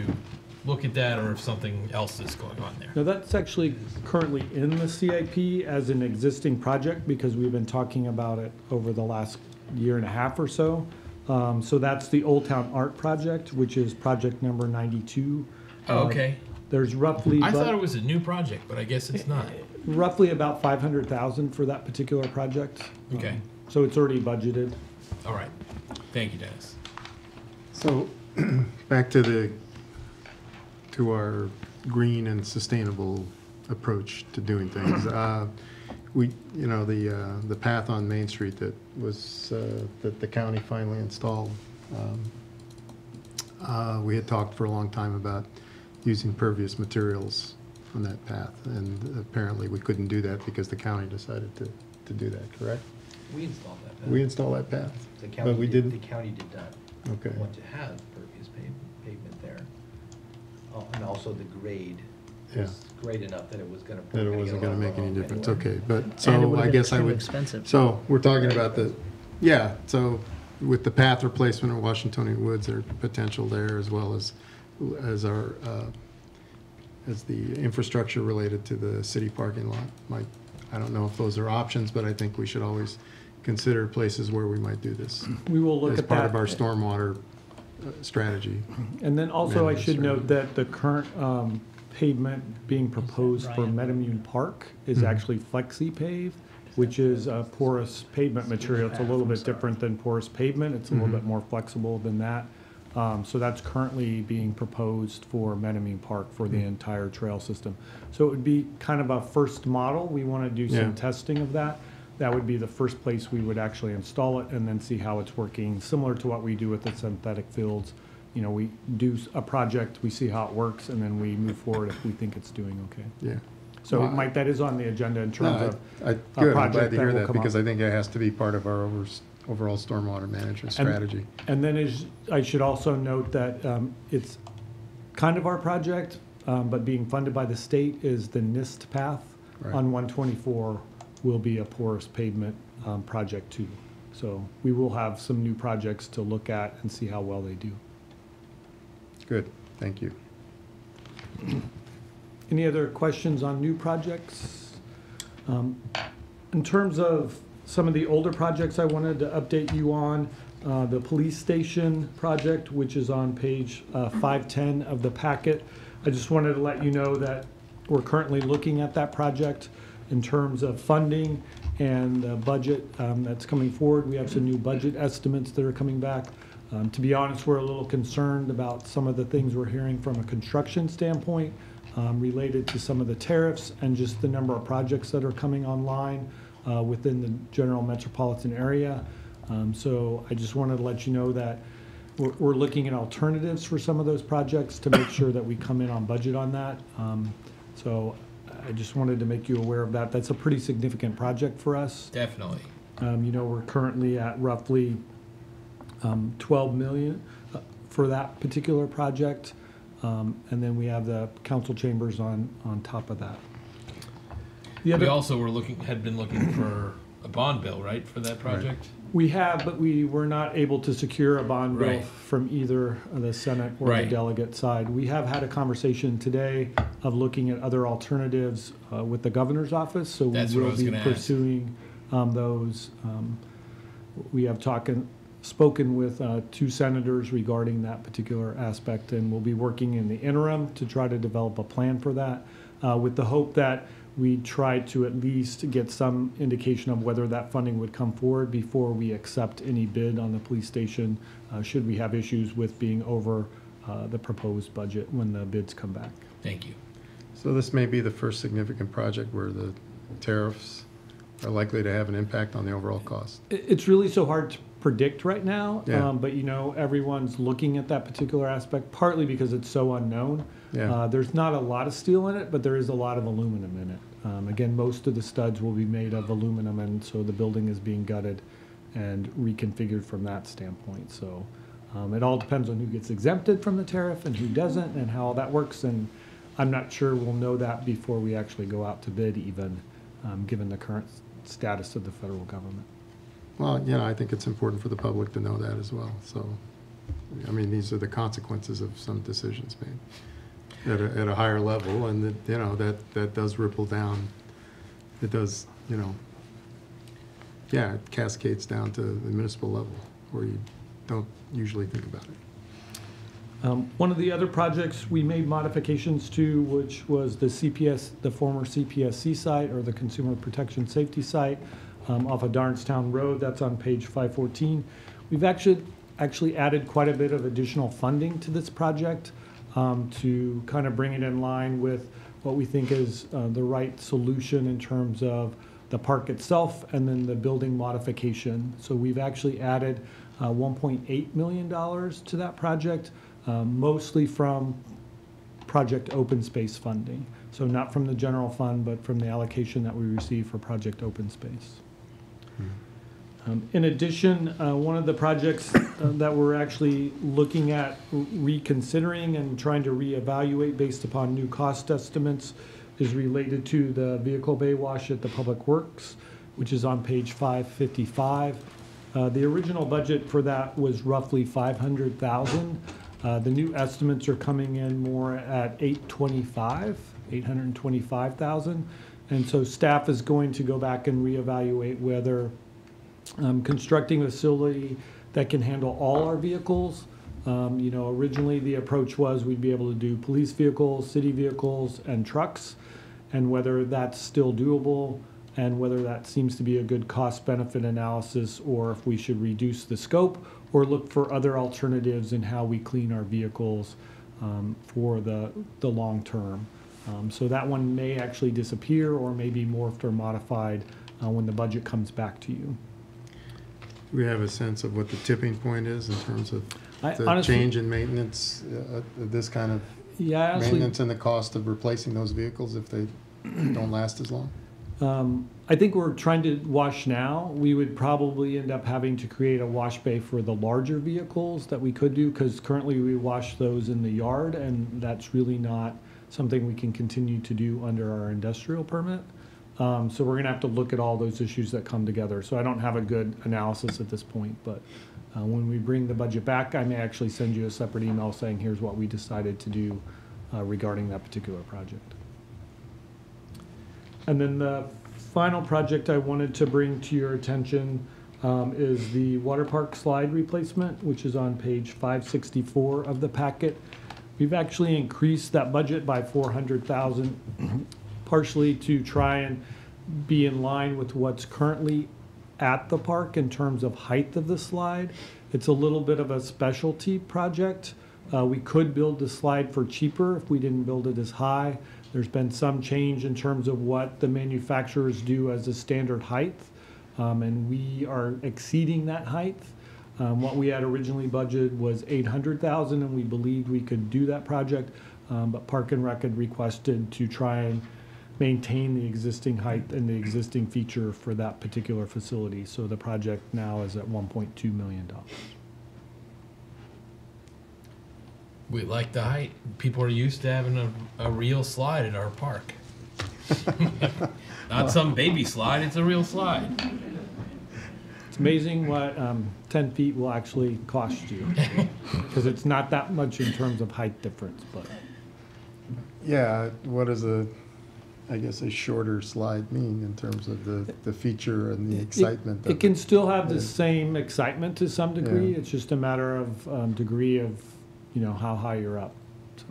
look at that, or if something else is going on there. Now, that's actually currently in the CIP as an existing project because we've been talking about it over the last year and a half or so. Um, so that's the Old Town Art Project, which is project number 92. Oh, Uh, okay. There's roughly. I bu- thought it was a new project, but I guess it's not. Roughly about 500,000 for that particular project. Okay. Um, So it's already budgeted. All right. Thank you, Dennis. So, back to the, to our green and sustainable approach to doing things. Uh, We, you know, the, uh, the path on Main Street that was, uh, that the county finally installed, um, uh, we had talked for a long time about using pervious materials on that path, and apparently we couldn't do that because the county decided to, to do that, correct? We installed that path. We installed that path, The county but county we did, didn't. the county did not. Okay. want to have pervious pave- pavement there. Oh, And also the grade Yeah. was great enough that it was gonna. That it get wasn't a gonna lot make any wrong difference, anyway. okay, but, And it so would've I been guess I too would. expensive. So, we're talking about the, yeah, so with the path replacement in Washingtonian Woods, there's potential there as well as, as our, uh, as the infrastructure related to the city parking lot. Might, I don't know if those are options, but I think we should always consider places where we might do this. We will look As at part of our stormwater uh, strategy. And then also, I Management should note that the current um, pavement being proposed for Metamune Park is Mhm. actually flexi-pave, which is a porous pavement material. It's a little bit different than porous pavement. It's a little Mhm. bit more flexible than that. Um, So that's currently being proposed for Metamune Park for the Mhm. entire trail system. So it would be kind of a first model. We want to do Yeah. some testing of that. That would be the first place we would actually install it and then see how it's working, similar to what we do with the synthetic fields. You know, we do a project, we see how it works, and then we move forward if we think it's doing okay. Yeah. So Well, I- Mike, that is on the agenda in terms No, of I- I- a Good, I'm project glad to hear will that, come because up. I think it has to be part of our over- overall stormwater management And- strategy. And then is, I should also note that um, it's kind of our project, um, but being funded by the state is the NIST path Right. on 124 will be a porous pavement um, project too. So we will have some new projects to look at and see how well they do. Good, thank you. Any other questions on new projects? Um, In terms of some of the older projects I wanted to update you on, uh, the police station project, which is on page uh, 510 of the packet. I just wanted to let you know that we're currently looking at that project in terms of funding and the budget um, that's coming forward. We have some new budget estimates that are coming back. Um, To be honest, we're a little concerned about some of the things we're hearing from a construction standpoint um, related to some of the tariffs and just the number of projects that are coming online uh, within the general metropolitan area. Um, So I just wanted to let you know that we're, we're looking at alternatives for some of those projects to make sure that we come in on budget on that. Um, So I just wanted to make you aware of that. That's a pretty significant project for us. Definitely. Um, You know, we're currently at roughly um, 12 million uh, for that particular project. Um, And then we have the council chambers on, on top of that. The We other- also were looking, had been looking for a bond bill, right, for that project? We have, but we were not able to secure a bond bill Right. from either the Senate or the delegate side. We have had a conversation today of looking at other alternatives uh, with the governor's office, so we That's I will be pursuing um, those. Um, We have talking, spoken with uh, two senators regarding that particular aspect, and we'll be working in the interim to try to develop a plan for that, uh, with the hope that we try to at least get some indication of whether that funding would come forward before we accept any bid on the police station, uh, should we have issues with being over uh, the proposed budget when the bids come back. Thank you. So this may be the first significant project where the tariffs are likely to have an impact on the overall cost. It's really so hard to predict right now, Yeah. um, but you know, everyone's looking at that particular aspect, partly because it's so unknown. Yeah. Uh, there's not a lot of steel in it, but there is a lot of aluminum in it. Um, again, most of the studs will be made of aluminum, and so the building is being gutted and reconfigured from that standpoint. So um, it all depends on who gets exempted from the tariff and who doesn't, and how all that works. And I'm not sure we'll know that before we actually go out to bid, even um, given the current status of the federal government. Well, you know, I think it's important for the public to know that as well, so, I mean, these are the consequences of some decisions made at a, at a higher level, and that, you know, that, that does ripple down. It does, you know, yeah, it cascades down to the municipal level, where you don't usually think about it. Um, One of the other projects we made modifications to, which was the CPS, the former CPSC site, or the Consumer Protection Safety Site, um, off of Darnestown Road, that's on page 514. We've actually, actually added quite a bit of additional funding to this project um, to kind of bring it in line with what we think is uh, the right solution in terms of the park itself and then the building modification. So we've actually added uh, $1.8 million to that project, uh, mostly from project open space funding. So not from the general fund, but from the allocation that we receive for project open space. Um, In addition, uh, one of the projects uh, that we're actually looking at reconsidering and trying to reevaluate based upon new cost estimates is related to the vehicle bay wash at the Public Works, which is on page 555. Uh, The original budget for that was roughly 500,000. Uh, The new estimates are coming in more at 825, 825,000. And so staff is going to go back and reevaluate whether um, constructing a facility that can handle all our vehicles. Um, you know, originally the approach was we'd be able to do police vehicles, city vehicles, and trucks, and whether that's still doable and whether that seems to be a good cost benefit analysis or if we should reduce the scope or look for other alternatives in how we clean our vehicles um, for the, the long term. Um, so that one may actually disappear or may be morphed or modified uh, when the budget comes back to you. Do we have a sense of what the tipping point is in terms of I the honestly- change in maintenance, uh, uh, this kind of Yeah, honestly- maintenance and the cost of replacing those vehicles if they don't last as long? Um, I think we're trying to wash now. We would probably end up having to create a wash bay for the larger vehicles that we could do, because currently we wash those in the yard, and that's really not something we can continue to do under our industrial permit. Um, so we're gonna have to look at all those issues that come together. So I don't have a good analysis at this point, but, uh, when we bring the budget back, I may actually send you a separate email saying, here's what we decided to do, uh, regarding that particular project. And then the final project I wanted to bring to your attention um, is the water park slide replacement, which is on page 564 of the packet. We've actually increased that budget by 400,000, partially to try and be in line with what's currently at the park in terms of height of the slide. It's a little bit of a specialty project. Uh, we could build the slide for cheaper if we didn't build it as high. There's been some change in terms of what the manufacturers do as a standard height, um, and we are exceeding that height. Um, what we had originally budgeted was eight hundred thousand, and we believed we could do that project. Um, but Park and Rec had requested to try and maintain the existing height and the existing feature for that particular facility. So the project now is at one point two million dollars. We like the height. People are used to having a, a real slide at our park. Not some baby slide, it's a real slide. It's amazing what um, 10 feet will actually cost you, because it's not that much in terms of height difference, but. Yeah, what is does a, I guess, a shorter slide mean in terms of the, the feature and the excitement? It of can still have the Yeah. same excitement to some degree, Yeah. it's just a matter of um, degree of, you know, how high you're up, so.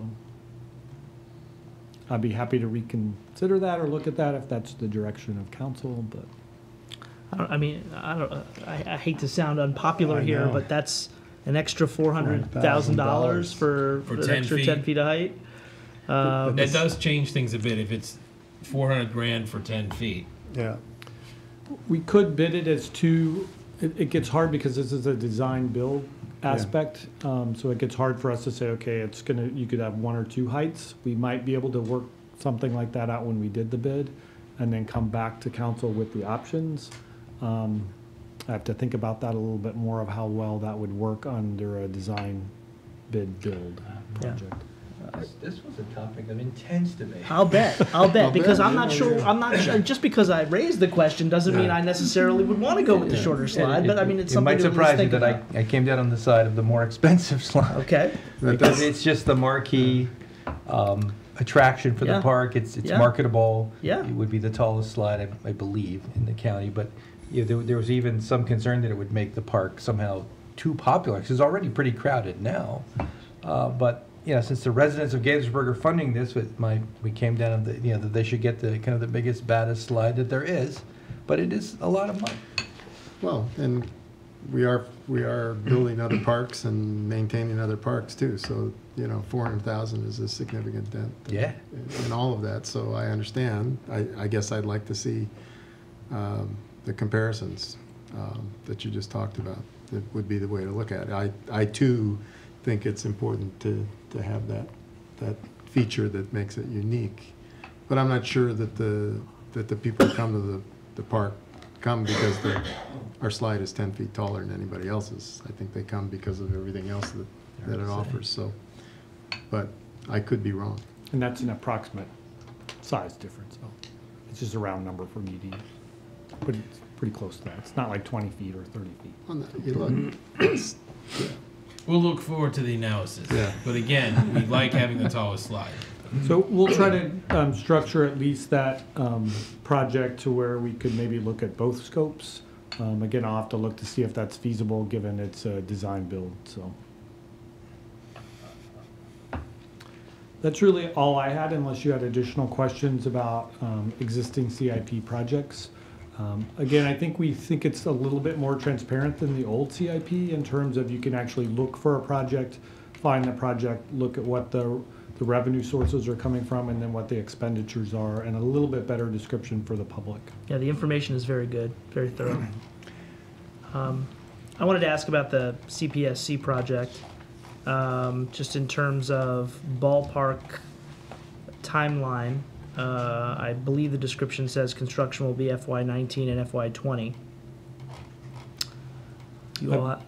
I'd be happy to reconsider that or look at that if that's the direction of council, but. I, don't, I mean, I don't. I, I hate to sound unpopular I here, know. but that's an extra four hundred thousand dollars for, For an 10 extra feet. ten feet of height. Um, That does change things a bit if it's four hundred grand for ten feet. Yeah. We could bid it as two, it, it gets hard because this is a design build Yeah. aspect. Um, so it gets hard for us to say, okay, it's gonna, you could have one or two heights. We might be able to work something like that out when we did the bid and then come back to council with the options. Um, I have to think about that a little bit more of how well that would work under a design bid build project. This, this was a topic of intense debate. I'll bet. I'll bet I'll because bet, I'm not yeah, sure. yeah. I'm not sure. Just because I raised the question doesn't mean I necessarily would want to go with the shorter slide. But I mean, it's it something might to surprise you that. I, I came down on the side of the more expensive slide. Okay. because it's just the marquee um, attraction for Yeah. the park. It's it's Yeah. marketable. Yeah. It would be the tallest slide, I, I believe, in the county. But you know, there, there was even some concern that it would make the park somehow too popular because it's already pretty crowded now. Uh, but you know, since the residents of Gaithersburg are funding this, with my we came down to the, you know that they should get the kind of the biggest, baddest slide that there is. But it is a lot of money. Well, and we are, we are building other parks and maintaining other parks too, so, you know, four hundred thousand is a significant dent. Yeah. In all of that, so I understand. I, I guess I'd like to see, um, the comparisons, um, that you just talked about. That would be the way to look at it. I, I too think it's important to, to have that, that feature that makes it unique. But I'm not sure that the, that the people who come to the, the park come because the, our slide is ten feet taller than anybody else's. I think they come because of everything else that, that it offers, so. But I could be wrong. And that's an approximate size difference, so it's just a round number for median. But it's pretty close to that. It's not like 20 feet or 30 feet. On the- you look, it's- We'll look forward to the analysis. Yeah. But again, we like having the tallest slide. So we'll try to um, structure at least that um, project to where we could maybe look at both scopes. Um, Again, I'll have to look to see if that's feasible, given it's a design build, so. That's really all I had, unless you had additional questions about um, existing CIP projects. Um, Again, I think we think it's a little bit more transparent than the old CIP in terms of you can actually look for a project, find the project, look at what the, the revenue sources are coming from, and then what the expenditures are, and a little bit better description for the public. Yeah, the information is very good, very thorough. Um, I wanted to ask about the CPSC project, um, just in terms of ballpark timeline. Uh, I believe the description says construction will be FY nineteen and FY twenty. You all, ha-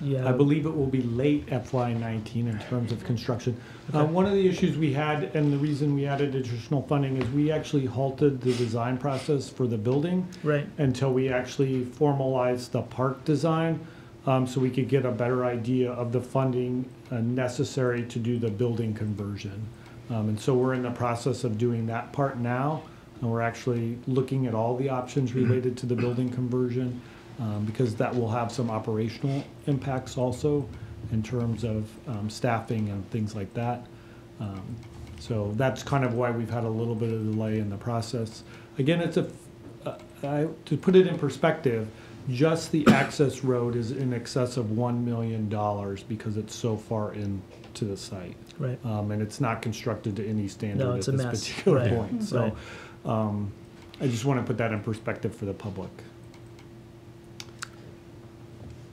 you I have- believe it will be late FY nineteen in terms of construction. Uh, one of the issues we had, and the reason we added additional funding, is we actually halted the design process for the building. Right. Until we actually formalized the park design, um, so we could get a better idea of the funding uh, necessary to do the building conversion. Um, and so we're in the process of doing that part now, and we're actually looking at all the options related to the building conversion, um, because that will have some operational impacts also in terms of um, staffing and things like that. Um, So that's kind of why we've had a little bit of delay in the process. Again, it's a, uh, I- to put it in perspective, just the access road is in excess of $1 million because it's so far into the site. Right. Um, And it's not constructed to any standard No, at a this mess. particular Right. point. So Right. um, I just want to put that in perspective for the public.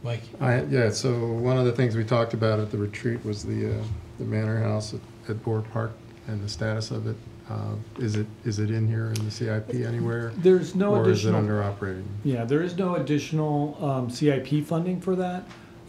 Mike? I, yeah, so one of the things we talked about at the retreat was the, uh, the Manor House at, at Bohrer Park and the status of it. Uh, Is it, is it in here in the CIP anywhere? There's no Or is it additional- under operating? Yeah, there is no additional um, CIP funding for that.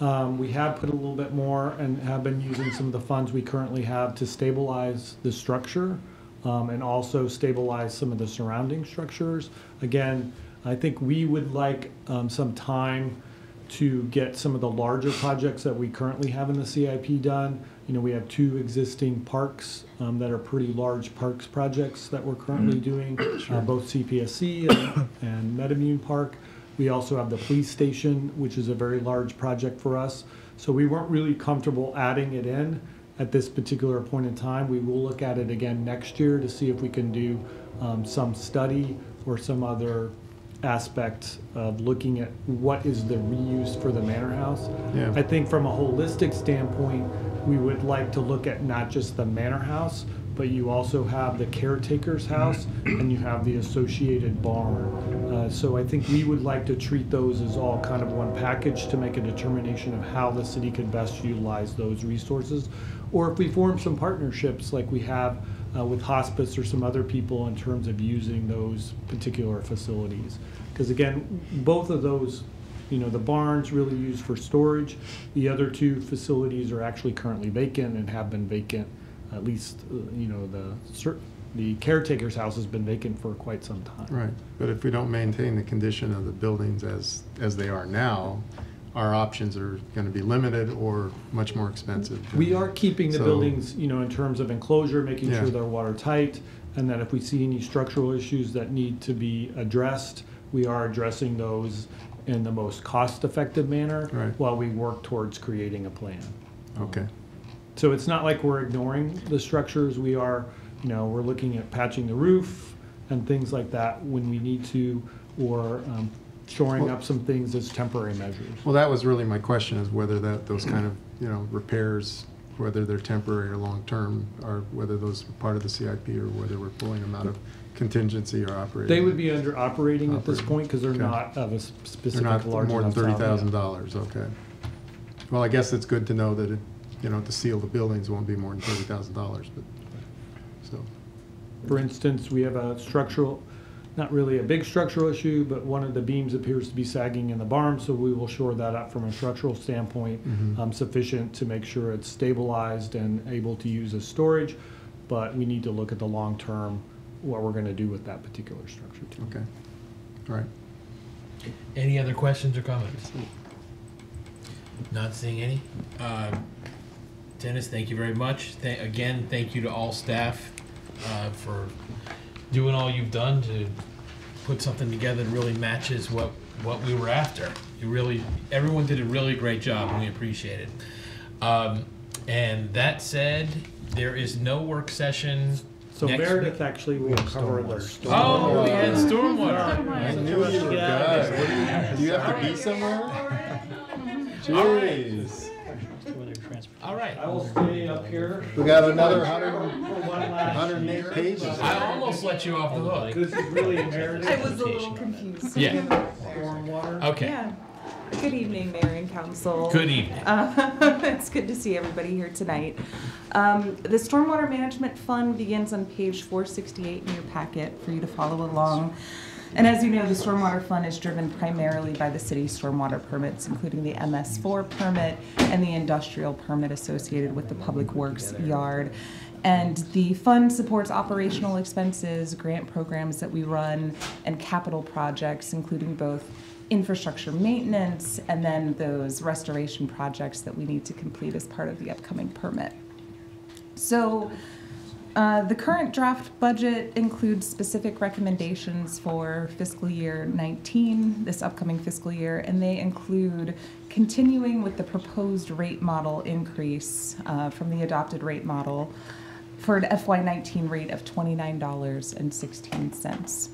Um, We have put a little bit more and have been using some of the funds we currently have to stabilize the structure um, and also stabilize some of the surrounding structures. Again, I think we would like um, some time to get some of the larger projects that we currently have in the CIP done. You know, we have two existing parks um, that are pretty large parks projects that we're currently doing, uh, both CPSC and, and MedImmune Park. We also have the police station, which is a very large project for us. So we weren't really comfortable adding it in at this particular point in time. We will look at it again next year to see if we can do um, some study or some other aspect of looking at what is the reuse for the manor house. Yeah. I think from a holistic standpoint, we would like to look at not just the manor house, but you also have the caretaker's house and you have the associated barn. Uh, So I think we would like to treat those as all kind of one package to make a determination of how the city could best utilize those resources. Or if we form some partnerships like we have uh, with hospice or some other people in terms of using those particular facilities. Because again, both of those, you know, the barn's really used for storage. The other two facilities are actually currently vacant and have been vacant, at least, uh, you know, the, cer- the caretaker's house has been vacant for quite some time. Right, but if we don't maintain the condition of the buildings as, as they are now, our options are gonna be limited or much more expensive. We are keeping the So- buildings, you know, in terms of enclosure, making Yeah. sure they're watertight, and that if we see any structural issues that need to be addressed, we are addressing those in the most cost-effective manner Right. while we work towards creating a plan. Okay. So it's not like we're ignoring the structures, we are, you know, we're looking at patching the roof and things like that when we need to, or um, shoring up some things as temporary measures. Well, that was really my question, is whether that, those kind of, you know, repairs, whether they're temporary or long-term, or whether those are part of the CIP, or whether we're pulling them out of contingency or operating. They would be under operating at this point, because they're Okay. not of a s- They're not large more than thirty thousand dollars, okay. Well, I guess it's good to know that it, you know, to seal the buildings won't be more than thirty thousand dollars, but, so, For instance, we have a structural, not really a big structural issue, but one of the beams appears to be sagging in the barn, so we will shore that up from a structural standpoint, Mhm. um, sufficient to make sure it's stabilized and able to use as storage. But we need to look at the long term, what we're gonna do with that particular structure too. Okay, all right. Any other questions or comments? Not seeing any. Uh, Dennis, thank you very much. Tha- Again, thank you to all staff uh, for doing all you've done to put something together that really matches what, what we were after. You really, everyone did a really great job, and we appreciate it. Um, And that said, there is no work session So next Meredith week. actually will cover the. Oh, we had stormwater. I knew you were good. Do you- do you have to be somewhere? Jeez. All right. I will stay up here. We got another hundred, One last hundred and eight year. pages. I almost let you off the hook. This is really Meredith. I was a little confused. Yeah. Stormwater. Okay. Yeah. Good evening, Mayor and Council. Good evening. Uh, It's good to see everybody here tonight. Um, The Stormwater Management Fund begins on page 468 in your packet for you to follow along. And as you know, the Stormwater Fund is driven primarily by the city's stormwater permits, including the MS4 permit and the industrial permit associated with the Public Works yard. And the fund supports operational expenses, grant programs that we run, and capital projects, including both infrastructure maintenance and then those restoration projects that we need to complete as part of the upcoming permit. So, uh, the current draft budget includes specific recommendations for fiscal year 19, this upcoming fiscal year, and they include continuing with the proposed rate model increase uh, from the adopted rate model for an FY19 rate of $29.16.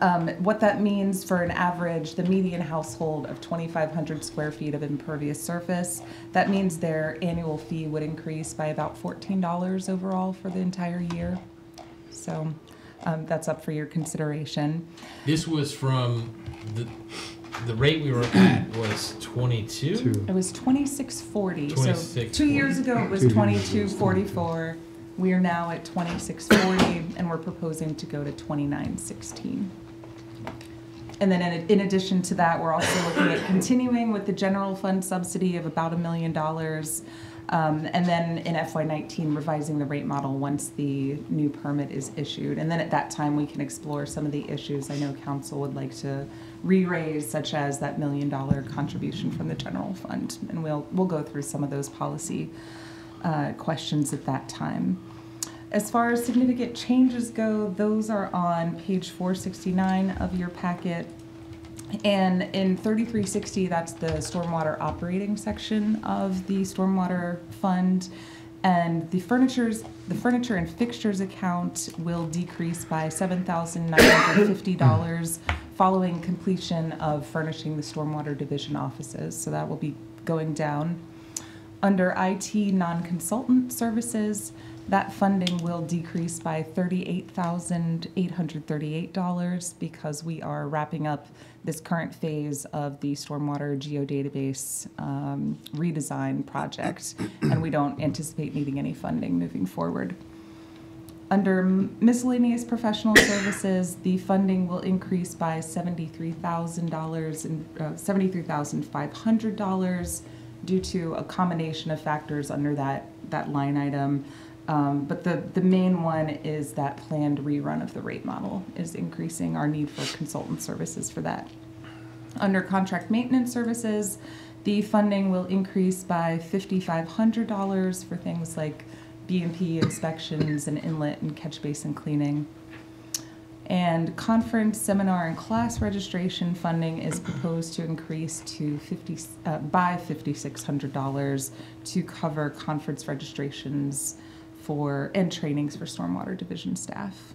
Um, what that means for an average, the median household of 2,500 square feet of impervious surface, that means their annual fee would increase by about $14 overall for the entire year. So um, that's up for your consideration. This was from the the rate we were at was 22. It was 2640. So two years ago it was 2244. We are now at 2640 and we're proposing to go to 2916. And then in, in addition to that, we're also looking at continuing with the general fund subsidy of about a million dollars. Um, and then in FY19, revising the rate model once the new permit is issued. And then at that time, we can explore some of the issues I know council would like to re-raise, such as that million dollar contribution from the general fund. And we'll, we'll go through some of those policy uh, questions at that time. As far as significant changes go, those are on page 469 of your packet. And in 3360, that's the stormwater operating section of the stormwater fund. And the furnitures, the furniture and fixtures account will decrease by $7,950 following completion of furnishing the stormwater division offices. So that will be going down. Under IT non-consultant services, that funding will decrease by $38,838 because we are wrapping up this current phase of the stormwater geodatabase um, redesign project, and we don't anticipate needing any funding moving forward. Under miscellaneous professional services, the funding will increase by seventy-three thousand dollars and uh, seventy-three thousand five hundred dollars due to a combination of factors under that that line item. Um, but the the main one is that planned rerun of the rate model is increasing our need for consultant services for that. Under contract maintenance services, the funding will increase by fifty-five hundred dollars for things like BMP inspections and inlet and catch basin cleaning. And conference, seminar, and class registration funding is proposed to increase to fifty, uh, by fifty-six hundred dollars to cover conference registrations for, and trainings for stormwater division staff.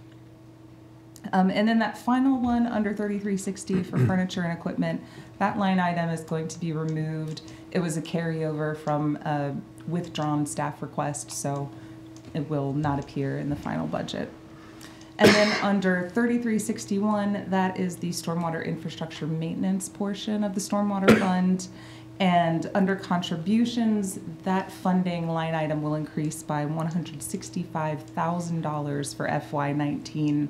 Um, and then that final one under thirty-three sixty for furniture and equipment, that line item is going to be removed. It was a carryover from a withdrawn staff request, so it will not appear in the final budget. And then under thirty-three sixty-one, that is the stormwater infrastructure maintenance portion of the stormwater fund. And under contributions, that funding line item will increase by one hundred sixty-five thousand dollars for FY nineteen.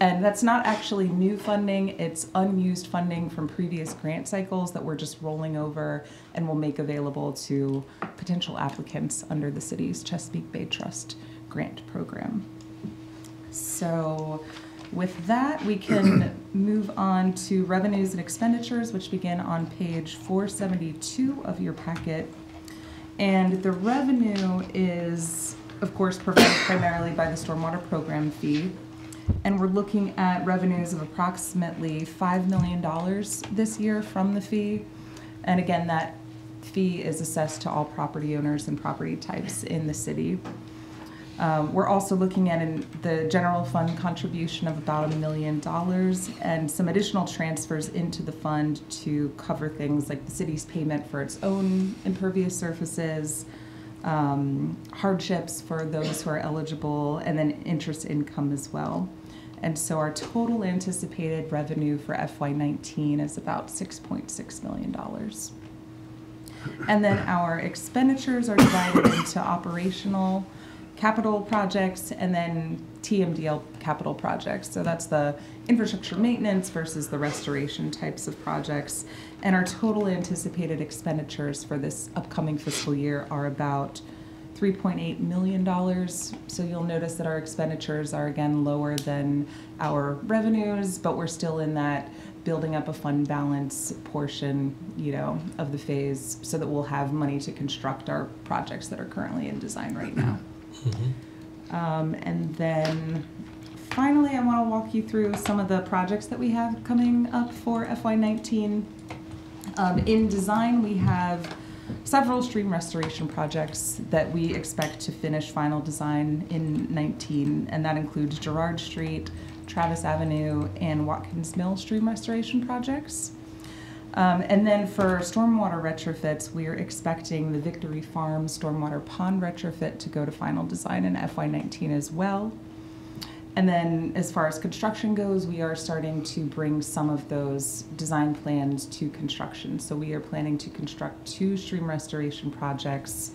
And that's not actually new funding, it's unused funding from previous grant cycles that we're just rolling over and will make available to potential applicants under the city's Chesapeake Bay Trust grant program. So with that, we can move on to revenues and expenditures, which begin on page 472 of your packet. And the revenue is, of course, provided primarily by the stormwater program fee. And we're looking at revenues of approximately $5 million this year from the fee. And again, that fee is assessed to all property owners and property types in the city. Um, we're also looking at in the general fund contribution of about a million dollars and some additional transfers into the fund to cover things like the city's payment for its own impervious surfaces, um, hardships for those who are eligible, and then interest income as well. And so our total anticipated revenue for FY19 is about $6.6 million. And then our expenditures are divided into operational capital projects and then TMDL capital projects. So that's the infrastructure maintenance versus the restoration types of projects. And our total anticipated expenditures for this upcoming fiscal year are about $3.8 million. So you'll notice that our expenditures are again lower than our revenues, but we're still in that building up a fund balance portion, you know, of the phase so that we'll have money to construct our projects that are currently in design right now. Um, and then finally, I want to walk you through some of the projects that we have coming up for FY19. Um, in design, we have several stream restoration projects that we expect to finish final design in 19, and that includes Gerard Street, Travis Avenue, and Watkins Mill stream restoration projects. Um, and then for stormwater retrofits, we're expecting the Victory Farm stormwater pond retrofit to go to final design in FY19 as well. And then as far as construction goes, we are starting to bring some of those design plans to construction. So we are planning to construct two stream restoration projects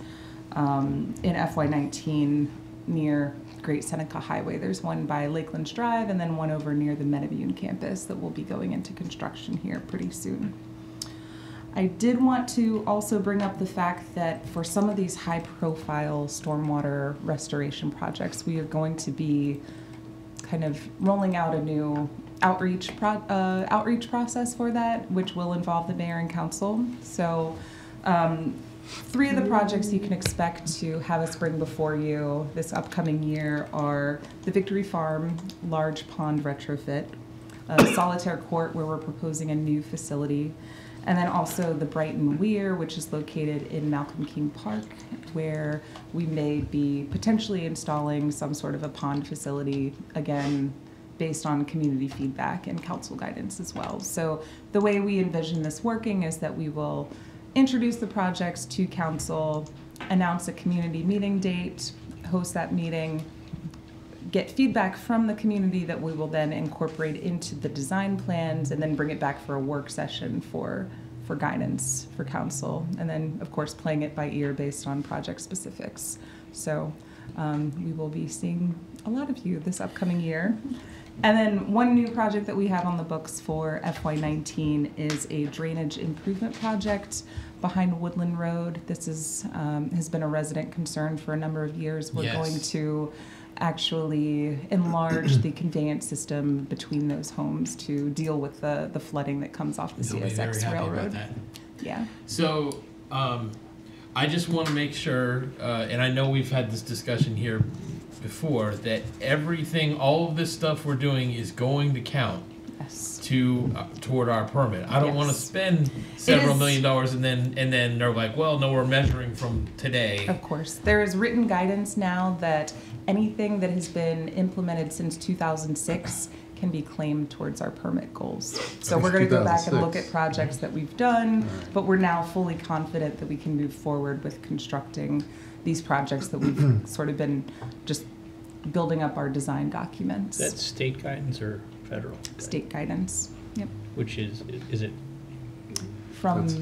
um, in FY19 near Great Seneca Highway. There's one by Lakelands Drive and then one over near the MedImmune campus that will be going into construction here pretty soon. I did want to also bring up the fact that for some of these high profile stormwater restoration projects, we are going to be kind of rolling out a new outreach pro uh, outreach process for that, which will involve the mayor and council. So um, three of the projects you can expect to have us bring before you this upcoming year are the Victory Farm large pond retrofit, Solitaire Court, where we're proposing a new facility, and then also the Brighton Weir, which is located in Malcolm King Park, where we may be potentially installing some sort of a pond facility, again, based on community feedback and council guidance as well. So the way we envision this working is that we will introduce the projects to council, announce a community meeting date, host that meeting, get feedback from the community that we will then incorporate into the design plans and then bring it back for a work session for for guidance for council and then of course playing it by ear based on project specifics so um, we will be seeing a lot of you this upcoming year and then one new project that we have on the books for FY19 is a drainage improvement project behind Woodland Road. This is um, has been a resident concern for a number of years. We're Yes. going to actually enlarge the conveyance system between those homes to deal with the, the flooding that comes off the You'll CSX Railroad. that. Yeah. So, um, I just want to make sure, uh, and I know we've had this discussion here before, that everything, all of this stuff we're doing is going to count to uh, toward our permit. I don't want to spend several is- million dollars and then and then they're like, well, no, we're measuring from today. Of course. There is written guidance now that anything that has been implemented since 2006 can be claimed towards our permit goals. So we're going to go back and look at projects that we've done, but we're now fully confident that we can move forward with constructing these projects that we've sort of been just building up our design documents. Is that state guidance or federal? State guidance. Yep. Which is, is it, From the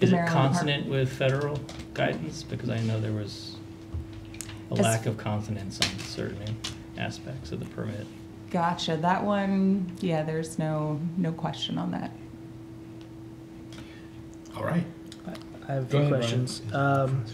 is it Maryland Department- consonant with federal guidance? Because I know there was a lack of confidence on certain aspects of the permit. Gotcha. That one, yeah, there's no, no question on that. All right. I have a Go few ahead, questions. Um,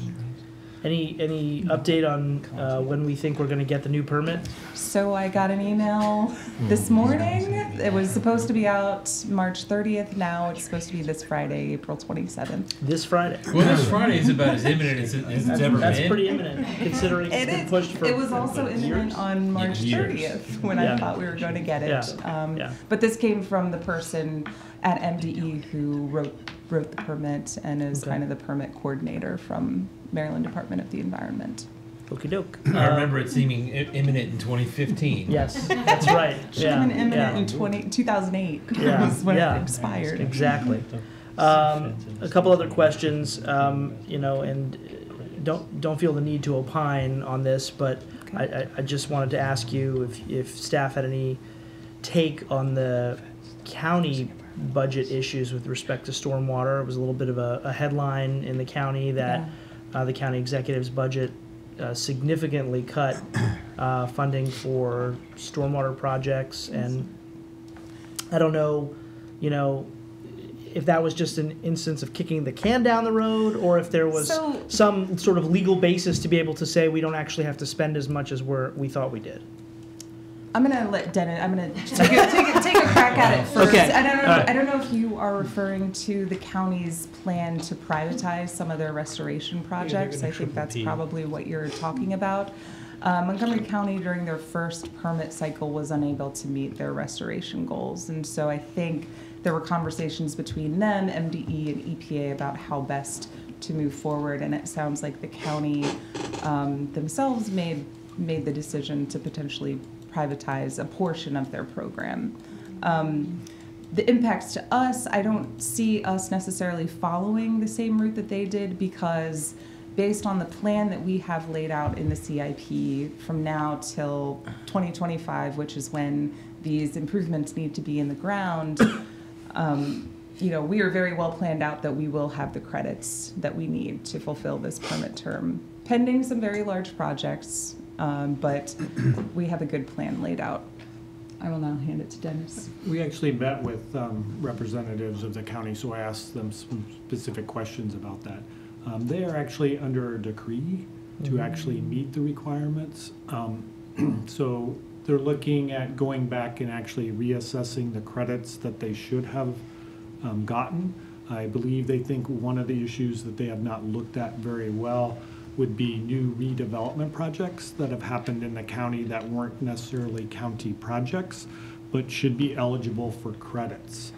any any update on uh, when we think we're going to get the new permit? So I got an email this morning. It was supposed to be out March 30th. Now it's supposed to be this Friday, April 27th. This Friday. Well, this Friday is about as imminent as, it, as it's ever that's been. pretty imminent, considering It it's been pushed for. It was also years. imminent on March Years. 30th when Yeah. I thought we were going to get it. Yeah. Um, Yeah. But this came from the person at MDE who wrote wrote the permit and is Okay. kind of the permit coordinator from Maryland Department of the Environment. Okie doke. I remember it seeming i- imminent in 2015. Yes, that's right. Should yeah. have been imminent yeah. in 20, 2008 Yeah, was when yeah. it expired. Exactly. Um, a couple other questions, um, you know, and uh, don't don't feel the need to opine on this, but I, I, I just wanted to ask you if if staff had any take on the county budget issues with respect to stormwater. It was a little bit of a, a headline in the county that uh, the county executive's budget uh, significantly cut uh, funding for stormwater projects, and I don't know, you know, if that was just an instance of kicking the can down the road, or if there was So- some sort of legal basis to be able to say we don't actually have to spend as much as we're we thought we did. I'm gonna let Dennis. I'm gonna take a, take a, take a crack at it first. Okay. I don't know. All right. I don't know if you are referring to the county's plan to privatize some of their restoration projects. I think that's probably what you're talking about. Uh, Montgomery County during their first permit cycle was unable to meet their restoration goals, and so I think there were conversations between them, MDE, and EPA about how best to move forward. And it sounds like the county um, themselves made made the decision to potentially privatize a portion of their program. Um, the impacts to us, I don't see us necessarily following the same route that they did because based on the plan that we have laid out in the CIP from now till 2025, which is when these improvements need to be in the ground, um, you know, we are very well planned out that we will have the credits that we need to fulfill this permit term, pending some very large projects, um, but we have a good plan laid out. I will now hand it to Dennis. We actually met with um, representatives of the county, so I asked them some specific questions about that. Um, They are actually under a decree to Mhm. actually meet the requirements. Um, So they're looking at going back and actually reassessing the credits that they should have um, gotten. I believe they think one of the issues that they have not looked at very well would be new redevelopment projects that have happened in the county that weren't necessarily county projects, but should be eligible for credits.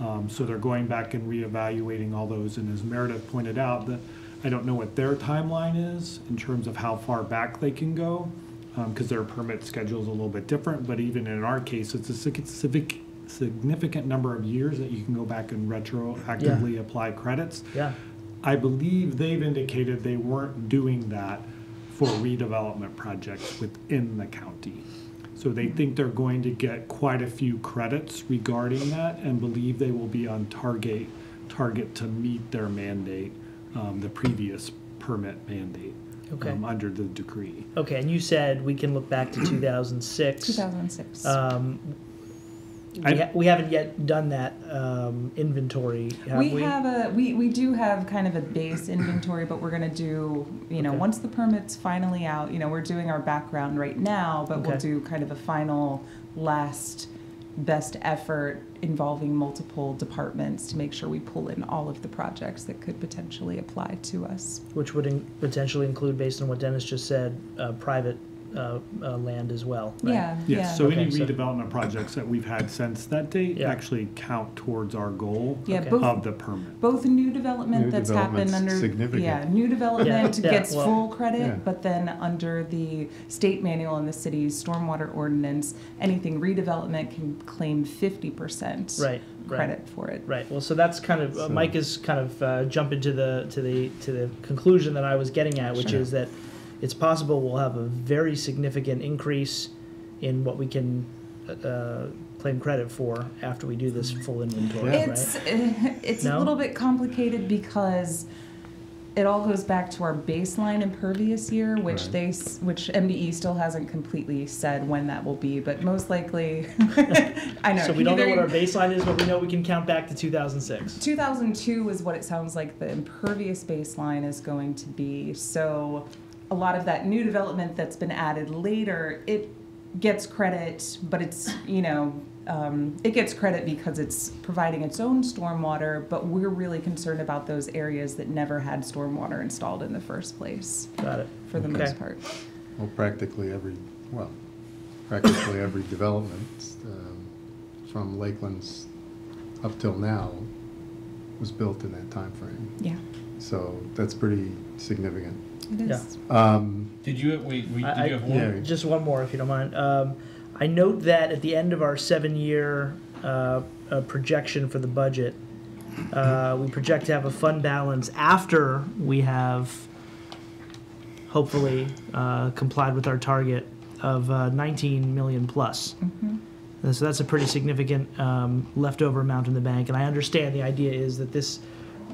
Um, so they're going back and reevaluating all those, and as Meredith pointed out, that I don't know what their timeline is in terms of how far back they can go, because their permit schedule is a little bit different, but even in our case, it's a civic, significant number of years that you can go back and retroactively apply credits. Yeah. I believe they've indicated they weren't doing that for redevelopment projects within the county. So they think they're going to get quite a few credits regarding that and believe they will be on target, target to meet their mandate, um, the previous permit mandate. Okay. um, Under the decree. Okay, and you said we can look back to 2006. 2006. Um, I- we, ha- we haven't yet done that um, inventory, have we? We have a, we, we do have kind of a base inventory, but we're gonna do, you know, Okay. once the permit's finally out, you know, we're doing our background right now, but we'll do kind of a final, last, best effort involving multiple departments to make sure we pull in all of the projects that could potentially apply to us. Which would in- potentially include, based on what Dennis just said, uh, private uh, uh, land as well, right? Yeah, yeah. Yes, so any so- redevelopment projects that we've had since that date Yeah. actually count towards our goal Yeah, Okay. both, of the permit. both new development New that's happened under, significant. yeah, new development Yeah, gets well- full Yeah. credit, but then under the state manual and the city's stormwater ordinance, anything redevelopment can claim fifty percent Right, right. credit for it. Right. Well, so that's kind of uh, So- Mike is kind of uh, jumping to the to the to the conclusion that I was getting at, which Sure. is that it's possible we'll have a very significant increase in what we can uh, claim credit for after we do this full inventory. It's, Right. it's a little bit complicated because it all goes back to our baseline impervious year, which Right. they, which MDE still hasn't completely said when that will be, but most likely, I know. So we don't know what our baseline is, but we know we can count back to 2006. 2002 is what it sounds like the impervious baseline is going to be. So a lot of that new development that's been added later, it gets credit, but it's, you know, um, it gets credit because it's providing its own stormwater, but we're really concerned about those areas that never had stormwater installed in the first place. Got it. For the Okay. most part. Well, practically every, well, practically every development um, from Lakelands up till now was built in that time frame. Yeah. So that's pretty significant. It is. Um, Did you, wait, wait, did I- you have I- one? Just one more, if you don't mind. Um, I note that at the end of our seven-year uh, uh, projection for the budget, uh, we project to have a fund balance after we have hopefully uh, complied with our target of uh, 19 million plus. Mhm. And so that's a pretty significant um, leftover amount in the bank. And I understand the idea is that this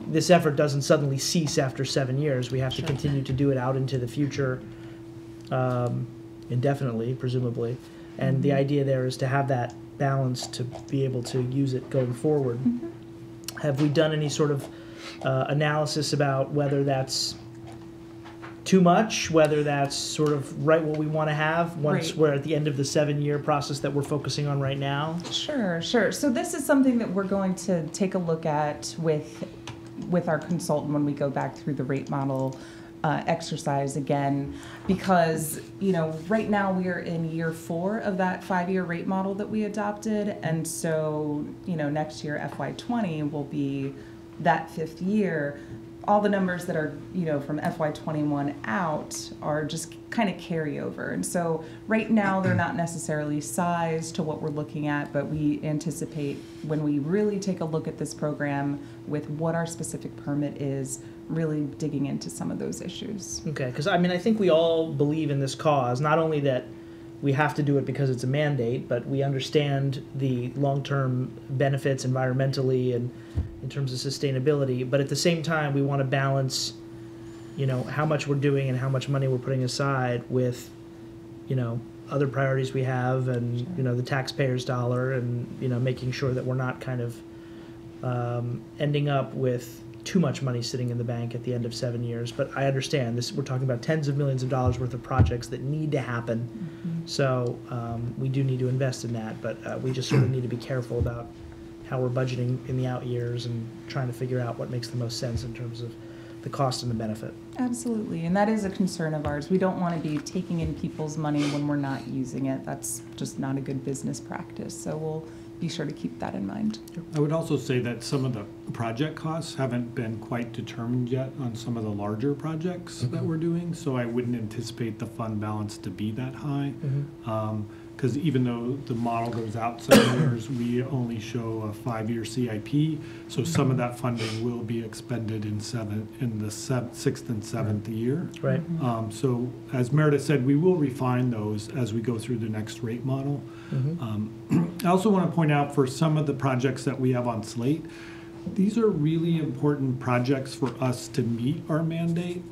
this effort doesn't suddenly cease after seven years. We have to continue to do it out into the future um, indefinitely, presumably. And the idea there is to have that balance to be able to use it going forward. Have we done any sort of uh, analysis about whether that's too much, whether that's sort of right what we want to have once Right. we're at the end of the seven-year process that we're focusing on right now? Sure, sure. So this is something that we're going to take a look at with, with our consultant when we go back through the rate model uh, exercise again, because, you know, right now we are in year four of that five-year rate model that we adopted. And so, you know, next year FY twenty will be that fifth year. All the numbers that are, you know, from FY twenty-one out are just kind of carryover. And so right now, they're not necessarily sized to what we're looking at, but we anticipate when we really take a look at this program with what our specific permit is, really digging into some of those issues. Okay, because I mean, I think we all believe in this cause, not only that we have to do it because it's a mandate, but we understand the long-term benefits environmentally and in terms of sustainability. But at the same time, we want to balance, you know, how much we're doing and how much money we're putting aside with, you know, other priorities we have and, you know, the taxpayer's dollar and, you know, making sure that we're not kind of um, ending up with too much money sitting in the bank at the end of seven years. But I understand this. We're talking about tens of millions of dollars worth of projects that need to happen. So um, we do need to invest in that, but uh, we just sort of need to be careful about how we're budgeting in the out years and trying to figure out what makes the most sense in terms of the cost and the benefit. Absolutely, and that is a concern of ours. We don't want to be taking in people's money when we're not using it. That's just not a good business practice, so we'll be sure to keep that in mind. I would also say that some of the project costs haven't been quite determined yet on some of the larger projects that mm-hmm. we're doing, so I wouldn't anticipate the fund balance to be that high. Mm-hmm. Um, because even though the model goes out seven years, we only show a five-year CIP, so some of that funding will be expended in seven, in the sev- sixth and seventh year. Right. Um, So as Meredith said, we will refine those as we go through the next rate model. Mhm. Um, I also want to point out for some of the projects that we have on slate, these are really important projects for us to meet our mandate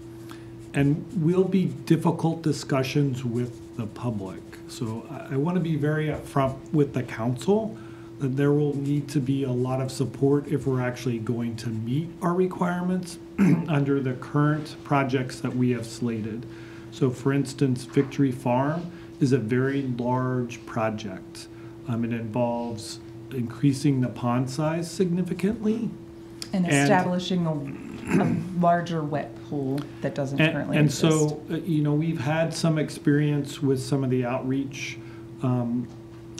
and will be difficult discussions with the public. So I, I want to be very upfront with the council that there will need to be a lot of support if we're actually going to meet our requirements under the current projects that we have slated. So for instance, Victory Farm is a very large project. Um, it involves increasing the pond size significantly. And And- establishing a, a larger wet pool that doesn't And, currently and exist. so, uh, you know, we've had some experience with some of the outreach um,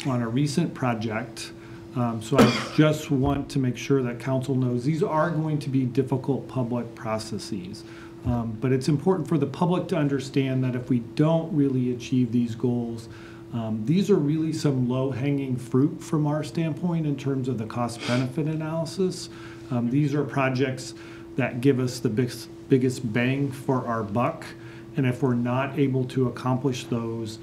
on a recent project. Um, So I just want to make sure that council knows these are going to be difficult public processes. Um, But it's important for the public to understand that if we don't really achieve these goals, um, these are really some low-hanging fruit from our standpoint in terms of the cost-benefit analysis. Um, These are projects that give us the biggest, biggest bang for our buck. And if we're not able to accomplish those,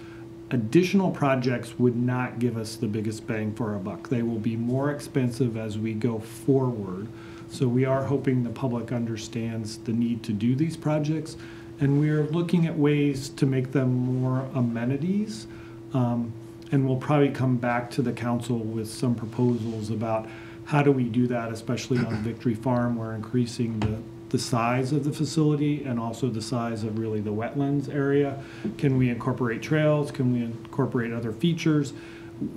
additional projects would not give us the biggest bang for our buck. They will be more expensive as we go forward. So we are hoping the public understands the need to do these projects. And we are looking at ways to make them more amenities. Um, and we'll probably come back to the council with some proposals about how do we do that, especially on Victory Farm. We're increasing the, the size of the facility and also the size of really the wetlands area. Can we incorporate trails? Can we incorporate other features?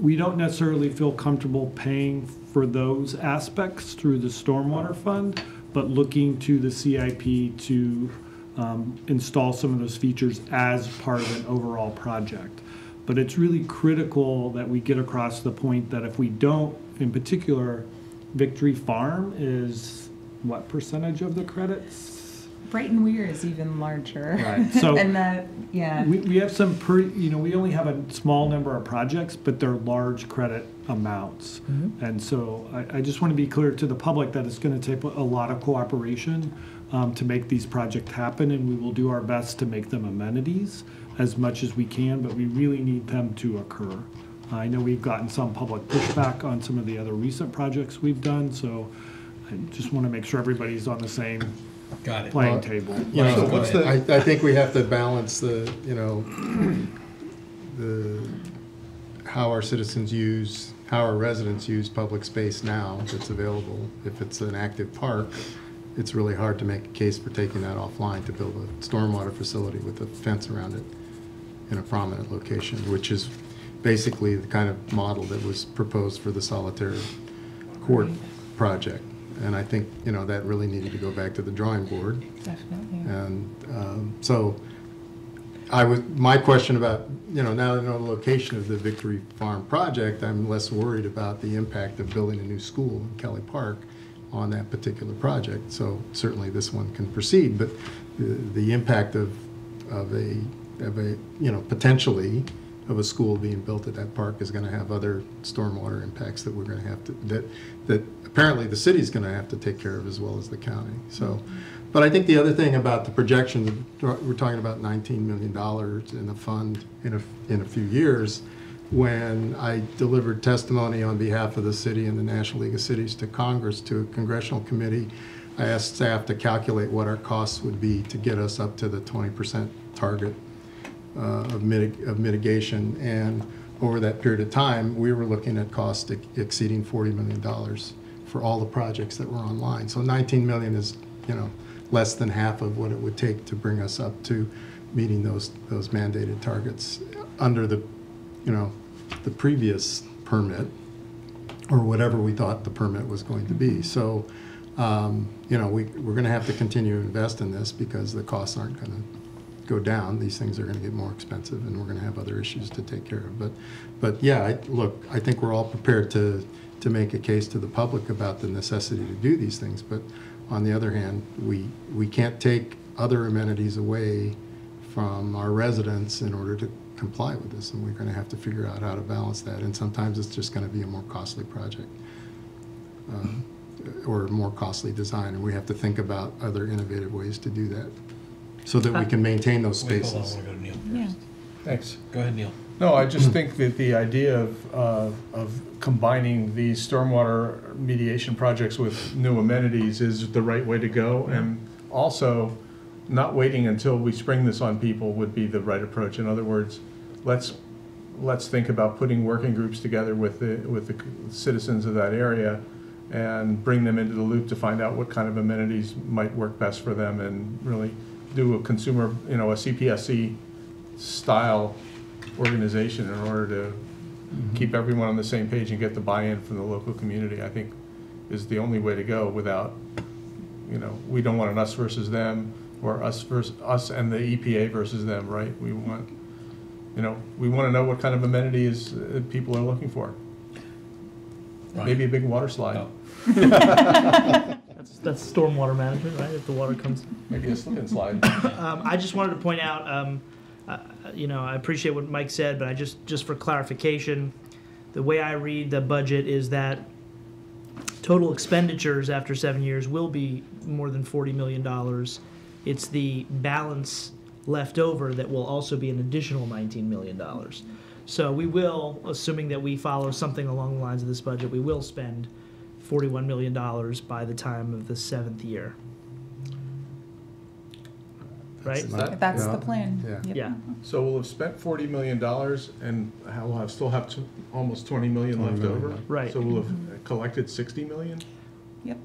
We don't necessarily feel comfortable paying for those aspects through the stormwater fund, but looking to the CIP to um, install some of those features as part of an overall project. But it's really critical that we get across the point that if we don't, in particular, Victory Farm is what percentage of the credits? Brighton Weir is even larger. Right, so- And that, yeah. We, we have some pretty, you know, we only have a small number of projects, but they're large credit amounts. Mhm. And so I, I just want to be clear to the public that it's going to take a lot of cooperation um, to make these projects happen, and we will do our best to make them amenities as much as we can, but we really need them to occur. I know we've gotten some public pushback on some of the other recent projects we've done, so I just want to make sure everybody's on the same Got it. playing uh, table. You know, So what's the- I, I think we have to balance the, you know, the, how our citizens use, how our residents use public space now that's available. If it's an active park, it's really hard to make a case for taking that offline to build a stormwater facility with a fence around it in a prominent location, which is basically the kind of model that was proposed for the solitary court project. And I think, you know, that really needed to go back to the drawing board. Definitely. And um, so I was, my question about, you know, now that I know the location of the Victory Farm project, I'm less worried about the impact of building a new school in Kelly Park on that particular project. So certainly this one can proceed, but the, the impact of, of a, of a, you know, potentially of a school being built at that park is gonna have other stormwater impacts that we're gonna have to, that, that apparently the city's gonna have to take care of as well as the county. So, but I think the other thing about the projections, we're talking about nineteen million dollars in a fund in a, in a few years. When I delivered testimony on behalf of the city and the National League of Cities to Congress, to a congressional committee, I asked staff to calculate what our costs would be to get us up to the twenty percent target uh, of mitig, of mitigation. And over that period of time, we were looking at costs ex- exceeding forty million dollars for all the projects that were online. So nineteen million is, you know, less than half of what it would take to bring us up to meeting those, those mandated targets under the, you know, the previous permit or whatever we thought the permit was going to be. So, um, you know, we, we're gonna have to continue to invest in this because the costs aren't gonna go down. These things are gonna get more expensive and we're gonna have other issues to take care of. But, but yeah, I, look, I think we're all prepared to, to make a case to the public about the necessity to do these things. But on the other hand, we, we can't take other amenities away from our residents in order to comply with this. And we're gonna have to figure out how to balance that. And sometimes it's just gonna be a more costly project. um, Or more costly design, and we have to think about other innovative ways to do that. So that we can maintain those Wait, hold on, spaces. I wanna go to Yeah. Thanks. Go ahead, Neil. No, I just think that the idea of, uh, of combining these stormwater mediation projects with new amenities is the right way to go. And also, not waiting until we spring this on people would be the right approach. In other words, let's, let's think about putting working groups together with the, with the citizens of that area and bring them into the loop to find out what kind of amenities might work best for them and really do a consumer, you know, a CPSC style organization in order to keep everyone on the same page and get the buy-in from the local community, I think is the only way to go without, you know, we don't want an us versus them or us versus, us and the EPA versus them, right? We want, you know, we want to know what kind of amenities uh, people are looking for. Maybe a big water slide. That's, that's stormwater management, right? If the water comes. Maybe a slip and slide. Um, I just wanted to point out, um, uh, you know, I appreciate what Mike said, but I just, just for clarification, the way I read the budget is that total expenditures after seven years will be more than forty million dollars. It's the balance left over that will also be an additional nineteen million dollars. So we will, assuming that we follow something along the lines of this budget, we will spend $41 million by the time of the seventh year. Right? Is that- That's yeah. the plan. Yeah. Yep. Yeah. So we'll have spent forty million dollars and ha- we'll have, still have tw- almost twenty million 20 left million over? Right. So we'll have collected sixty million? Yep.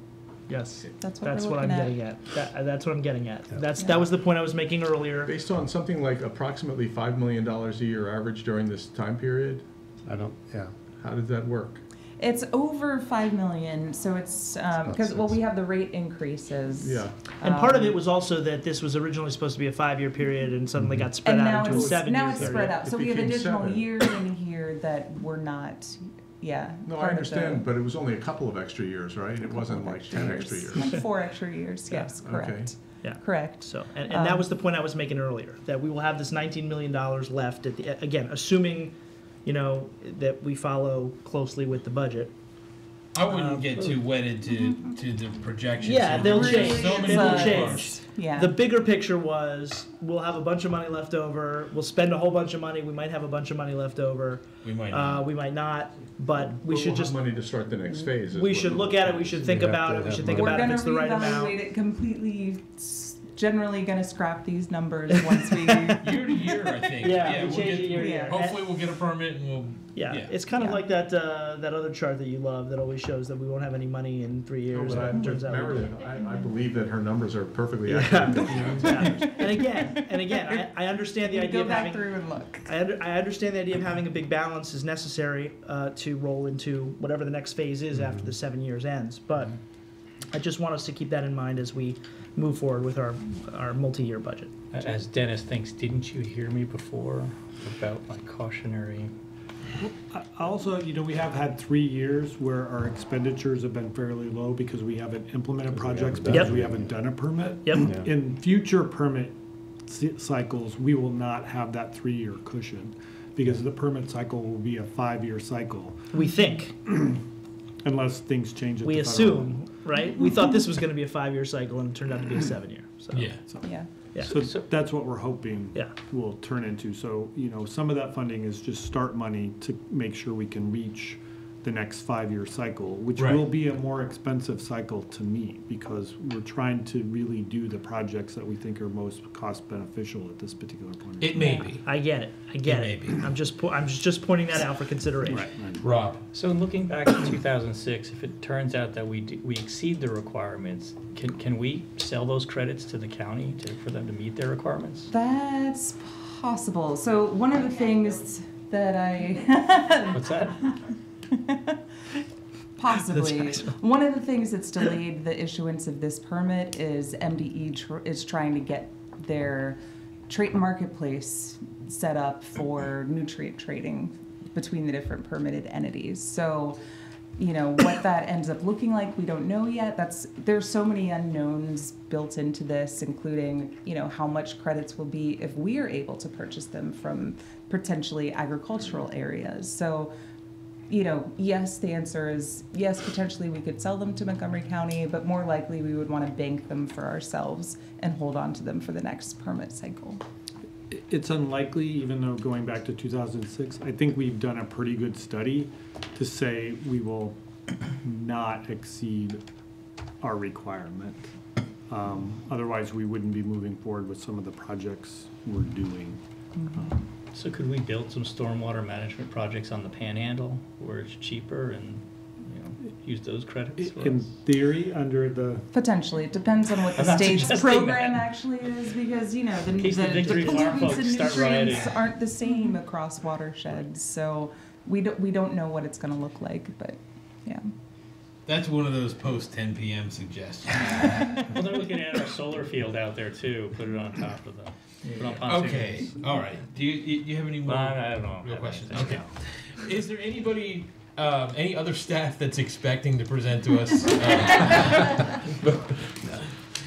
Yes. That's what That's we're what I'm looking at. getting at. That, that's what I'm getting at. That's, that was the point I was making earlier. Based on something like approximately five million dollars a year average during this time period? I don't, yeah. How did that work? It's over five million, so it's, um, because, well, we have the rate increases. Yeah. And part of Um, it was also that this was originally supposed to be a five-year period and suddenly got spread And out into a it's, seven-year now period. it's spread out, It so we have additional seven. years in here that were not, yeah. No, I part of the- understand, but it was only a couple of extra years, right? It wasn't like ten extra years. Like four extra years, yes, okay. correct. Yeah. Correct. So, and, and that Um, was the point I was making earlier, that we will have this nineteen million dollars left at the, again, assuming, you know, that we follow closely with the budget. I wouldn't Um, get too wedded to, to the projections. Yeah, So they'll there's change. So many It will change. Yeah. The bigger picture was, we'll have a bunch of money left over, we'll spend a whole bunch of money, we might have a bunch of money left over. We might Uh, not. we might not, but we But should we'll have just, money to start the next phase. we should look at it, we should think about it, we should think money. about We're if gonna it's the right amount. reevaluate it completely, s- generally gonna scrap these numbers once we. Year to year, I think. Yeah, we we'll change get- year to year. Hopefully, we'll get a permit and we'll. Yeah, Yeah. it's kind of Yeah. like that, uh, that other chart that you love that always shows that we won't have any money in three No, years. but I- turns out we I, I believe that her numbers are perfectly Yeah. accurate. Yeah. And again, and again, I, I understand the We idea Go of back having, through and look. I, under, I understand the idea of having a big balance is necessary uh, to roll into whatever the next phase is after the seven years ends. But I just want us to keep that in mind as we move forward with our, our multi-year budget. As Dennis thinks, didn't you hear me before about my cautionary? I- Also, you know, we have had three years where our expenditures have been fairly low because we haven't implemented projects haven't done because it. we haven't done a permit. Yep. Yeah. In future permit c- cycles, we will not have that three-year cushion because the permit cycle will be a five-year cycle We think, unless things change at we the federal level. assume, right? We thought this was going to be a five-year cycle and it turned out to be a mm-hmm. seven-year. So Yeah. So- Yeah. Yeah. So that's what we're hoping Yeah. will turn into. So, you know, some of that funding is just start money to make sure we can reach the next five-year cycle, which Right. will be a more expensive cycle to meet because we're trying to really do the projects that we think are most cost beneficial at this particular point. in It time. may be. I get it. I get It it. may be. I'm just po- I'm just pointing that out for consideration. Right, right. Rob. So in looking back to 2006, if it turns out that we, do- we exceed the requirements, can, can we sell those credits to the county to, for them to meet their requirements? That's possible. So one of the things that I. What's that? Possibly. One of the things that's delayed the issuance of this permit is MDE tr- is trying to get their trade marketplace set up for nutrient trading between the different permitted entities. So, you know, what that ends up looking like, we don't know yet. That's there's so many unknowns built into this, including, you know, how much credits will be if we are able to purchase them from potentially agricultural areas. So, you know, yes, the answer is yes, potentially we could sell them to Montgomery County, but more likely we would want to bank them for ourselves and hold on to them for the next permit cycle. It's unlikely, even though going back to 2006, I think we've done a pretty good study to say we will not exceed our requirement. Um, Otherwise, we wouldn't be moving forward with some of the projects we're doing. Um, So could we build some stormwater management projects on the panhandle where it's cheaper and, you know, use those credits? for In us? theory, under the, Potentially, it depends on what the I'm not state's suggesting program that. actually is, because, you know, the, the case the the Victory Farm pollutants and start nutrients rioting. aren't the same across watersheds, so we don't, we don't know what it's gonna look like, but, yeah. That's one of those post 10 p.m. suggestions. Well, they're looking at our solar field out there too, put it on top of the, put it on pontoons. Okay. All right. Do you, you, do you have any more I- I don't know. real questions? don't Okay. Is there anybody, um, any other staff that's expecting to present to us? Uh,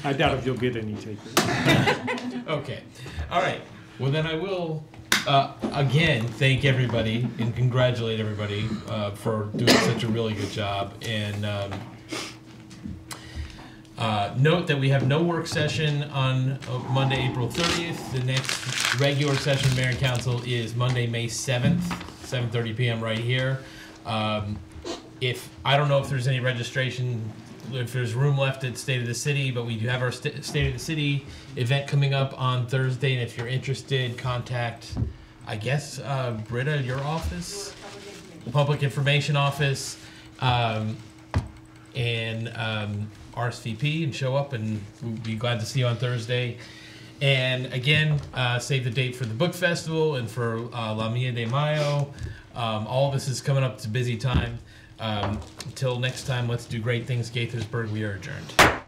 I doubt if you'll get any takers. okay. All right. Well, then I will uh, again thank everybody and congratulate everybody uh, for doing such a really good job. And um, uh, note that we have no work session on uh, Monday, April 30th. The next regular session, Mayor and Council, is Monday, May 7th, 7:30 p.m. right here. Um, if I don't know if there's any registration, if there's room left at State of the City, but we do have our st- State of the City event coming up on Thursday, and if you're interested, contact, I guess, uh, Britta, your office, Public Information Office, um, and um, RSVP, and show up, and we'll be glad to see you on Thursday. And again, uh, save the date for the book festival and for uh, La Mia de Mayo. Um, all this is coming up. It's a busy time. Um, until next time, let's do great things, Gaithersburg. We are adjourned.